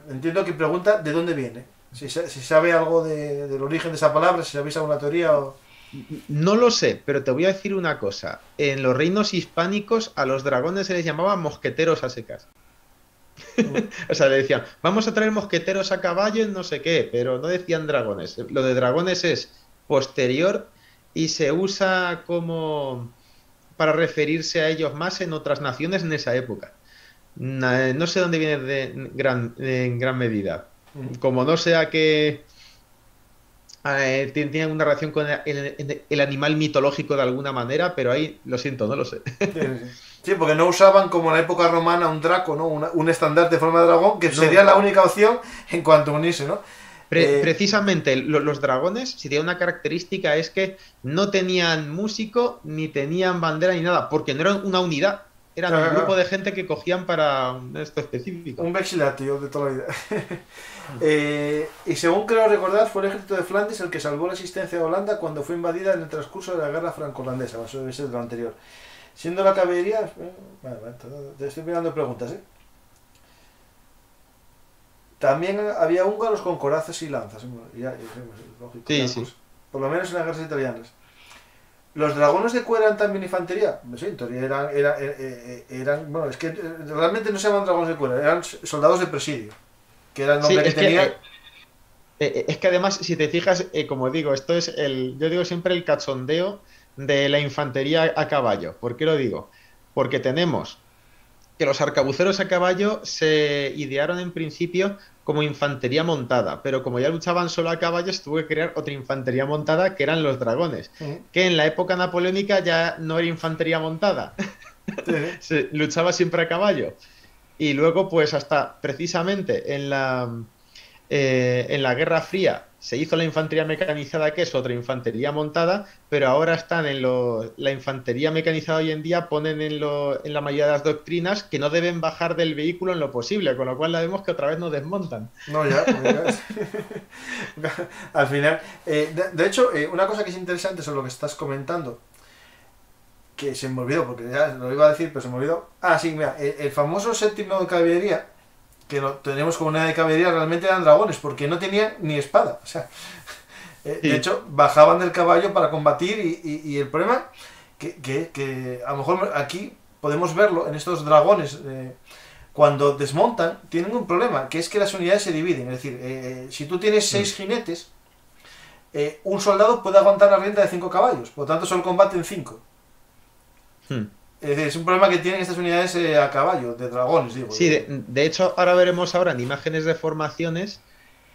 entiendo que pregunta de dónde viene. Si, sabe algo del origen de esa palabra, si sabéis alguna teoría o... No lo sé, pero te voy a decir una cosa. En los reinos hispánicos a los dragones se les llamaba mosqueteros a secas. [LAUGHS] o sea, le decían, vamos a traer mosqueteros a caballo en no sé qué, pero no decían dragones. Lo de dragones es posterior y se usa como para referirse a ellos más en otras naciones en esa época. No sé dónde viene de gran, en gran medida. Como no sea que eh, tienen una relación con el, animal mitológico de alguna manera, pero ahí lo siento, no lo sé. Sí, porque no usaban como en la época romana un draco, ¿no? un estandarte de forma de dragón, que sería la única opción en cuanto a unirse, ¿no? Eh, precisamente los dragones, si tiene una característica, es que no tenían músico, ni tenían bandera, ni nada, porque no eran una unidad. Eran un grupo de gente que cogían para esto específico. Un vexilatio de toda la vida. [LAUGHS] Eh, y según creo recordar, fue el ejército de Flandes el que salvó la existencia de Holanda cuando fue invadida en el transcurso de la guerra franco-holandesa. Eso debe ser de lo anterior. Siendo la caballería. Bueno, te estoy mirando preguntas, ¿eh? También había húngaros con corazas y lanzas. sí, sí. Por lo menos en las guerras italianas. ¿Los dragones de cuero eran también infantería? Sí, en teoría eran, eran, eh, eh, eran, Bueno, es que realmente no se llaman dragones de cuero, eran soldados de presidio. Que era el nombre que tenía. Eh, es que además, si te fijas, como digo, esto es el. Yo digo siempre el cachondeo de la infantería a caballo. ¿Por qué lo digo? Porque tenemos que los arcabuceros a caballo se idearon en principio como infantería montada, pero como ya luchaban solo a caballos, tuvo que crear otra infantería montada que eran los dragones, que en la época napoleónica ya no era infantería montada, [LAUGHS] se luchaba siempre a caballo. Y luego, pues hasta precisamente en la, eh, en la Guerra Fría se hizo la infantería mecanizada, que es otra infantería montada, pero ahora están en lo, la infantería mecanizada hoy en día, ponen en, lo, en la mayoría de las doctrinas que no deben bajar del vehículo en lo posible, con lo cual la vemos que otra vez nos desmontan. No, ya, [LAUGHS] al final. Eh, de, hecho, eh, una cosa que es interesante sobre lo que estás comentando, que se me olvidó, porque ya lo iba a decir, pero se me olvidó. Ah, sí, mira, el famoso séptimo de caballería que lo tenemos como una de caballería realmente eran dragones, porque no tenían ni espada. O sea, [LAUGHS] eh, de hecho, bajaban del caballo para combatir y, el problema que, que, a lo mejor aquí podemos verlo en estos dragones. Eh, cuando desmontan, tienen un problema, que es que las unidades se dividen. Es decir, eh, si tú tienes seis jinetes, un soldado puede aguantar la rienda de cinco caballos, por lo tanto solo combaten cinco. Hmm. Es decir, es un problema que tienen estas unidades eh, a caballo, de dragones, digo. Sí, de, hecho, ahora veremos ahora en imágenes de formaciones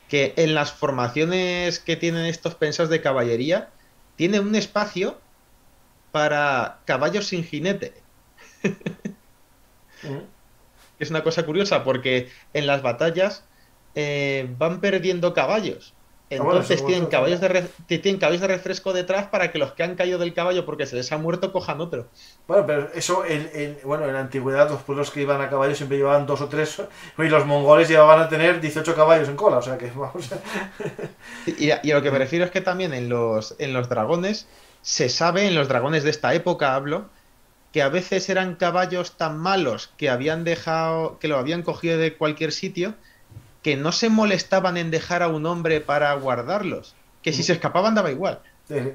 que en las formaciones que tienen estos pensados de caballería, tiene un espacio para caballos sin jinete. [LAUGHS] es una cosa curiosa porque en las batallas eh, van perdiendo caballos. Entonces tienen, caballos de tienen caballos de refresco detrás para que los que han caído del caballo porque se les ha muerto cojan otro. Bueno, pero eso, en, bueno, en la antigüedad los pueblos que iban a caballo siempre llevaban dos o tres y los mongoles llevaban a tener 18 caballos en cola, o sea que [LAUGHS] vamos y, y, a lo que me refiero es que también en los, en los dragones se sabe, en los dragones de esta época hablo, que a veces eran caballos tan malos que habían dejado, que lo habían cogido de cualquier sitio que no se molestaban en dejar a un hombre para guardarlos, que si se escapaban daba igual.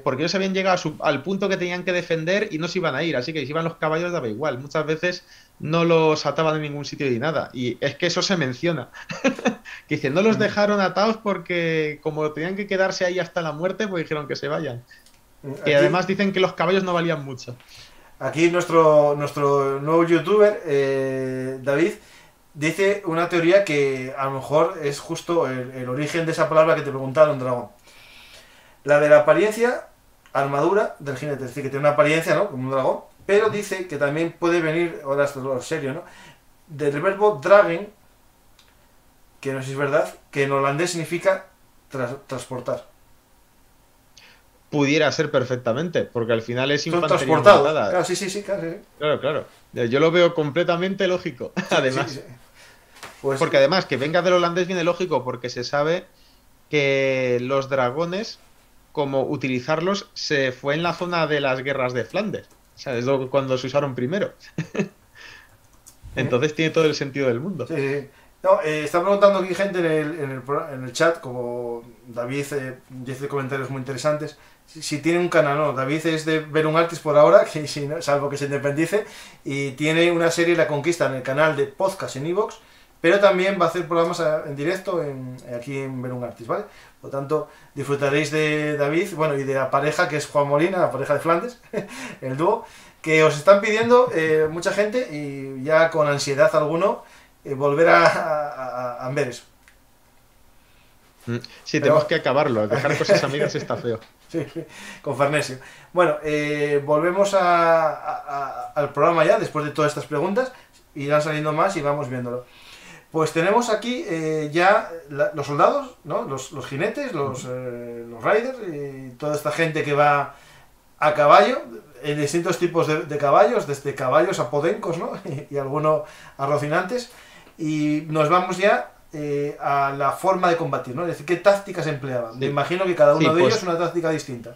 Porque ellos habían llegado al punto que tenían que defender y no se iban a ir, así que si iban los caballos daba igual. Muchas veces no los ataban en ningún sitio ni nada. Y es que eso se menciona. [LAUGHS] que dicen, no los dejaron atados porque como tenían que quedarse ahí hasta la muerte, pues dijeron que se vayan. y además dicen que los caballos no valían mucho. Aquí nuestro, nuestro nuevo youtuber, eh, David, dice una teoría que a lo mejor es justo el, origen de esa palabra que te preguntaron, dragón. La de la apariencia, armadura del jinete, es decir, que tiene una apariencia, ¿no? Como un dragón, pero dice que también puede venir, ahora esto es serio, ¿no? Del verbo dragen, que no sé si es verdad, que en holandés significa transportar. Pudiera ser perfectamente, porque al final es infantería transportado. Claro, sí, sí, sí, claro, Claro, claro. Yo lo veo completamente lógico, [LAUGHS] además. Pues porque además que venga del holandés viene lógico, porque se sabe que los dragones, como utilizarlos, se fue en la zona de las guerras de Flandes. O sea, es cuando se usaron primero. [LAUGHS] Entonces tiene todo el sentido del mundo. Sí, sí. No, eh, está preguntando aquí gente en el, en el, en el chat, como David eh, dice comentarios muy interesantes, si, tiene un canal, no, David es de ver un artist por ahora, [LAUGHS] que si salvo que se independice, y tiene una serie La Conquista en el canal de podcast en Evox, pero también va a hacer programas en directo en, aquí en Ver un Artist, ¿vale? Por lo tanto, disfrutaréis de David, bueno, y de la pareja que es Juan Molina, la pareja de Flandes, [LAUGHS] el dúo, que os están pidiendo eh, mucha gente y ya con ansiedad alguno eh, volver a, a, a, ver eso. Mm, sí, tenemos que acabarlo, dejar cosas [LAUGHS] amigas está feo. Sí, con Farnesio. Bueno, eh, volvemos al programa ya, después de todas estas preguntas, irán saliendo más y vamos viéndolo. Pues tenemos aquí eh, ya la- los soldados, ¿no? Los, los jinetes, los, eh, los riders y toda esta gente que va a caballo, en distintos tipos de, de caballos, desde caballos a podencos, ¿no? [LAUGHS] Y, algunos a rocinantes. Y nos vamos ya eh, a la forma de combatir, ¿no? Es decir, qué tácticas empleaban. Sí. Me imagino que cada uno Sí, de pues- ellos una táctica distinta.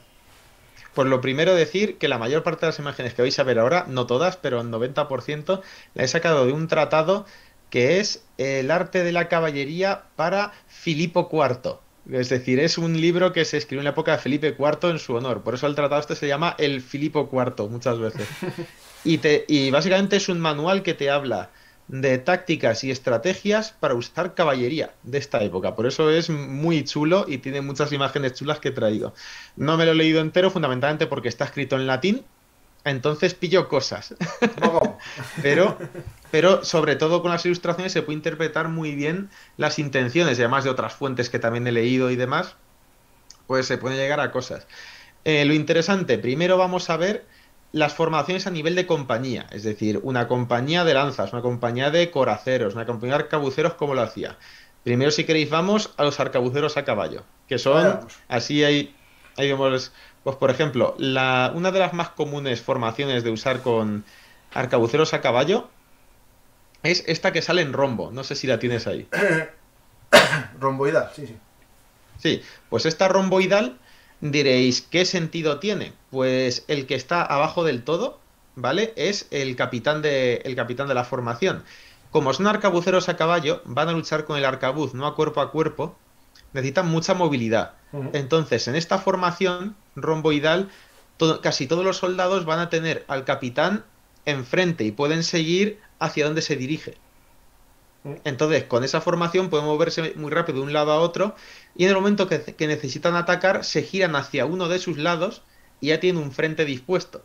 Pues lo primero decir que la mayor parte de las imágenes que vais a ver ahora, no todas, pero el 90%, la he sacado de un tratado que es El arte de la caballería para Filipo IV. Es decir, es un libro que se escribió en la época de Felipe IV en su honor. Por eso el tratado este se llama El Filipo IV muchas veces. [LAUGHS] Y, te, y básicamente es un manual que te habla de tácticas y estrategias para usar caballería de esta época. Por eso es muy chulo y tiene muchas imágenes chulas que he traído. No me lo he leído entero, fundamentalmente porque está escrito en latín, entonces pillo cosas. [LAUGHS] Pero, pero sobre todo con las ilustraciones se puede interpretar muy bien las intenciones, y además de otras fuentes que también he leído y demás, pues se puede llegar a cosas. Eh, lo interesante, primero vamos a ver las formaciones a nivel de compañía, es decir, una compañía de lanzas, una compañía de coraceros, una compañía de arcabuceros, como lo hacía. Primero, si queréis, vamos a los arcabuceros a caballo, que son, Vayamos. así hay, ahí vemos, pues por ejemplo, la, una de las más comunes formaciones de usar con arcabuceros a caballo es esta que sale en rombo, no sé si la tienes ahí. [COUGHS] Romboidal, sí, sí. Sí, pues esta romboidal diréis, ¿qué sentido tiene? Pues el que está abajo del todo, ¿vale? Es el capitán de, el capitán de la formación. Como son arcabuceros a caballo, van a luchar con el arcabuz, no a cuerpo a cuerpo, necesitan mucha movilidad. Entonces, en esta formación romboidal, todo- casi todos los soldados van a tener al capitán enfrente y pueden seguir hacia donde se dirige. Mm. Entonces, con esa formación pueden moverse muy rápido de un lado a otro y en el momento que, que necesitan atacar, se giran hacia uno de sus lados y ya tienen un frente dispuesto.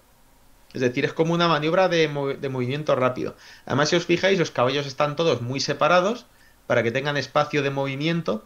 Es decir, es como una maniobra de, de movimiento rápido. Además, si os fijáis, los caballos están todos muy separados para que tengan espacio de movimiento.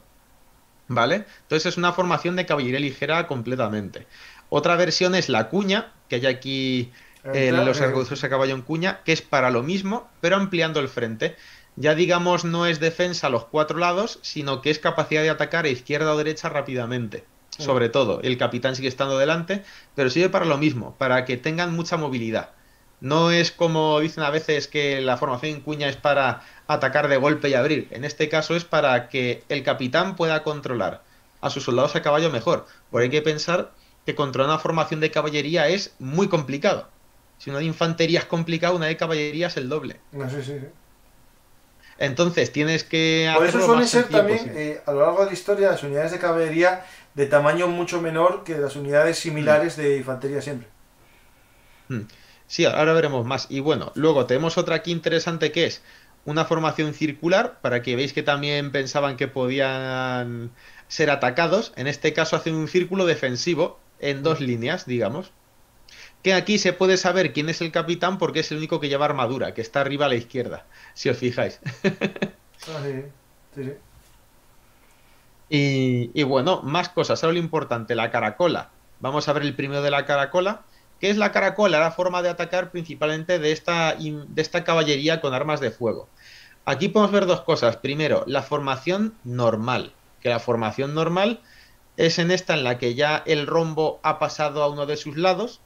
¿Vale? Entonces es una formación de caballería ligera completamente. Otra versión es la cuña, que hay aquí Entra- los eh, arcabuceros a caballo en cuña, que es para lo mismo, pero ampliando el frente. Ya digamos, no es defensa a los cuatro lados, sino que es capacidad de atacar a izquierda o derecha rápidamente. Sobre todo, el capitán sigue estando delante, pero sirve para lo mismo, para que tengan mucha movilidad. No es como dicen a veces que la formación en cuña es para atacar de golpe y abrir. En este caso es para que el capitán pueda controlar a sus soldados a caballo mejor. Por hay que pensar que controlar una formación de caballería es muy complicado. Si una de infantería es complicado, una de caballería es el doble. No, sí, sí, sí. Entonces tienes que Por eso suelen ser también, eh, a lo largo de la historia, las unidades de caballería de tamaño mucho menor que las unidades similares de infantería siempre. Mm. Sí, ahora veremos más. Y bueno, luego tenemos otra aquí interesante que es una formación circular, para que veáis que también pensaban que podían ser atacados. En este caso hacen un círculo defensivo en dos líneas, digamos. Que aquí se puede saber quién es el capitán porque es el único que lleva armadura, que está arriba a la izquierda, si os fijáis. [LAUGHS] Ah, sí, sí, sí. Y, y bueno, más cosas. Ahora lo importante, la caracola. Vamos a ver el primero de la caracola. ¿Qué es la caracola? La forma de atacar principalmente de esta, de esta caballería con armas de fuego. Aquí podemos ver dos cosas. Primero, la formación normal. Que la formación normal es en esta en la que ya el rombo ha pasado a uno de sus lados.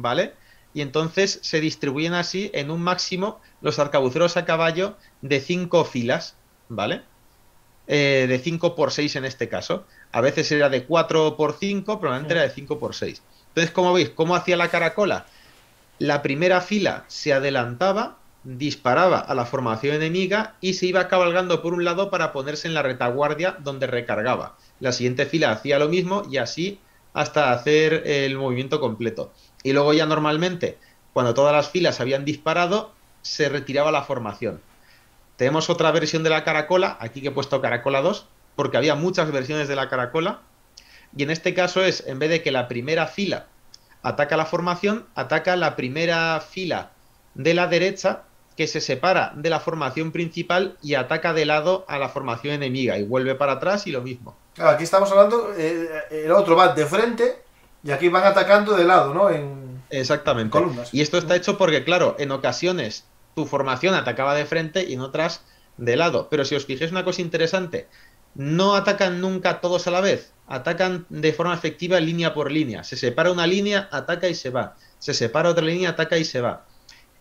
¿Vale? Y entonces se distribuyen así en un máximo los arcabuceros a caballo de cinco filas. ¿Vale? eh, de 5 por 6 en este caso. A veces era de 4 por 5, pero normalmente Sí. era de 5 por 6. Entonces, como veis, ¿cómo hacía la caracola? La primera fila se adelantaba, disparaba a la formación enemiga y se iba cabalgando por un lado para ponerse en la retaguardia donde recargaba. La siguiente fila hacía lo mismo y así hasta hacer el movimiento completo. Y luego ya normalmente, cuando todas las filas habían disparado, se retiraba la formación. Tenemos otra versión de la caracola, aquí que he puesto caracola 2, porque había muchas versiones de la caracola. Y en este caso es, en vez de que la primera fila ataca la formación, ataca la primera fila de la derecha que se separa de la formación principal y ataca de lado a la formación enemiga y vuelve para atrás y lo mismo. Claro, aquí estamos hablando, eh, el otro va de frente y aquí van atacando de lado, ¿no? En Exactamente. columnas. Y esto está hecho porque, claro, en ocasiones tu formación atacaba de frente y en otras de lado. Pero si os fijáis una cosa interesante, no atacan nunca todos a la vez, atacan de forma efectiva línea por línea. Se separa una línea, ataca y se va. Se separa otra línea, ataca y se va.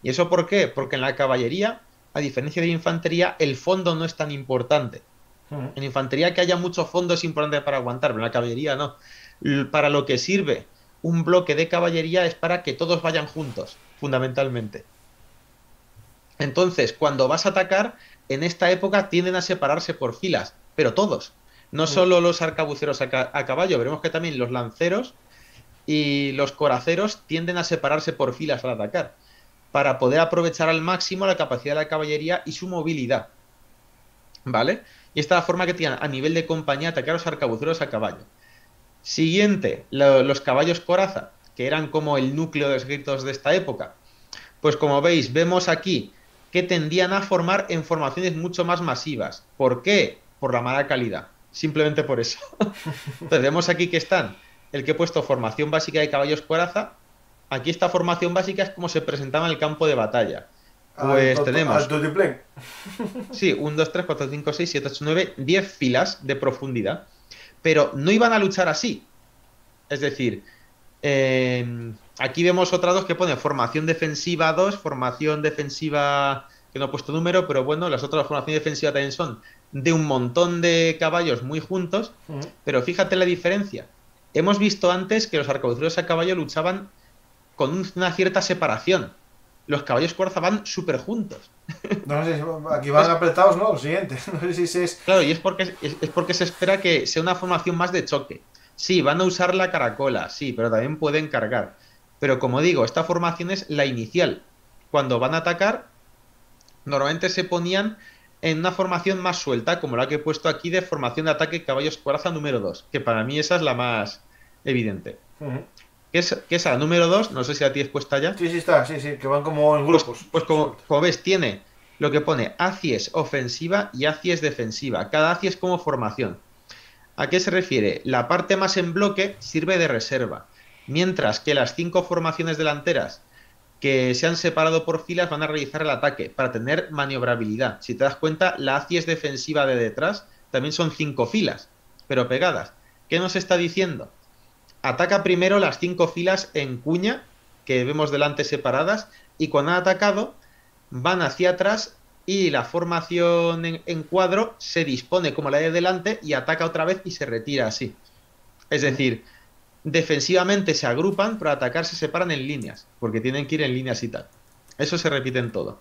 ¿Y eso por qué? Porque en la caballería, a diferencia de la infantería, el fondo no es tan importante. En infantería que haya mucho fondo es importante para aguantar, pero en la caballería no. Para lo que sirve un bloque de caballería es para que todos vayan juntos, fundamentalmente. Entonces, cuando vas a atacar, en esta época tienden a separarse por filas, pero todos. No solo los arcabuceros a, caballo, veremos que también los lanceros y los coraceros tienden a separarse por filas al atacar, para poder aprovechar al máximo la capacidad de la caballería y su movilidad. ¿Vale? Y esta es la forma que tienen a nivel de compañía atacar a los arcabuceros a caballo. Siguiente, los caballos coraza, que eran como el núcleo de los ejércitos de esta época. Pues como veis, vemos aquí que tendían a formar en formaciones mucho más masivas. ¿Por qué? Por la mala calidad. Simplemente por eso. Entonces vemos aquí que están el que he puesto formación básica de caballos coraza. Aquí esta formación básica es como se presentaba en el campo de batalla. Pues tenemos. sí, 1, 2, 3, 4, 5, 6, 7, 8, 9, 10 filas de profundidad. Pero no iban a luchar así. Es decir, eh, aquí vemos otra dos que pone formación defensiva 2, formación defensiva que no he puesto número, pero bueno, las otras formaciones defensivas también son de un montón de caballos muy juntos. Pero fíjate la diferencia. Hemos visto antes que los arcabuceros a caballo luchaban con una cierta separación los caballos cuarza van súper juntos. No sé, aquí van apretados, ¿no? Lo siguiente. [LAUGHS] No sé si es... Claro, y es porque, es, porque se espera que sea una formación más de choque. Sí, van a usar la caracola, sí, pero también pueden cargar. Pero como digo, esta formación es la inicial. Cuando van a atacar, normalmente se ponían en una formación más suelta, como la que he puesto aquí de formación de ataque caballos cuarza número 2, que para mí esa es la más evidente que es, que la número 2, no sé si a ti es puesta ya. Sí, sí está, sí, sí, que van como en pues, grupos. Pues, como, ves, tiene lo que pone ACIES ofensiva y ACIES defensiva. Cada ACIES como formación. ¿A qué se refiere? La parte más en bloque sirve de reserva, mientras que las cinco formaciones delanteras que se han separado por filas van a realizar el ataque para tener maniobrabilidad. Si te das cuenta, la ACIES defensiva de detrás también son cinco filas, pero pegadas. ¿Qué nos está diciendo? Ataca primero las cinco filas en cuña que vemos delante separadas y cuando han atacado van hacia atrás y la formación en, cuadro se dispone como la de delante y ataca otra vez y se retira así. Es decir, defensivamente se agrupan, pero atacar se separan en líneas, porque tienen que ir en líneas y tal. Eso se repite en todo.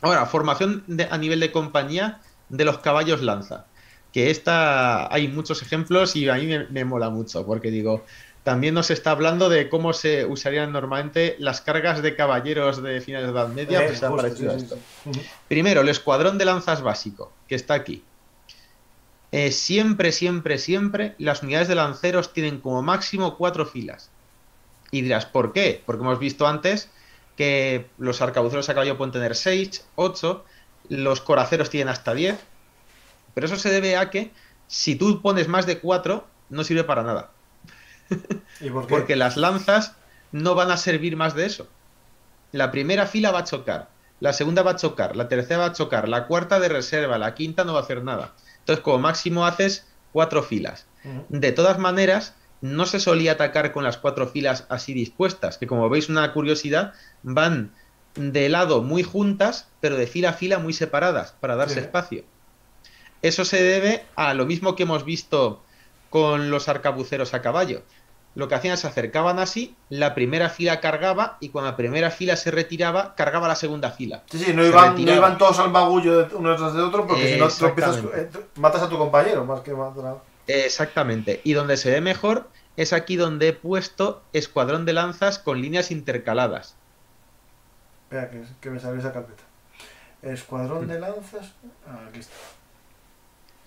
Ahora, formación a nivel de compañía de los caballos lanza. Que esta hay muchos ejemplos y a mí me mola mucho, porque digo, también nos está hablando de cómo se usarían normalmente las cargas de caballeros de finales de Edad Media. Eh, pues Primero, el escuadrón de lanzas básico, que está aquí. Eh, siempre, siempre, siempre las unidades de lanceros tienen como máximo cuatro filas. Y dirás, ¿por qué? Porque hemos visto antes que los arcabuceros a caballo pueden tener seis, ocho, los coraceros tienen hasta diez. Pero eso se debe a que si tú pones más de cuatro, no sirve para nada. [LAUGHS] Porque las lanzas no van a servir más de eso. La primera fila va a chocar, la segunda va a chocar, la tercera va a chocar, la cuarta de reserva, la quinta no va a hacer nada. Entonces, como máximo haces cuatro filas. De todas maneras, no se solía atacar con las cuatro filas así dispuestas, que como veis una curiosidad, van de lado muy juntas, pero de fila a fila muy separadas, para darse espacio. Eso se debe a lo mismo que hemos visto con los arcabuceros a caballo lo que hacían es se acercaban así, la primera fila cargaba y cuando la primera fila se retiraba, cargaba la segunda fila. Sí, sí, no iban, todos al bagullo uno detrás de otro porque si no eh, matas a tu compañero más que matar Exactamente. Y donde se ve mejor es aquí donde he puesto escuadrón de lanzas con líneas intercaladas. Espera, que, me salió esa carpeta. Escuadrón de lanzas. Ah, aquí está.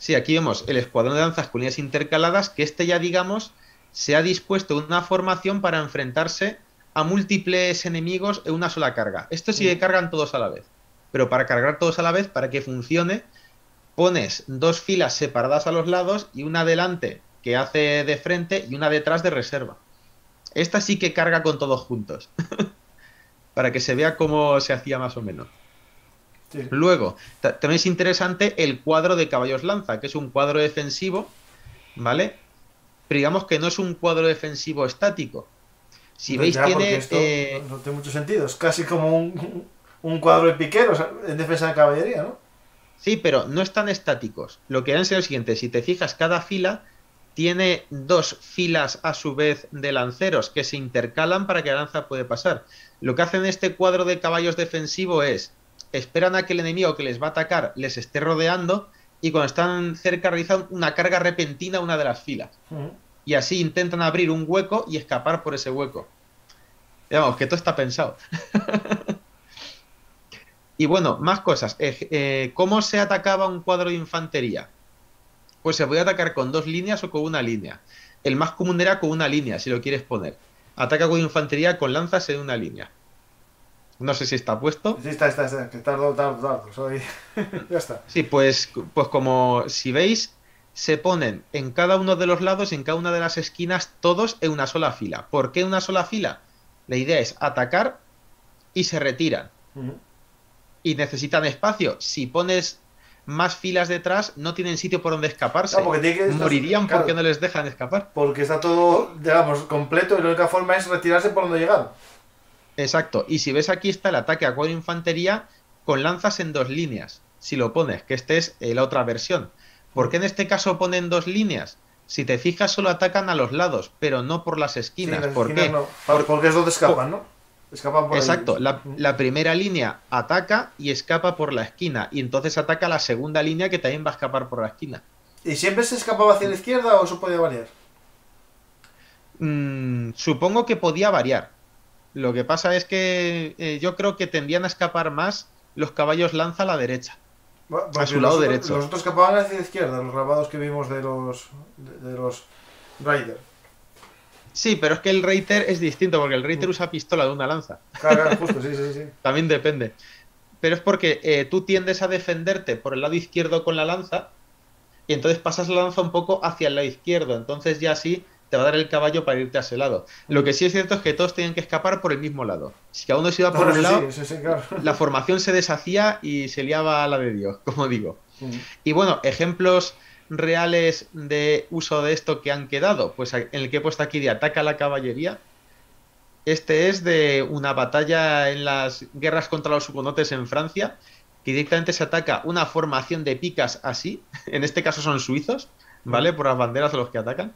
Sí, aquí vemos el escuadrón de lanzas con líneas intercaladas, que este ya digamos se ha dispuesto una formación para enfrentarse a múltiples enemigos en una sola carga. Esto sí que cargan todos a la vez. Pero para cargar todos a la vez, para que funcione, pones dos filas separadas a los lados y una delante que hace de frente y una detrás de reserva. Esta sí que carga con todos juntos. [LAUGHS] para que se vea cómo se hacía más o menos. Sí. Luego, ta- también es interesante el cuadro de caballos lanza, que es un cuadro defensivo, ¿vale? Pero digamos que no es un cuadro defensivo estático. Si veis, Ya, tiene... esto eh, no, no tiene mucho sentido. Es casi como un, un cuadro de piqueros en defensa de caballería, ¿no? Sí, pero no están estáticos. Lo que harán será lo siguiente, si te fijas, cada fila tiene dos filas a su vez de lanceros que se intercalan para que la lanza puede pasar. Lo que hacen este cuadro de caballos defensivo es, esperan a que el enemigo que les va a atacar les esté rodeando y cuando están cerca realizan una carga repentina a una de las filas. Y así intentan abrir un hueco y escapar por ese hueco. Digamos que todo está pensado. [LAUGHS] y bueno, más cosas. Eh, eh, ¿Cómo se atacaba un cuadro de infantería? Pues se podía atacar con dos líneas o con una línea. El más común era con una línea, si lo quieres poner. Ataca con infantería con lanzas en una línea. No sé si está puesto. Sí, está, está, está. Que tardo, tardo, tardo. Soy... [LAUGHS] ya está. Sí, pues, pues como si veis, se ponen en cada uno de los lados, en cada una de las esquinas, todos en una sola fila. ¿Por qué una sola fila? La idea es atacar y se retiran. Y necesitan espacio. Si pones más filas detrás, no tienen sitio por donde escaparse. No, porque tiene que- Morirían claro. porque no les dejan escapar. Porque está todo, digamos, completo y la única forma es retirarse por donde llegaron. Exacto. Y si ves aquí está el ataque a cuadro infantería con lanzas en dos líneas. Si lo pones, que este es eh, la otra versión. ¿Por qué en este caso ponen dos líneas? Si te fijas, solo atacan a los lados, pero no por las Sí, esquinas. las ¿Por esquinas qué? no. Porque es donde escapan, ¿no? Escapan por. Exacto. La primera línea ataca y escapa por la esquina. Y entonces ataca la segunda línea que también va a escapar por la esquina. ¿Y siempre se escapaba hacia la izquierda o eso podía variar? Mm, supongo que podía variar. Lo que pasa es que eh, yo creo que tendían a escapar más los caballos lanza a la derecha. Porque su lado los derecho. Los otros escapaban hacia la izquierda, los grabados que vimos de los de, de los Raider. Sí, pero es que el Reiter es distinto porque el Reiter usa pistola de una lanza. Claro, claro, justo, [LAUGHS] sí, sí, sí. También depende. Pero es porque eh, tú tiendes a defenderte por el lado izquierdo con la lanza y entonces pasas la lanza un poco hacia el lado izquierdo. Entonces ya así te va a dar el caballo para irte a ese lado. Lo que sí es cierto es que todos tienen que escapar por el mismo lado. Si cada uno se iba por No, un sí, lado, sí, sí, sí, claro. [LAUGHS] la formación se deshacía y se liaba a la de Dios, [LAUGHS] como digo. Mm. Y bueno, ejemplos reales de uso de esto que han quedado, pues en el que he puesto aquí de ataca a la caballería. Este es de una batalla en las guerras contra los hugonotes en Francia, que directamente se ataca una formación de picas así, [LAUGHS] en este caso son suizos, ¿vale? Por las banderas de los que atacan.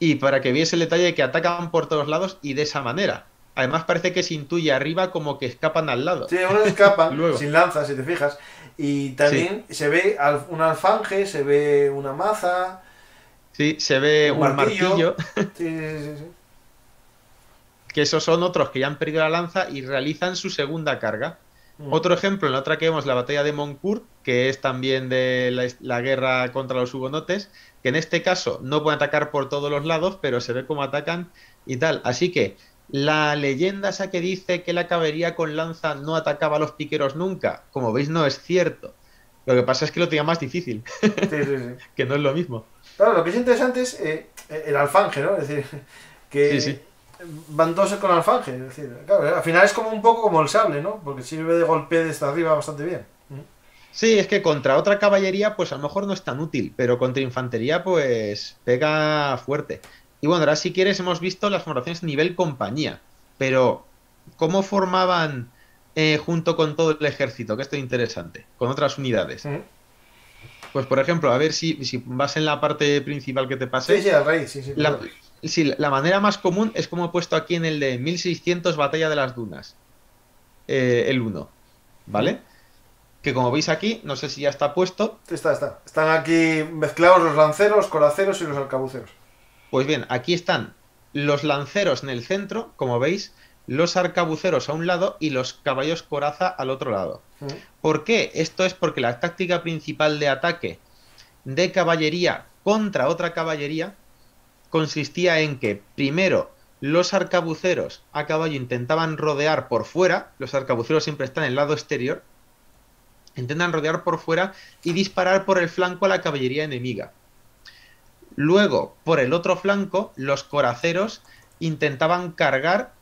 Y para que veáis el detalle de que atacan por todos lados y de esa manera. Además parece que se intuye arriba como que escapan al lado. Sí, unos escapan [LAUGHS] Luego. sin lanzas, si te fijas. Y también se ve un alfanje, se ve una maza. Sí, se ve Un un, martillo. martillo [LAUGHS] Sí, sí, sí, sí. que esos son otros que ya han perdido la lanza y realizan su segunda carga. Mm. Otro ejemplo, en la otra que vemos la batalla de Moncourt, que es también de la, la guerra contra los hugonotes, que en este caso no pueden atacar por todos los lados, pero se ve cómo atacan y tal. Así que la leyenda esa que dice que la caballería con lanza no atacaba a los piqueros nunca, como veis no es cierto. Lo que pasa es que lo tenía más difícil, [LAUGHS] Sí, sí, sí. que no es lo mismo. Claro, lo que es interesante es eh, el alfanje, ¿no? Es decir, que van dos con alfanje. Es decir, claro, al final es como un poco como el sable, ¿no? Porque sirve de golpe desde arriba bastante bien. Sí, es que contra otra caballería, pues a lo mejor no es tan útil, pero contra infantería, pues pega fuerte. Y bueno, ahora si quieres hemos visto las formaciones nivel compañía, pero ¿cómo formaban eh, junto con todo el ejército? Que esto es interesante, con otras unidades. Ujú. Pues por ejemplo, a ver si, si vas en la parte principal que te pasé. Sí, sí, al rey, sí, sí. La, claro. sí, la manera más común es como he puesto aquí en el de 1600 Batalla de las Dunas. Eh, el 1. ¿Vale? Que como veis aquí, no sé si ya está puesto. Está, está. Están aquí mezclados los lanceros, coraceros y los arcabuceros. Pues bien, aquí están los lanceros en el centro, como veis, los arcabuceros a un lado y los caballos coraza al otro lado. Ujú. ¿Por qué? Esto es porque la táctica principal de ataque de caballería contra otra caballería consistía en que primero los arcabuceros a caballo intentaban rodear por fuera, los arcabuceros siempre están en el lado exterior, intentan rodear por fuera y disparar por el flanco a la caballería enemiga. Luego, por el otro flanco, los coraceros intentaban cargar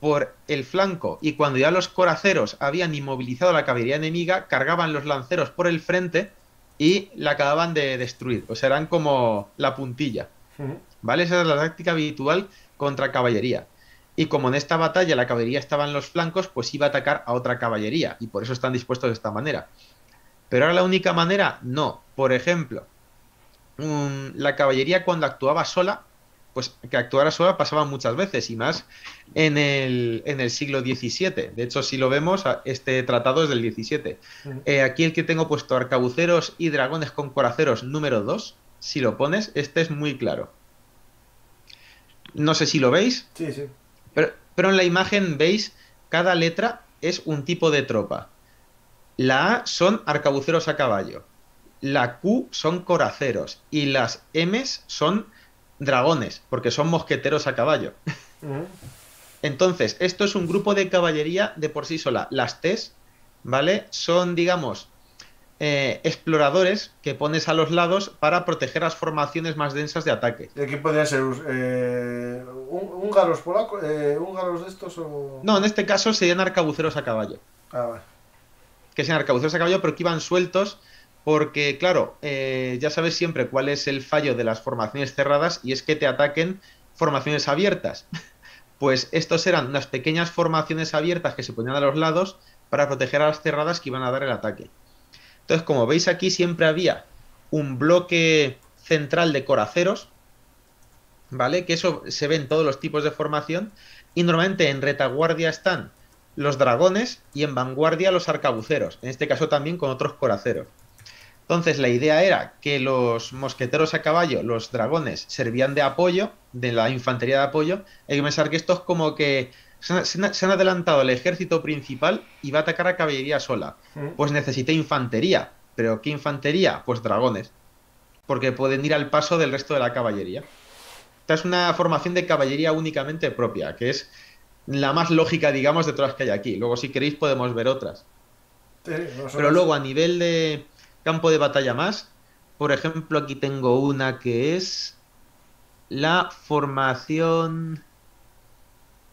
por el flanco y cuando ya los coraceros habían inmovilizado la caballería enemiga, cargaban los lanceros por el frente y la acababan de destruir. O sea, eran como la puntilla. ¿Vale? Esa es la táctica habitual contra caballería. Y como en esta batalla la caballería estaba en los flancos, pues iba a atacar a otra caballería. Y por eso están dispuestos de esta manera. Pero ahora la única manera, no. Por ejemplo, la caballería cuando actuaba sola, pues que actuara sola pasaba muchas veces y más en el, en el siglo XVII. De hecho, si lo vemos, este tratado es del XVII. Eh, aquí el que tengo puesto arcabuceros y dragones con coraceros número 2, si lo pones, este es muy claro. No sé si lo veis. Sí, sí. Pero, pero en la imagen veis, cada letra es un tipo de tropa. La A son arcabuceros a caballo. La Q son coraceros. Y las M son dragones, porque son mosqueteros a caballo. Entonces, esto es un grupo de caballería de por sí sola. Las T's, ¿vale? Son, digamos, eh, exploradores que pones a los lados para proteger las formaciones más densas de ataque. ¿Y aquí podría ser eh, húngaros polacos, eh, húngaros de estos o...? No, en este caso serían arcabuceros a caballo. Ah, vale. Que sean arcabuceros a caballo, pero que iban sueltos porque, claro, eh, ya sabes siempre cuál es el fallo de las formaciones cerradas y es que te ataquen formaciones abiertas. [LAUGHS] Pues estos eran unas pequeñas formaciones abiertas que se ponían a los lados para proteger a las cerradas que iban a dar el ataque. Entonces, como veis aquí, siempre había un bloque central de coraceros, ¿vale? Que eso se ve en todos los tipos de formación. Y normalmente en retaguardia están los dragones y en vanguardia los arcabuceros. En este caso también con otros coraceros. Entonces la idea era que los mosqueteros a caballo, los dragones, servían de apoyo, de la infantería de apoyo. Hay que pensar que estos como que se han, adelantado el ejército principal y va a atacar a caballería sola. Pues necesita infantería. ¿Pero qué infantería? Pues dragones. Porque pueden ir al paso del resto de la caballería. Esta es una formación de caballería únicamente propia, que es la más lógica, digamos, de todas las que hay aquí. Luego, si queréis, podemos ver otras. Pero luego, a nivel de campo de batalla más, por ejemplo, aquí tengo una que es la formación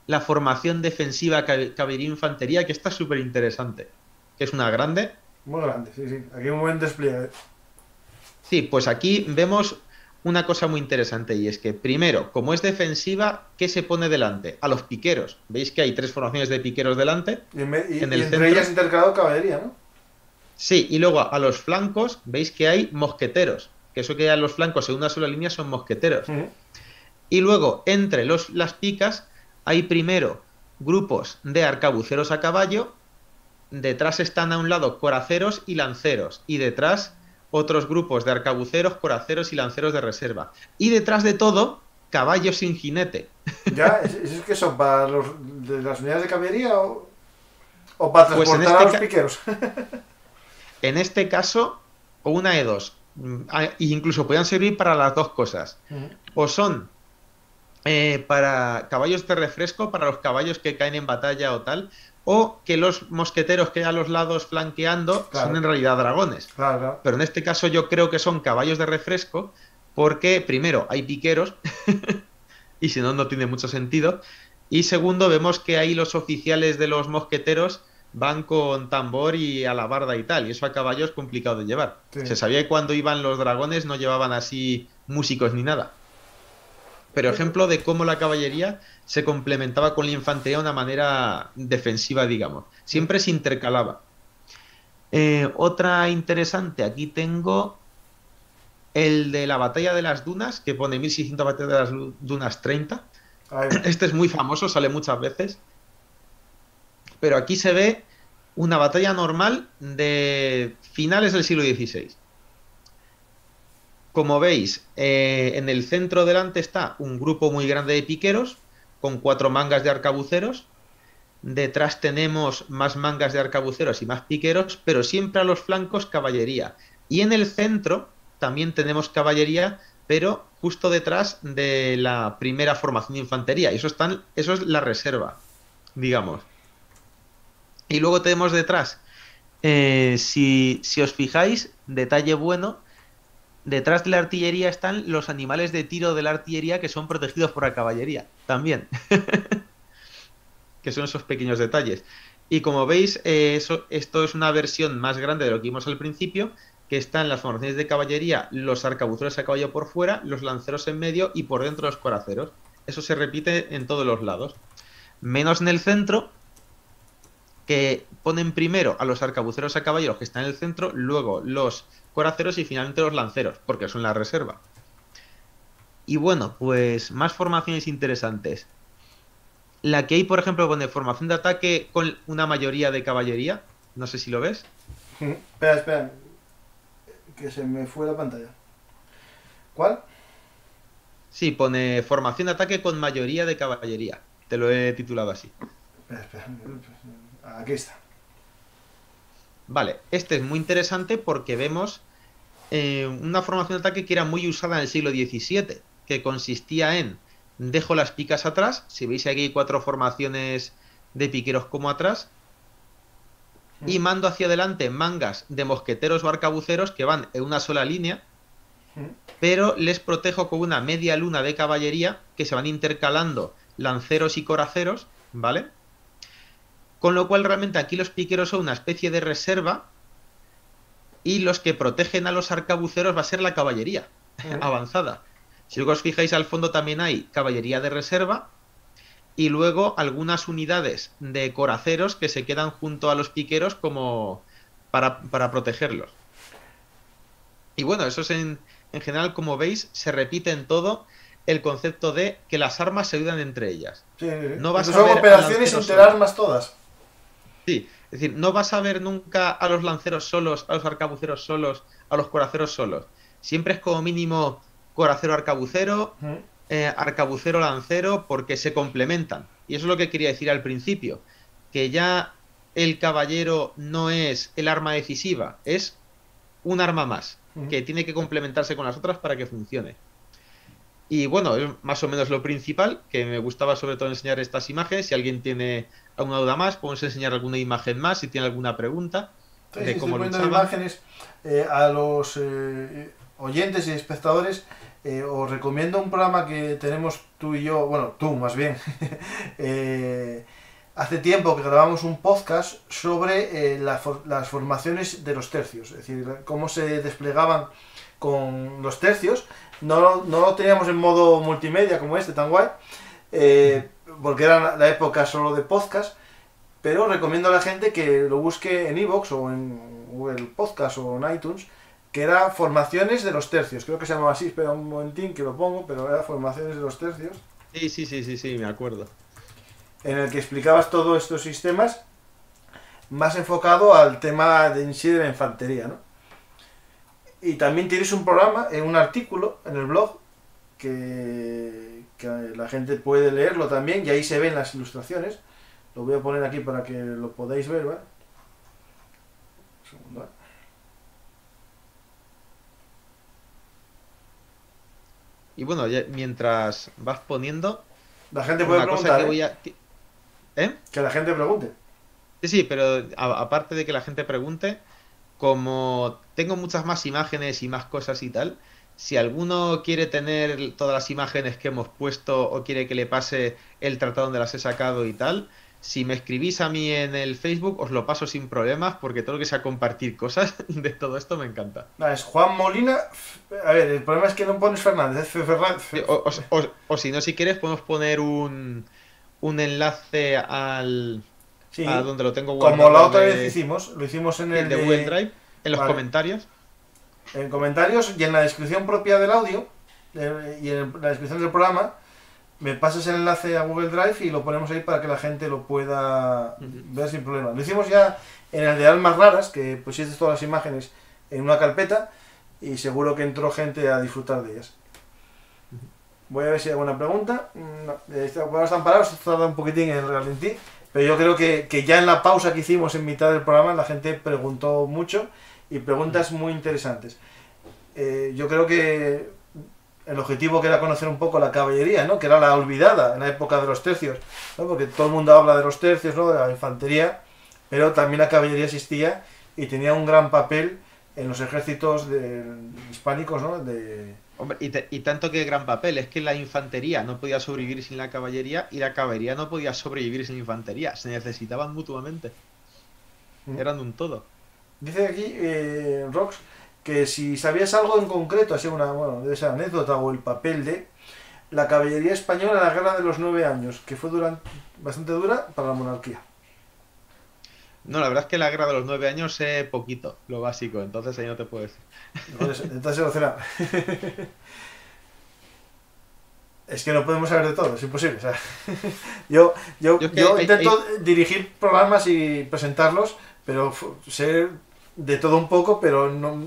la formación defensiva caballería infantería, que está súper interesante. Que es una grande. Muy grande, sí, sí. Aquí un buen despliegue. Sí, pues aquí vemos una cosa muy interesante y es que primero, como es defensiva, ¿qué se pone delante? A los piqueros. ¿Veis que hay tres formaciones de piqueros delante? Y, en, entre ellas intercalado caballería, ¿no? Sí, y luego a los flancos veis que hay mosqueteros. Que eso que a los flancos en una sola línea son mosqueteros. Y luego, entre los, las picas, hay primero grupos de arcabuceros a caballo, detrás están a un lado coraceros y lanceros, y detrás otros grupos de arcabuceros, coraceros y lanceros de reserva. Y detrás de todo, caballos sin jinete. [LAUGHS] ¿Ya? ¿Es, que son para los, de las unidades de caballería o, para pues transportar a este los piqueros? [LAUGHS] en este caso, o una de dos. Mm, ah, incluso puedan servir para las dos cosas. O son eh, para caballos de refresco, para los caballos que caen en batalla o tal, o que los mosqueteros que hay a los lados flanqueando son en realidad dragones. Pero en este caso yo creo que son caballos de refresco porque primero hay piqueros [LAUGHS] y si no no tiene mucho sentido y segundo vemos que ahí los oficiales de los mosqueteros van con tambor y alabarda y tal y eso a caballo es complicado de llevar. Se sabía que cuando iban los dragones no llevaban así músicos ni nada pero ejemplo de cómo la caballería se complementaba con la infantería de una manera defensiva, digamos. Siempre se intercalaba. Eh, otra interesante, aquí tengo el de la batalla de las dunas, que pone 1600 batallas de las dunas 30. [CLEARS THROAT] Este es muy famoso, sale muchas veces. Pero aquí se ve una batalla normal de finales del siglo XVI. Como veis, eh, en el centro delante está un grupo muy grande de piqueros con cuatro mangas de arcabuceros. Detrás tenemos más mangas de arcabuceros y más piqueros, pero siempre a los flancos caballería. Y en el centro también tenemos caballería, pero justo detrás de la primera formación de infantería. Y eso, están, eso es la reserva, digamos. Y luego tenemos detrás, eh, si, si os fijáis, detalle bueno, detrás de la artillería están los animales de tiro de la artillería que son protegidos por la caballería, también. [LAUGHS] que son esos pequeños detalles. Y como veis, eh, eso, esto es una versión más grande de lo que vimos al principio, que está en las formaciones de caballería, los arcabuceros a caballo por fuera, los lanceros en medio y por dentro los coraceros. Eso se repite en todos los lados. Menos en el centro, que ponen primero a los arcabuceros a caballo que están en el centro, luego los coraceros y finalmente los lanceros, porque son la reserva. Y bueno, pues más formaciones interesantes. La que hay, por ejemplo, pone formación de ataque con una mayoría de caballería. No sé si lo ves. [LAUGHS] espera, espera. Que se me fue la pantalla. ¿Cuál? Sí, pone formación de ataque con mayoría de caballería. Te lo he titulado así. Espera, espera. Aquí está. Vale, este es muy interesante porque vemos eh, una formación de ataque que era muy usada en el siglo XVII, que consistía en dejo las picas atrás, si veis aquí hay cuatro formaciones de piqueros como atrás, y mando hacia adelante mangas de mosqueteros o arcabuceros que van en una sola línea, pero les protejo con una media luna de caballería que se van intercalando lanceros y coraceros, ¿vale? Con lo cual realmente aquí los piqueros son una especie de reserva y los que protegen a los arcabuceros va a ser la caballería avanzada. Si luego os fijáis al fondo también hay caballería de reserva y luego algunas unidades de coraceros que se quedan junto a los piqueros como para, protegerlos. Y bueno, eso es en, en general, como veis, se repite en todo el concepto de que las armas se ayudan entre ellas. Sí, no vas a son operaciones interarmas todas. Sí, es decir, no vas a ver nunca a los lanceros solos, a los arcabuceros solos, a los coraceros solos. Siempre es como mínimo Coracero Arcabucero, eh, Arcabucero Lancero, porque se complementan. Y eso es lo que quería decir al principio, que ya el caballero no es el arma decisiva, es un arma más, que tiene que complementarse con las otras para que funcione. Y bueno, es más o menos lo principal, que me gustaba sobre todo enseñar estas imágenes. Si alguien tiene alguna duda más, podemos enseñar alguna imagen más, si tiene alguna pregunta. de cómo imágenes eh, a los eh, oyentes y espectadores eh, os recomiendo un programa que tenemos tú y yo, bueno, tú más bien, [LAUGHS] hace tiempo que grabamos un podcast sobre eh, las formaciones de los tercios, es decir, cómo se desplegaban con los tercios. No, no lo teníamos en modo multimedia como este, tan guay, porque era la época solo de podcast, pero recomiendo a la gente que lo busque en iVoox o en Google Podcast o en iTunes que era formaciones de los tercios. Creo que se llamaba así, espera un momentín que lo pongo, pero era formaciones de los tercios. Sí, sí, sí, sí, sí, me acuerdo. En el que explicabas todos estos sistemas más enfocado al tema de en sí de la infantería, ¿no? Y también tienes un programa, en un artículo en el blog que, que la gente puede leerlo también y ahí se ven las ilustraciones. Lo voy a poner aquí para que lo podáis ver, ¿vale? Un segundo, ¿vale? Y bueno, mientras vas poniendo. La gente puede preguntar. Que, ¿eh? ¿eh? que la gente pregunte. Sí, sí, pero aparte de que la gente pregunte, como tengo muchas más imágenes y más cosas y tal, si alguno quiere tener todas las imágenes que hemos puesto o quiere que le pase el tratado donde las he sacado y tal, si me escribís a mí en el Facebook, os lo paso sin problemas, porque todo lo que sea compartir cosas [LAUGHS] de todo esto me encanta. es Juan Molina. A ver, el problema es que no pones Fernández, O, si no, si quieres, podemos poner un, un enlace al. a donde lo tengo guardado. Como la otra vez hicimos, lo hicimos en el. de Google Drive, en los comentarios. En comentarios y en la descripción propia del audio, eh, y en la descripción del programa me pasas el enlace a Google Drive y lo ponemos ahí para que la gente lo pueda ver sin problema. Lo hicimos ya en el de Almas Raras, que pusiste todas las imágenes en una carpeta y seguro que entró gente a disfrutar de ellas. Voy a ver si hay alguna pregunta. No, están parados, tarda un poquitín en ralentí, pero yo creo que, que, ya en la pausa que hicimos en mitad del programa la gente preguntó mucho y preguntas muy interesantes. Eh, yo creo que el objetivo que era conocer un poco la caballería, ¿no? que era la olvidada en la época de los tercios, ¿no? porque todo el mundo habla de los tercios, ¿no? de la infantería, pero también la caballería existía y tenía un gran papel en los ejércitos de hispánicos, ¿no? De... Hombre, y, te- y tanto que gran papel, es que la infantería no podía sobrevivir sin la caballería y la caballería no podía sobrevivir sin la infantería, se necesitaban mutuamente, Mm. eran un todo. Dice aquí, eh, Rox, que si sabías algo en concreto, así una, bueno, debe ser anécdota o el papel de la caballería española en la guerra de los nueve años, que fue durante, bastante dura para la monarquía. No, la verdad es que la guerra de los nueve años sé poquito, lo básico, entonces ahí no te puedo decir. Entonces, entonces se lo Es que no podemos saber de todo, es imposible. o sea, [LAUGHS] yo yo, Yo es que yo hay- intento dirigir programas y presentarlos, pero sé de todo un poco, pero no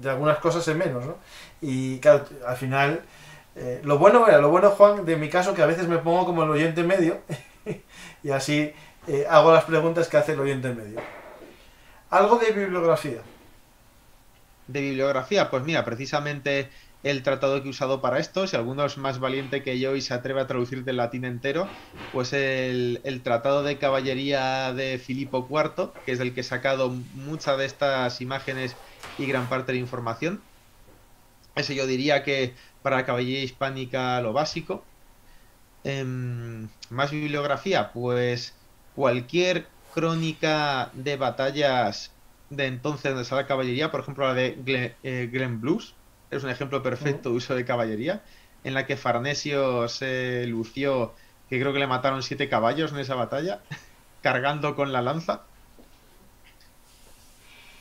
de algunas cosas sé menos. ¿no? Y claro, al final, eh, lo bueno, mira, lo bueno, Juan, de mi caso, que a veces me pongo como el oyente medio [LAUGHS] y así eh, hago las preguntas que hace el oyente medio. Algo de bibliografía. De bibliografía, pues mira, precisamente el tratado que he usado para esto, si alguno es más valiente que yo y se atreve a traducir del latín entero, pues el, tratado de caballería de Filipo IV, que es del que he sacado muchas de estas imágenes y gran parte de información. Ese yo diría que para la caballería hispánica lo básico. Em, más bibliografía, pues cualquier crónica de batallas de entonces donde sale la caballería, por ejemplo la de Glen, eh, Glenn Blues, es un ejemplo perfecto de uso de caballería, en la que Farnesio se lució, que creo que le mataron siete caballos en esa batalla, [LAUGHS] cargando con la lanza.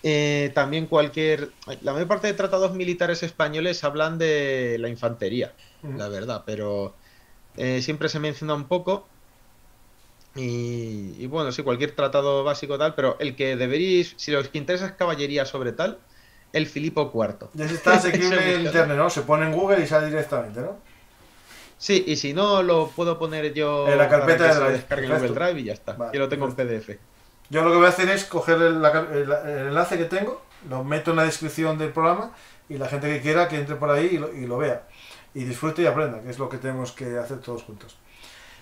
Eh, también cualquier... La mayor parte de tratados militares españoles hablan de la infantería, la verdad, pero eh, siempre se menciona un poco. Y, y bueno, sí, cualquier tratado básico tal, pero el que deberíais, si os interesa es caballería sobre tal, el Filipo IV. Ya está asequible [LAUGHS] en internet, ¿no? Se pone en Google y sale directamente, ¿no? Sí, y si no, lo puedo poner yo En la para carpeta que de Drive, descargue. Google Drive y ya está. Vale, Yo lo tengo en PDF. Yo lo que voy a hacer es coger el, la- el- el enlace que tengo, lo meto en la descripción del programa y la gente que quiera que entre por ahí y lo, y lo vea. Y disfrute y aprenda, que es lo que tenemos que hacer todos juntos.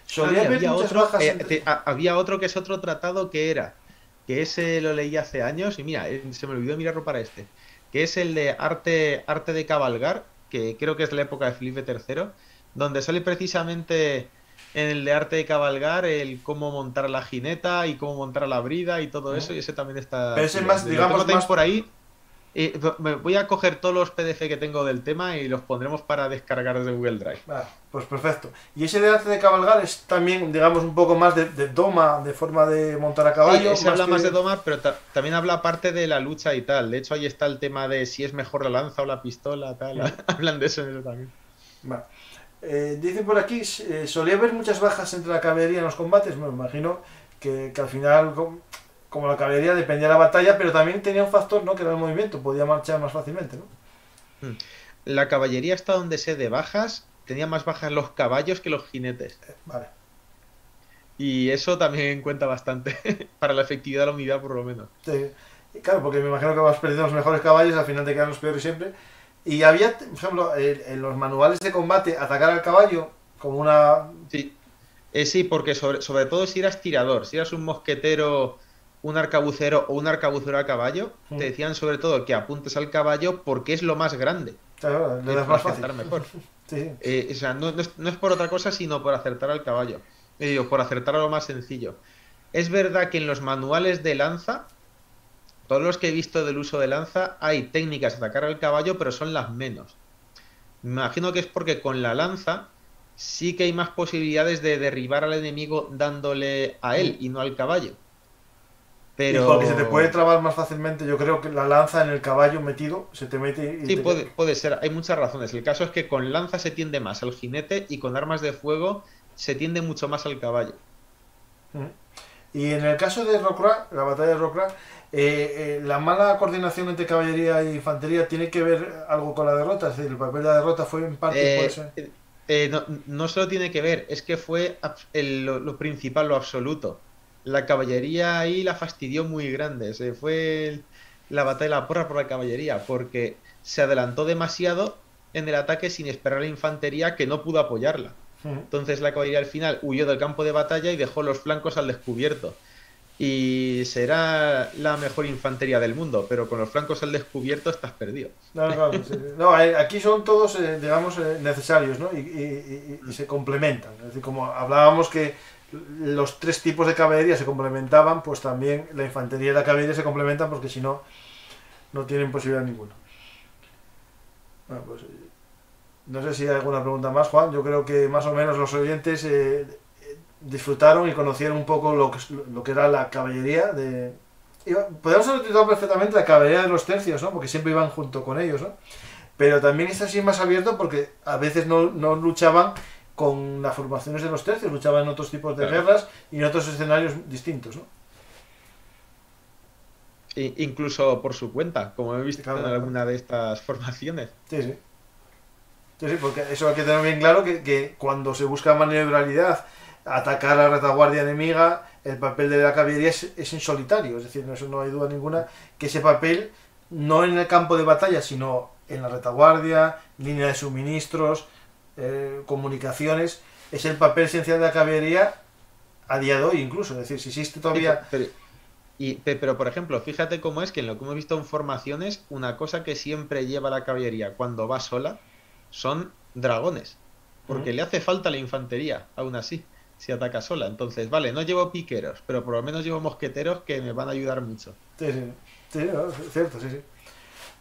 Solía Ah, había, muchas otro, bajas eh, entre- te- a- había otro que es otro tratado que era, que ese lo leí hace años y mira, eh, se me olvidó mirarlo para este, que es el de arte, arte de cabalgar, que creo que es la época de Felipe III, donde sale precisamente en el de arte de cabalgar el cómo montar la jineta y cómo montar la brida y todo eso, y ese también está... Pero ese chulo. más, digamos, más- por ahí. Voy a coger todos los PDF que tengo del tema y los pondremos para descargar desde Google Drive. Ah, pues perfecto. Y ese de arte de cabalgar es también, digamos, un poco más de, de doma, de forma de montar a caballo. Sí, ese habla que- más de domar, pero ta- también habla parte de la lucha y tal. De hecho, ahí está el tema de si es mejor la lanza o la pistola, tal. [LAUGHS] Hablan de eso en eso también. Vale. Eh, dice por aquí, eh, solía haber muchas bajas entre la caballería en los combates. Me imagino que, que al final, como la caballería dependía de la batalla, pero también tenía un factor, ¿no? Que era el movimiento, podía marchar más fácilmente, ¿no? La caballería hasta donde sé de bajas, tenía más bajas los caballos que los jinetes. Eh, vale. Y eso también cuenta bastante [LAUGHS] para la efectividad de la unidad, por lo menos. Sí. Claro, porque me imagino que vas perdiendo los mejores caballos, al final te quedan los peores siempre. Y había, por ejemplo, en, en los manuales de combate, atacar al caballo como una... Sí, Eh, sí porque sobre, sobre todo si eras tirador, si eras un mosquetero, un arcabucero o un arcabucero a caballo, Mm. te decían sobre todo que apuntes al caballo porque es lo más grande. Claro, para más fácil. acertar mejor. [LAUGHS] Sí. Eh, o sea, no, no es, no es por otra cosa, sino por acertar al caballo. Eh, digo, por acertar a lo más sencillo. Es verdad que en los manuales de lanza, todos los que he visto del uso de lanza, hay técnicas de atacar al caballo, pero son las menos. Me imagino que es porque con la lanza sí que hay más posibilidades de derribar al enemigo dándole a él y no al caballo. Pero... Y porque se te puede trabar más fácilmente, yo creo que la lanza en el caballo metido se te mete y Sí, te- puede, puede ser, hay muchas razones. El caso es que con lanza se tiende más al jinete y con armas de fuego se tiende mucho más al caballo. Y en el caso de Rocroi, la batalla de Rocroi, eh, eh, la mala coordinación entre caballería e infantería tiene que ver algo con la derrota, es decir, el papel de la derrota fue en parte Eh, por eso. no, no solo tiene que ver, es que fue abs- el- lo, lo principal, lo absoluto. La caballería ahí la fastidió muy grande. Se fue el- la batalla de la porra por la caballería, porque se adelantó demasiado en el ataque sin esperar a la infantería que no pudo apoyarla. Entonces la caballería al final huyó del campo de batalla y dejó los flancos al descubierto. y será la mejor infantería del mundo, pero con los flancos al descubierto estás perdido. No, no, no eh, aquí son todos, eh, digamos, eh, necesarios, ¿no? Y, se complementan. Es decir, como hablábamos que los tres tipos de caballería se complementaban, pues también la infantería y la caballería se complementan porque si no, no tienen posibilidad ninguna. Bueno, pues, no sé si hay alguna pregunta más, Juan. Yo creo que más o menos los oyentes disfrutaron y conocieron un poco lo que, lo que era la caballería de... Podemos haber utilizado perfectamente la caballería de los tercios, ¿no? Porque siempre iban junto con ellos, ¿no? Pero también está así más abierto porque a veces no, no luchaban con las formaciones de los tercios, luchaban en otros tipos de guerras y en otros escenarios distintos, ¿no? incluso por su cuenta, como he visto en alguna de estas formaciones. Sí, sí. Sí, sí, porque eso hay que tener bien claro que, que cuando se busca maniobralidad atacar a la retaguardia enemiga, el papel de la caballería es, en solitario, es decir, eso no hay duda ninguna que ese papel, no en el campo de batalla, sino en la retaguardia, línea de suministros, eh, comunicaciones, es el papel esencial de la caballería a día de hoy incluso, es decir, si existe todavía... Pero, y, pero, por ejemplo, fíjate cómo es que en lo que hemos visto en formaciones, una cosa que siempre lleva la caballería cuando va sola son dragones, porque le hace falta la infantería, aún así si ataca sola. Entonces, vale, no llevo piqueros, pero por lo menos llevo mosqueteros que me van a ayudar mucho. Sí, sí, sí cierto, sí, sí.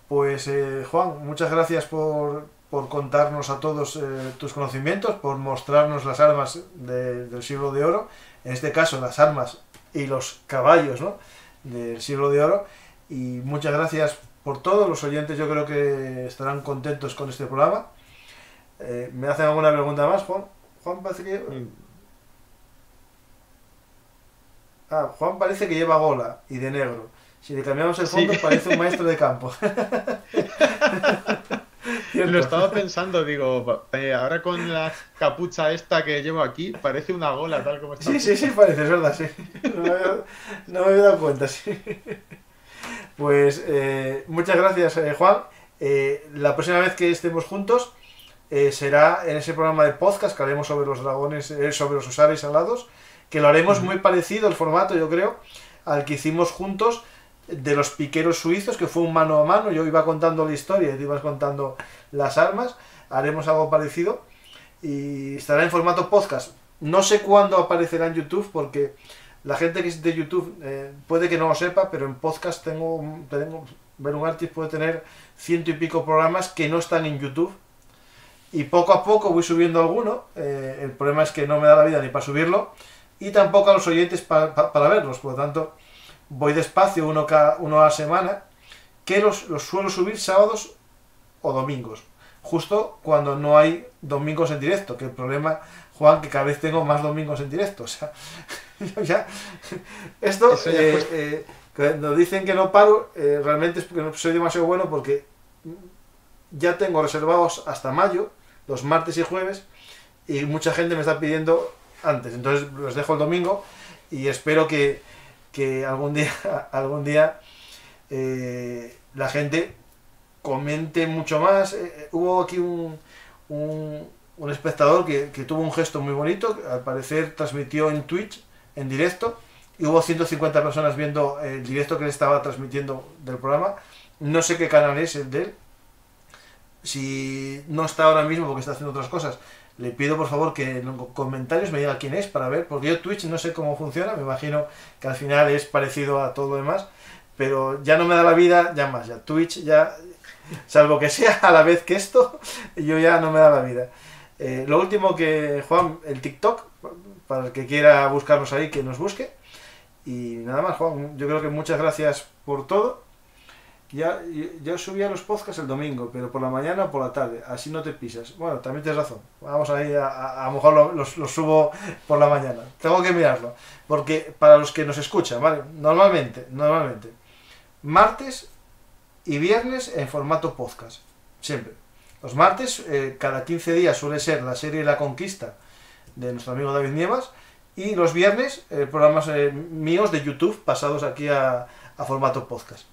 Pues eh, Juan, muchas gracias por, por contarnos a todos eh, tus conocimientos, por mostrarnos las armas del siglo de oro, en este caso las armas y los caballos ¿no? del siglo de oro. Y muchas gracias por todo, los oyentes yo creo que estarán contentos con este programa. Eh, ¿Me hacen alguna pregunta más, Juan? Juan parece que... Ah, Juan parece que lleva gola y de negro. Si le cambiamos el fondo, parece un maestro de campo. [LAUGHS] Lo estaba pensando, digo, eh, ahora con la capucha esta que llevo aquí, parece una gola tal como está. Sí, sí, sí, parece, es verdad, sí. No me había, dado cuenta, sí. Pues eh, muchas gracias, eh, Juan. la próxima vez que estemos juntos será en ese programa de podcast que haremos sobre los dragones, sobre los usares alados que lo haremos muy parecido el formato, yo creo, al que hicimos juntos de los piqueros suizos, que fue un mano a mano, yo iba contando la historia y ibas contando las armas, haremos algo parecido y estará en formato podcast. No sé cuándo aparecerá en YouTube porque la gente que es de YouTube eh, puede que no lo sepa, pero en podcast tengo, tengo ver un artist puede tener ciento y pico programas que no están en YouTube y poco a poco voy subiendo alguno. Eh, el problema es que no me da la vida ni para subirlo y tampoco a los oyentes para verlos. Por lo tanto, voy despacio uno, cada, uno a la semana, que los, los suelo subir sábados o domingos. Justo cuando no hay domingos en directo, que el problema, Juan, que cada vez tengo más domingos en directo. O sea, [LAUGHS] ya, esto, eh, eh, cuando dicen que no paro, eh, realmente es porque no soy demasiado bueno porque ya tengo reservados hasta mayo, los martes y jueves, y mucha gente me está pidiendo antes. Entonces los dejo el domingo y espero que, algún día, [LAUGHS] algún día eh, la gente comente mucho más. Eh, eh, hubo aquí un, un, espectador que, tuvo un gesto muy bonito, al parecer transmitió en Twitch, en directo, y hubo 150 personas viendo el directo que le estaba transmitiendo del programa. No sé qué canal es el de él. Si no está ahora mismo porque está haciendo otras cosas, le pido por favor que en los comentarios me diga quién es para ver, porque yo Twitch no sé cómo funciona, me imagino que al final es parecido a todo lo demás, pero ya no me da la vida, ya más, ya Twitch ya, salvo que sea a la vez que esto, yo ya no me da la vida. Eh, lo último que, Juan, el TikTok, para el que quiera buscarnos ahí, que nos busque. Y nada más, Juan, yo creo que muchas gracias por todo. Ya, yo subía los podcasts el domingo, pero por la mañana o por la tarde, así no te pisas. Bueno, también tienes razón. Vamos ahí, a, a, lo mejor los, subo por la mañana. Tengo que mirarlo. Porque para los que nos escuchan, ¿vale? Normalmente, normalmente, martes y viernes en formato podcast. Siempre. Los martes, eh, cada 15 días suele ser la serie La Conquista de nuestro amigo David Nievas. Y los viernes, eh, programas eh, míos de YouTube pasados aquí a, a formato podcast.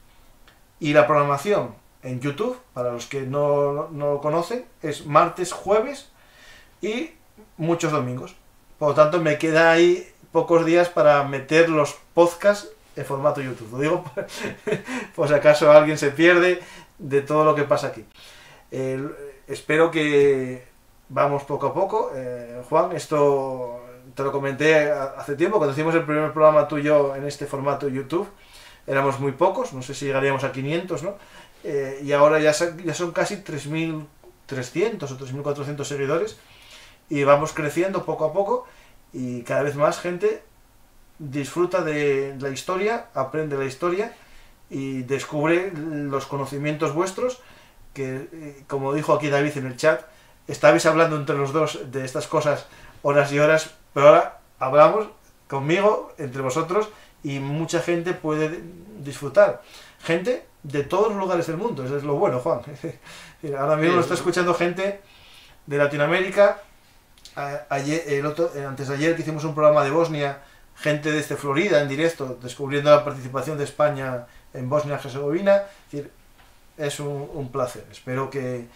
Y la programación en YouTube, para los que no, lo conocen, es martes, jueves y muchos domingos. Por lo tanto, me queda ahí pocos días para meter los podcasts en formato YouTube. Lo digo por, [LAUGHS] si acaso alguien se pierde de todo lo que pasa aquí. espero que vamos poco a poco. Eh, Juan, esto te lo comenté hace tiempo, cuando hicimos el primer programa tuyo en este formato YouTube, éramos muy pocos, no sé si llegaríamos a 500, ¿no? Eh, y ahora ya, ya son casi 3.300 o 3.400 seguidores y vamos creciendo poco a poco y cada vez más gente disfruta de la historia, aprende la historia y descubre los conocimientos vuestros que, eh, como dijo aquí David en el chat, estabais hablando entre los dos de estas cosas horas y horas, pero ahora hablamos conmigo, entre vosotros, y mucha gente puede disfrutar. Gente de todos los lugares del mundo, eso es lo bueno, Juan. [LAUGHS] ahora mismo lo está escuchando gente de Latinoamérica. Ayer, el otro, eh, antes de ayer que hicimos un programa de Bosnia, gente desde Florida en directo, descubriendo la participación de España en Bosnia-Herzegovina. Es un, un placer. Espero que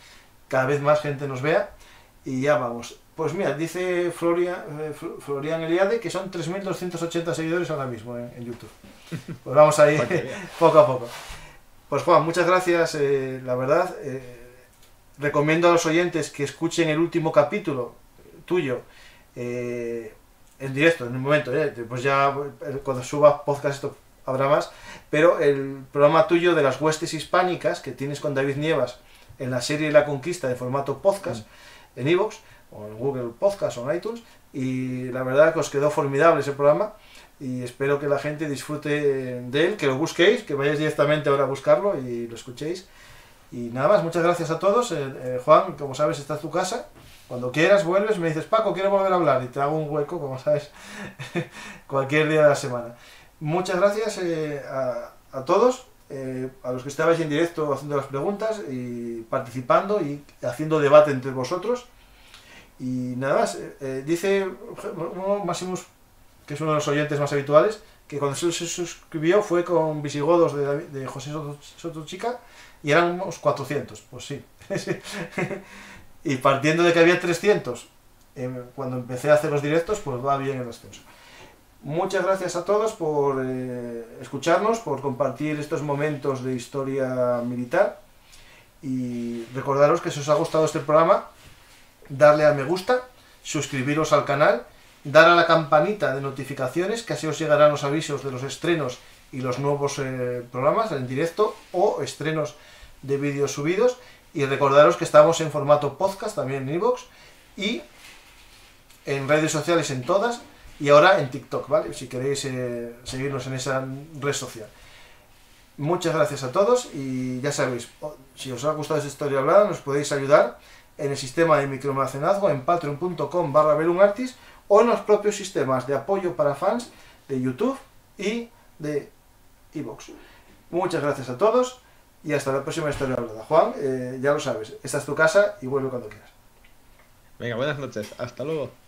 cada vez más gente nos vea y ya vamos. Pues mira, dice Florian, eh, Florian Eliade que son 3.280 seguidores ahora mismo en, YouTube. Pues vamos ahí [LAUGHS] poco a poco. Pues Juan, muchas gracias, eh, la verdad. Eh, recomiendo a los oyentes que escuchen el último capítulo tuyo en directo, en un momento. Pues ya cuando suba podcast esto habrá más. Pero el programa tuyo de las huestes hispánicas que tienes con David Nievas en la serie La Conquista de formato podcast mm. en Evox o en Google Podcast o en iTunes y la verdad que os quedó formidable ese programa y espero que la gente disfrute de él, que lo busquéis, que vayáis directamente ahora a buscarlo y lo escuchéis. Y nada más, muchas gracias a todos. Eh, eh, Juan, como sabes, está en tu casa. Cuando quieras vuelves, me dices, Paco, quiero volver a hablar y te hago un hueco, como sabes, [LAUGHS] cualquier día de la semana. Muchas gracias eh, a, a, todos, a los que estabais en directo haciendo las preguntas y participando y haciendo debate entre vosotros. Y nada más, eh, eh, dice Máximos, que es uno de los oyentes más habituales, que cuando se, suscribió fue con Visigodos de, José Soto, Chica y eran unos 400. Pues sí. [LAUGHS] y partiendo de que había 300, eh, cuando empecé a hacer los directos, pues va bien el ascenso. Muchas gracias a todos por escucharnos, por compartir estos momentos de historia militar y recordaros que si os ha gustado este programa, darle a me gusta, suscribiros al canal, dar a la campanita de notificaciones, que así os llegarán los avisos de los estrenos y los nuevos eh, programas en directo o estrenos de vídeos subidos. Y recordaros que estamos en formato podcast, también en iVoox, y en redes sociales en todas, y ahora en TikTok, ¿vale? Si queréis eh, seguirnos en esa red social. Muchas gracias a todos y ya sabéis, si os ha gustado esta historia hablada, nos podéis ayudar en el sistema de microalmacenazgo en patreon.com barra belunartis o en los propios sistemas de apoyo para fans de YouTube y de iVoox. Muchas gracias a todos y hasta la próxima historia hablada. Juan, eh, ya lo sabes, esta es tu casa y vuelve cuando quieras. Venga, buenas noches. Hasta luego.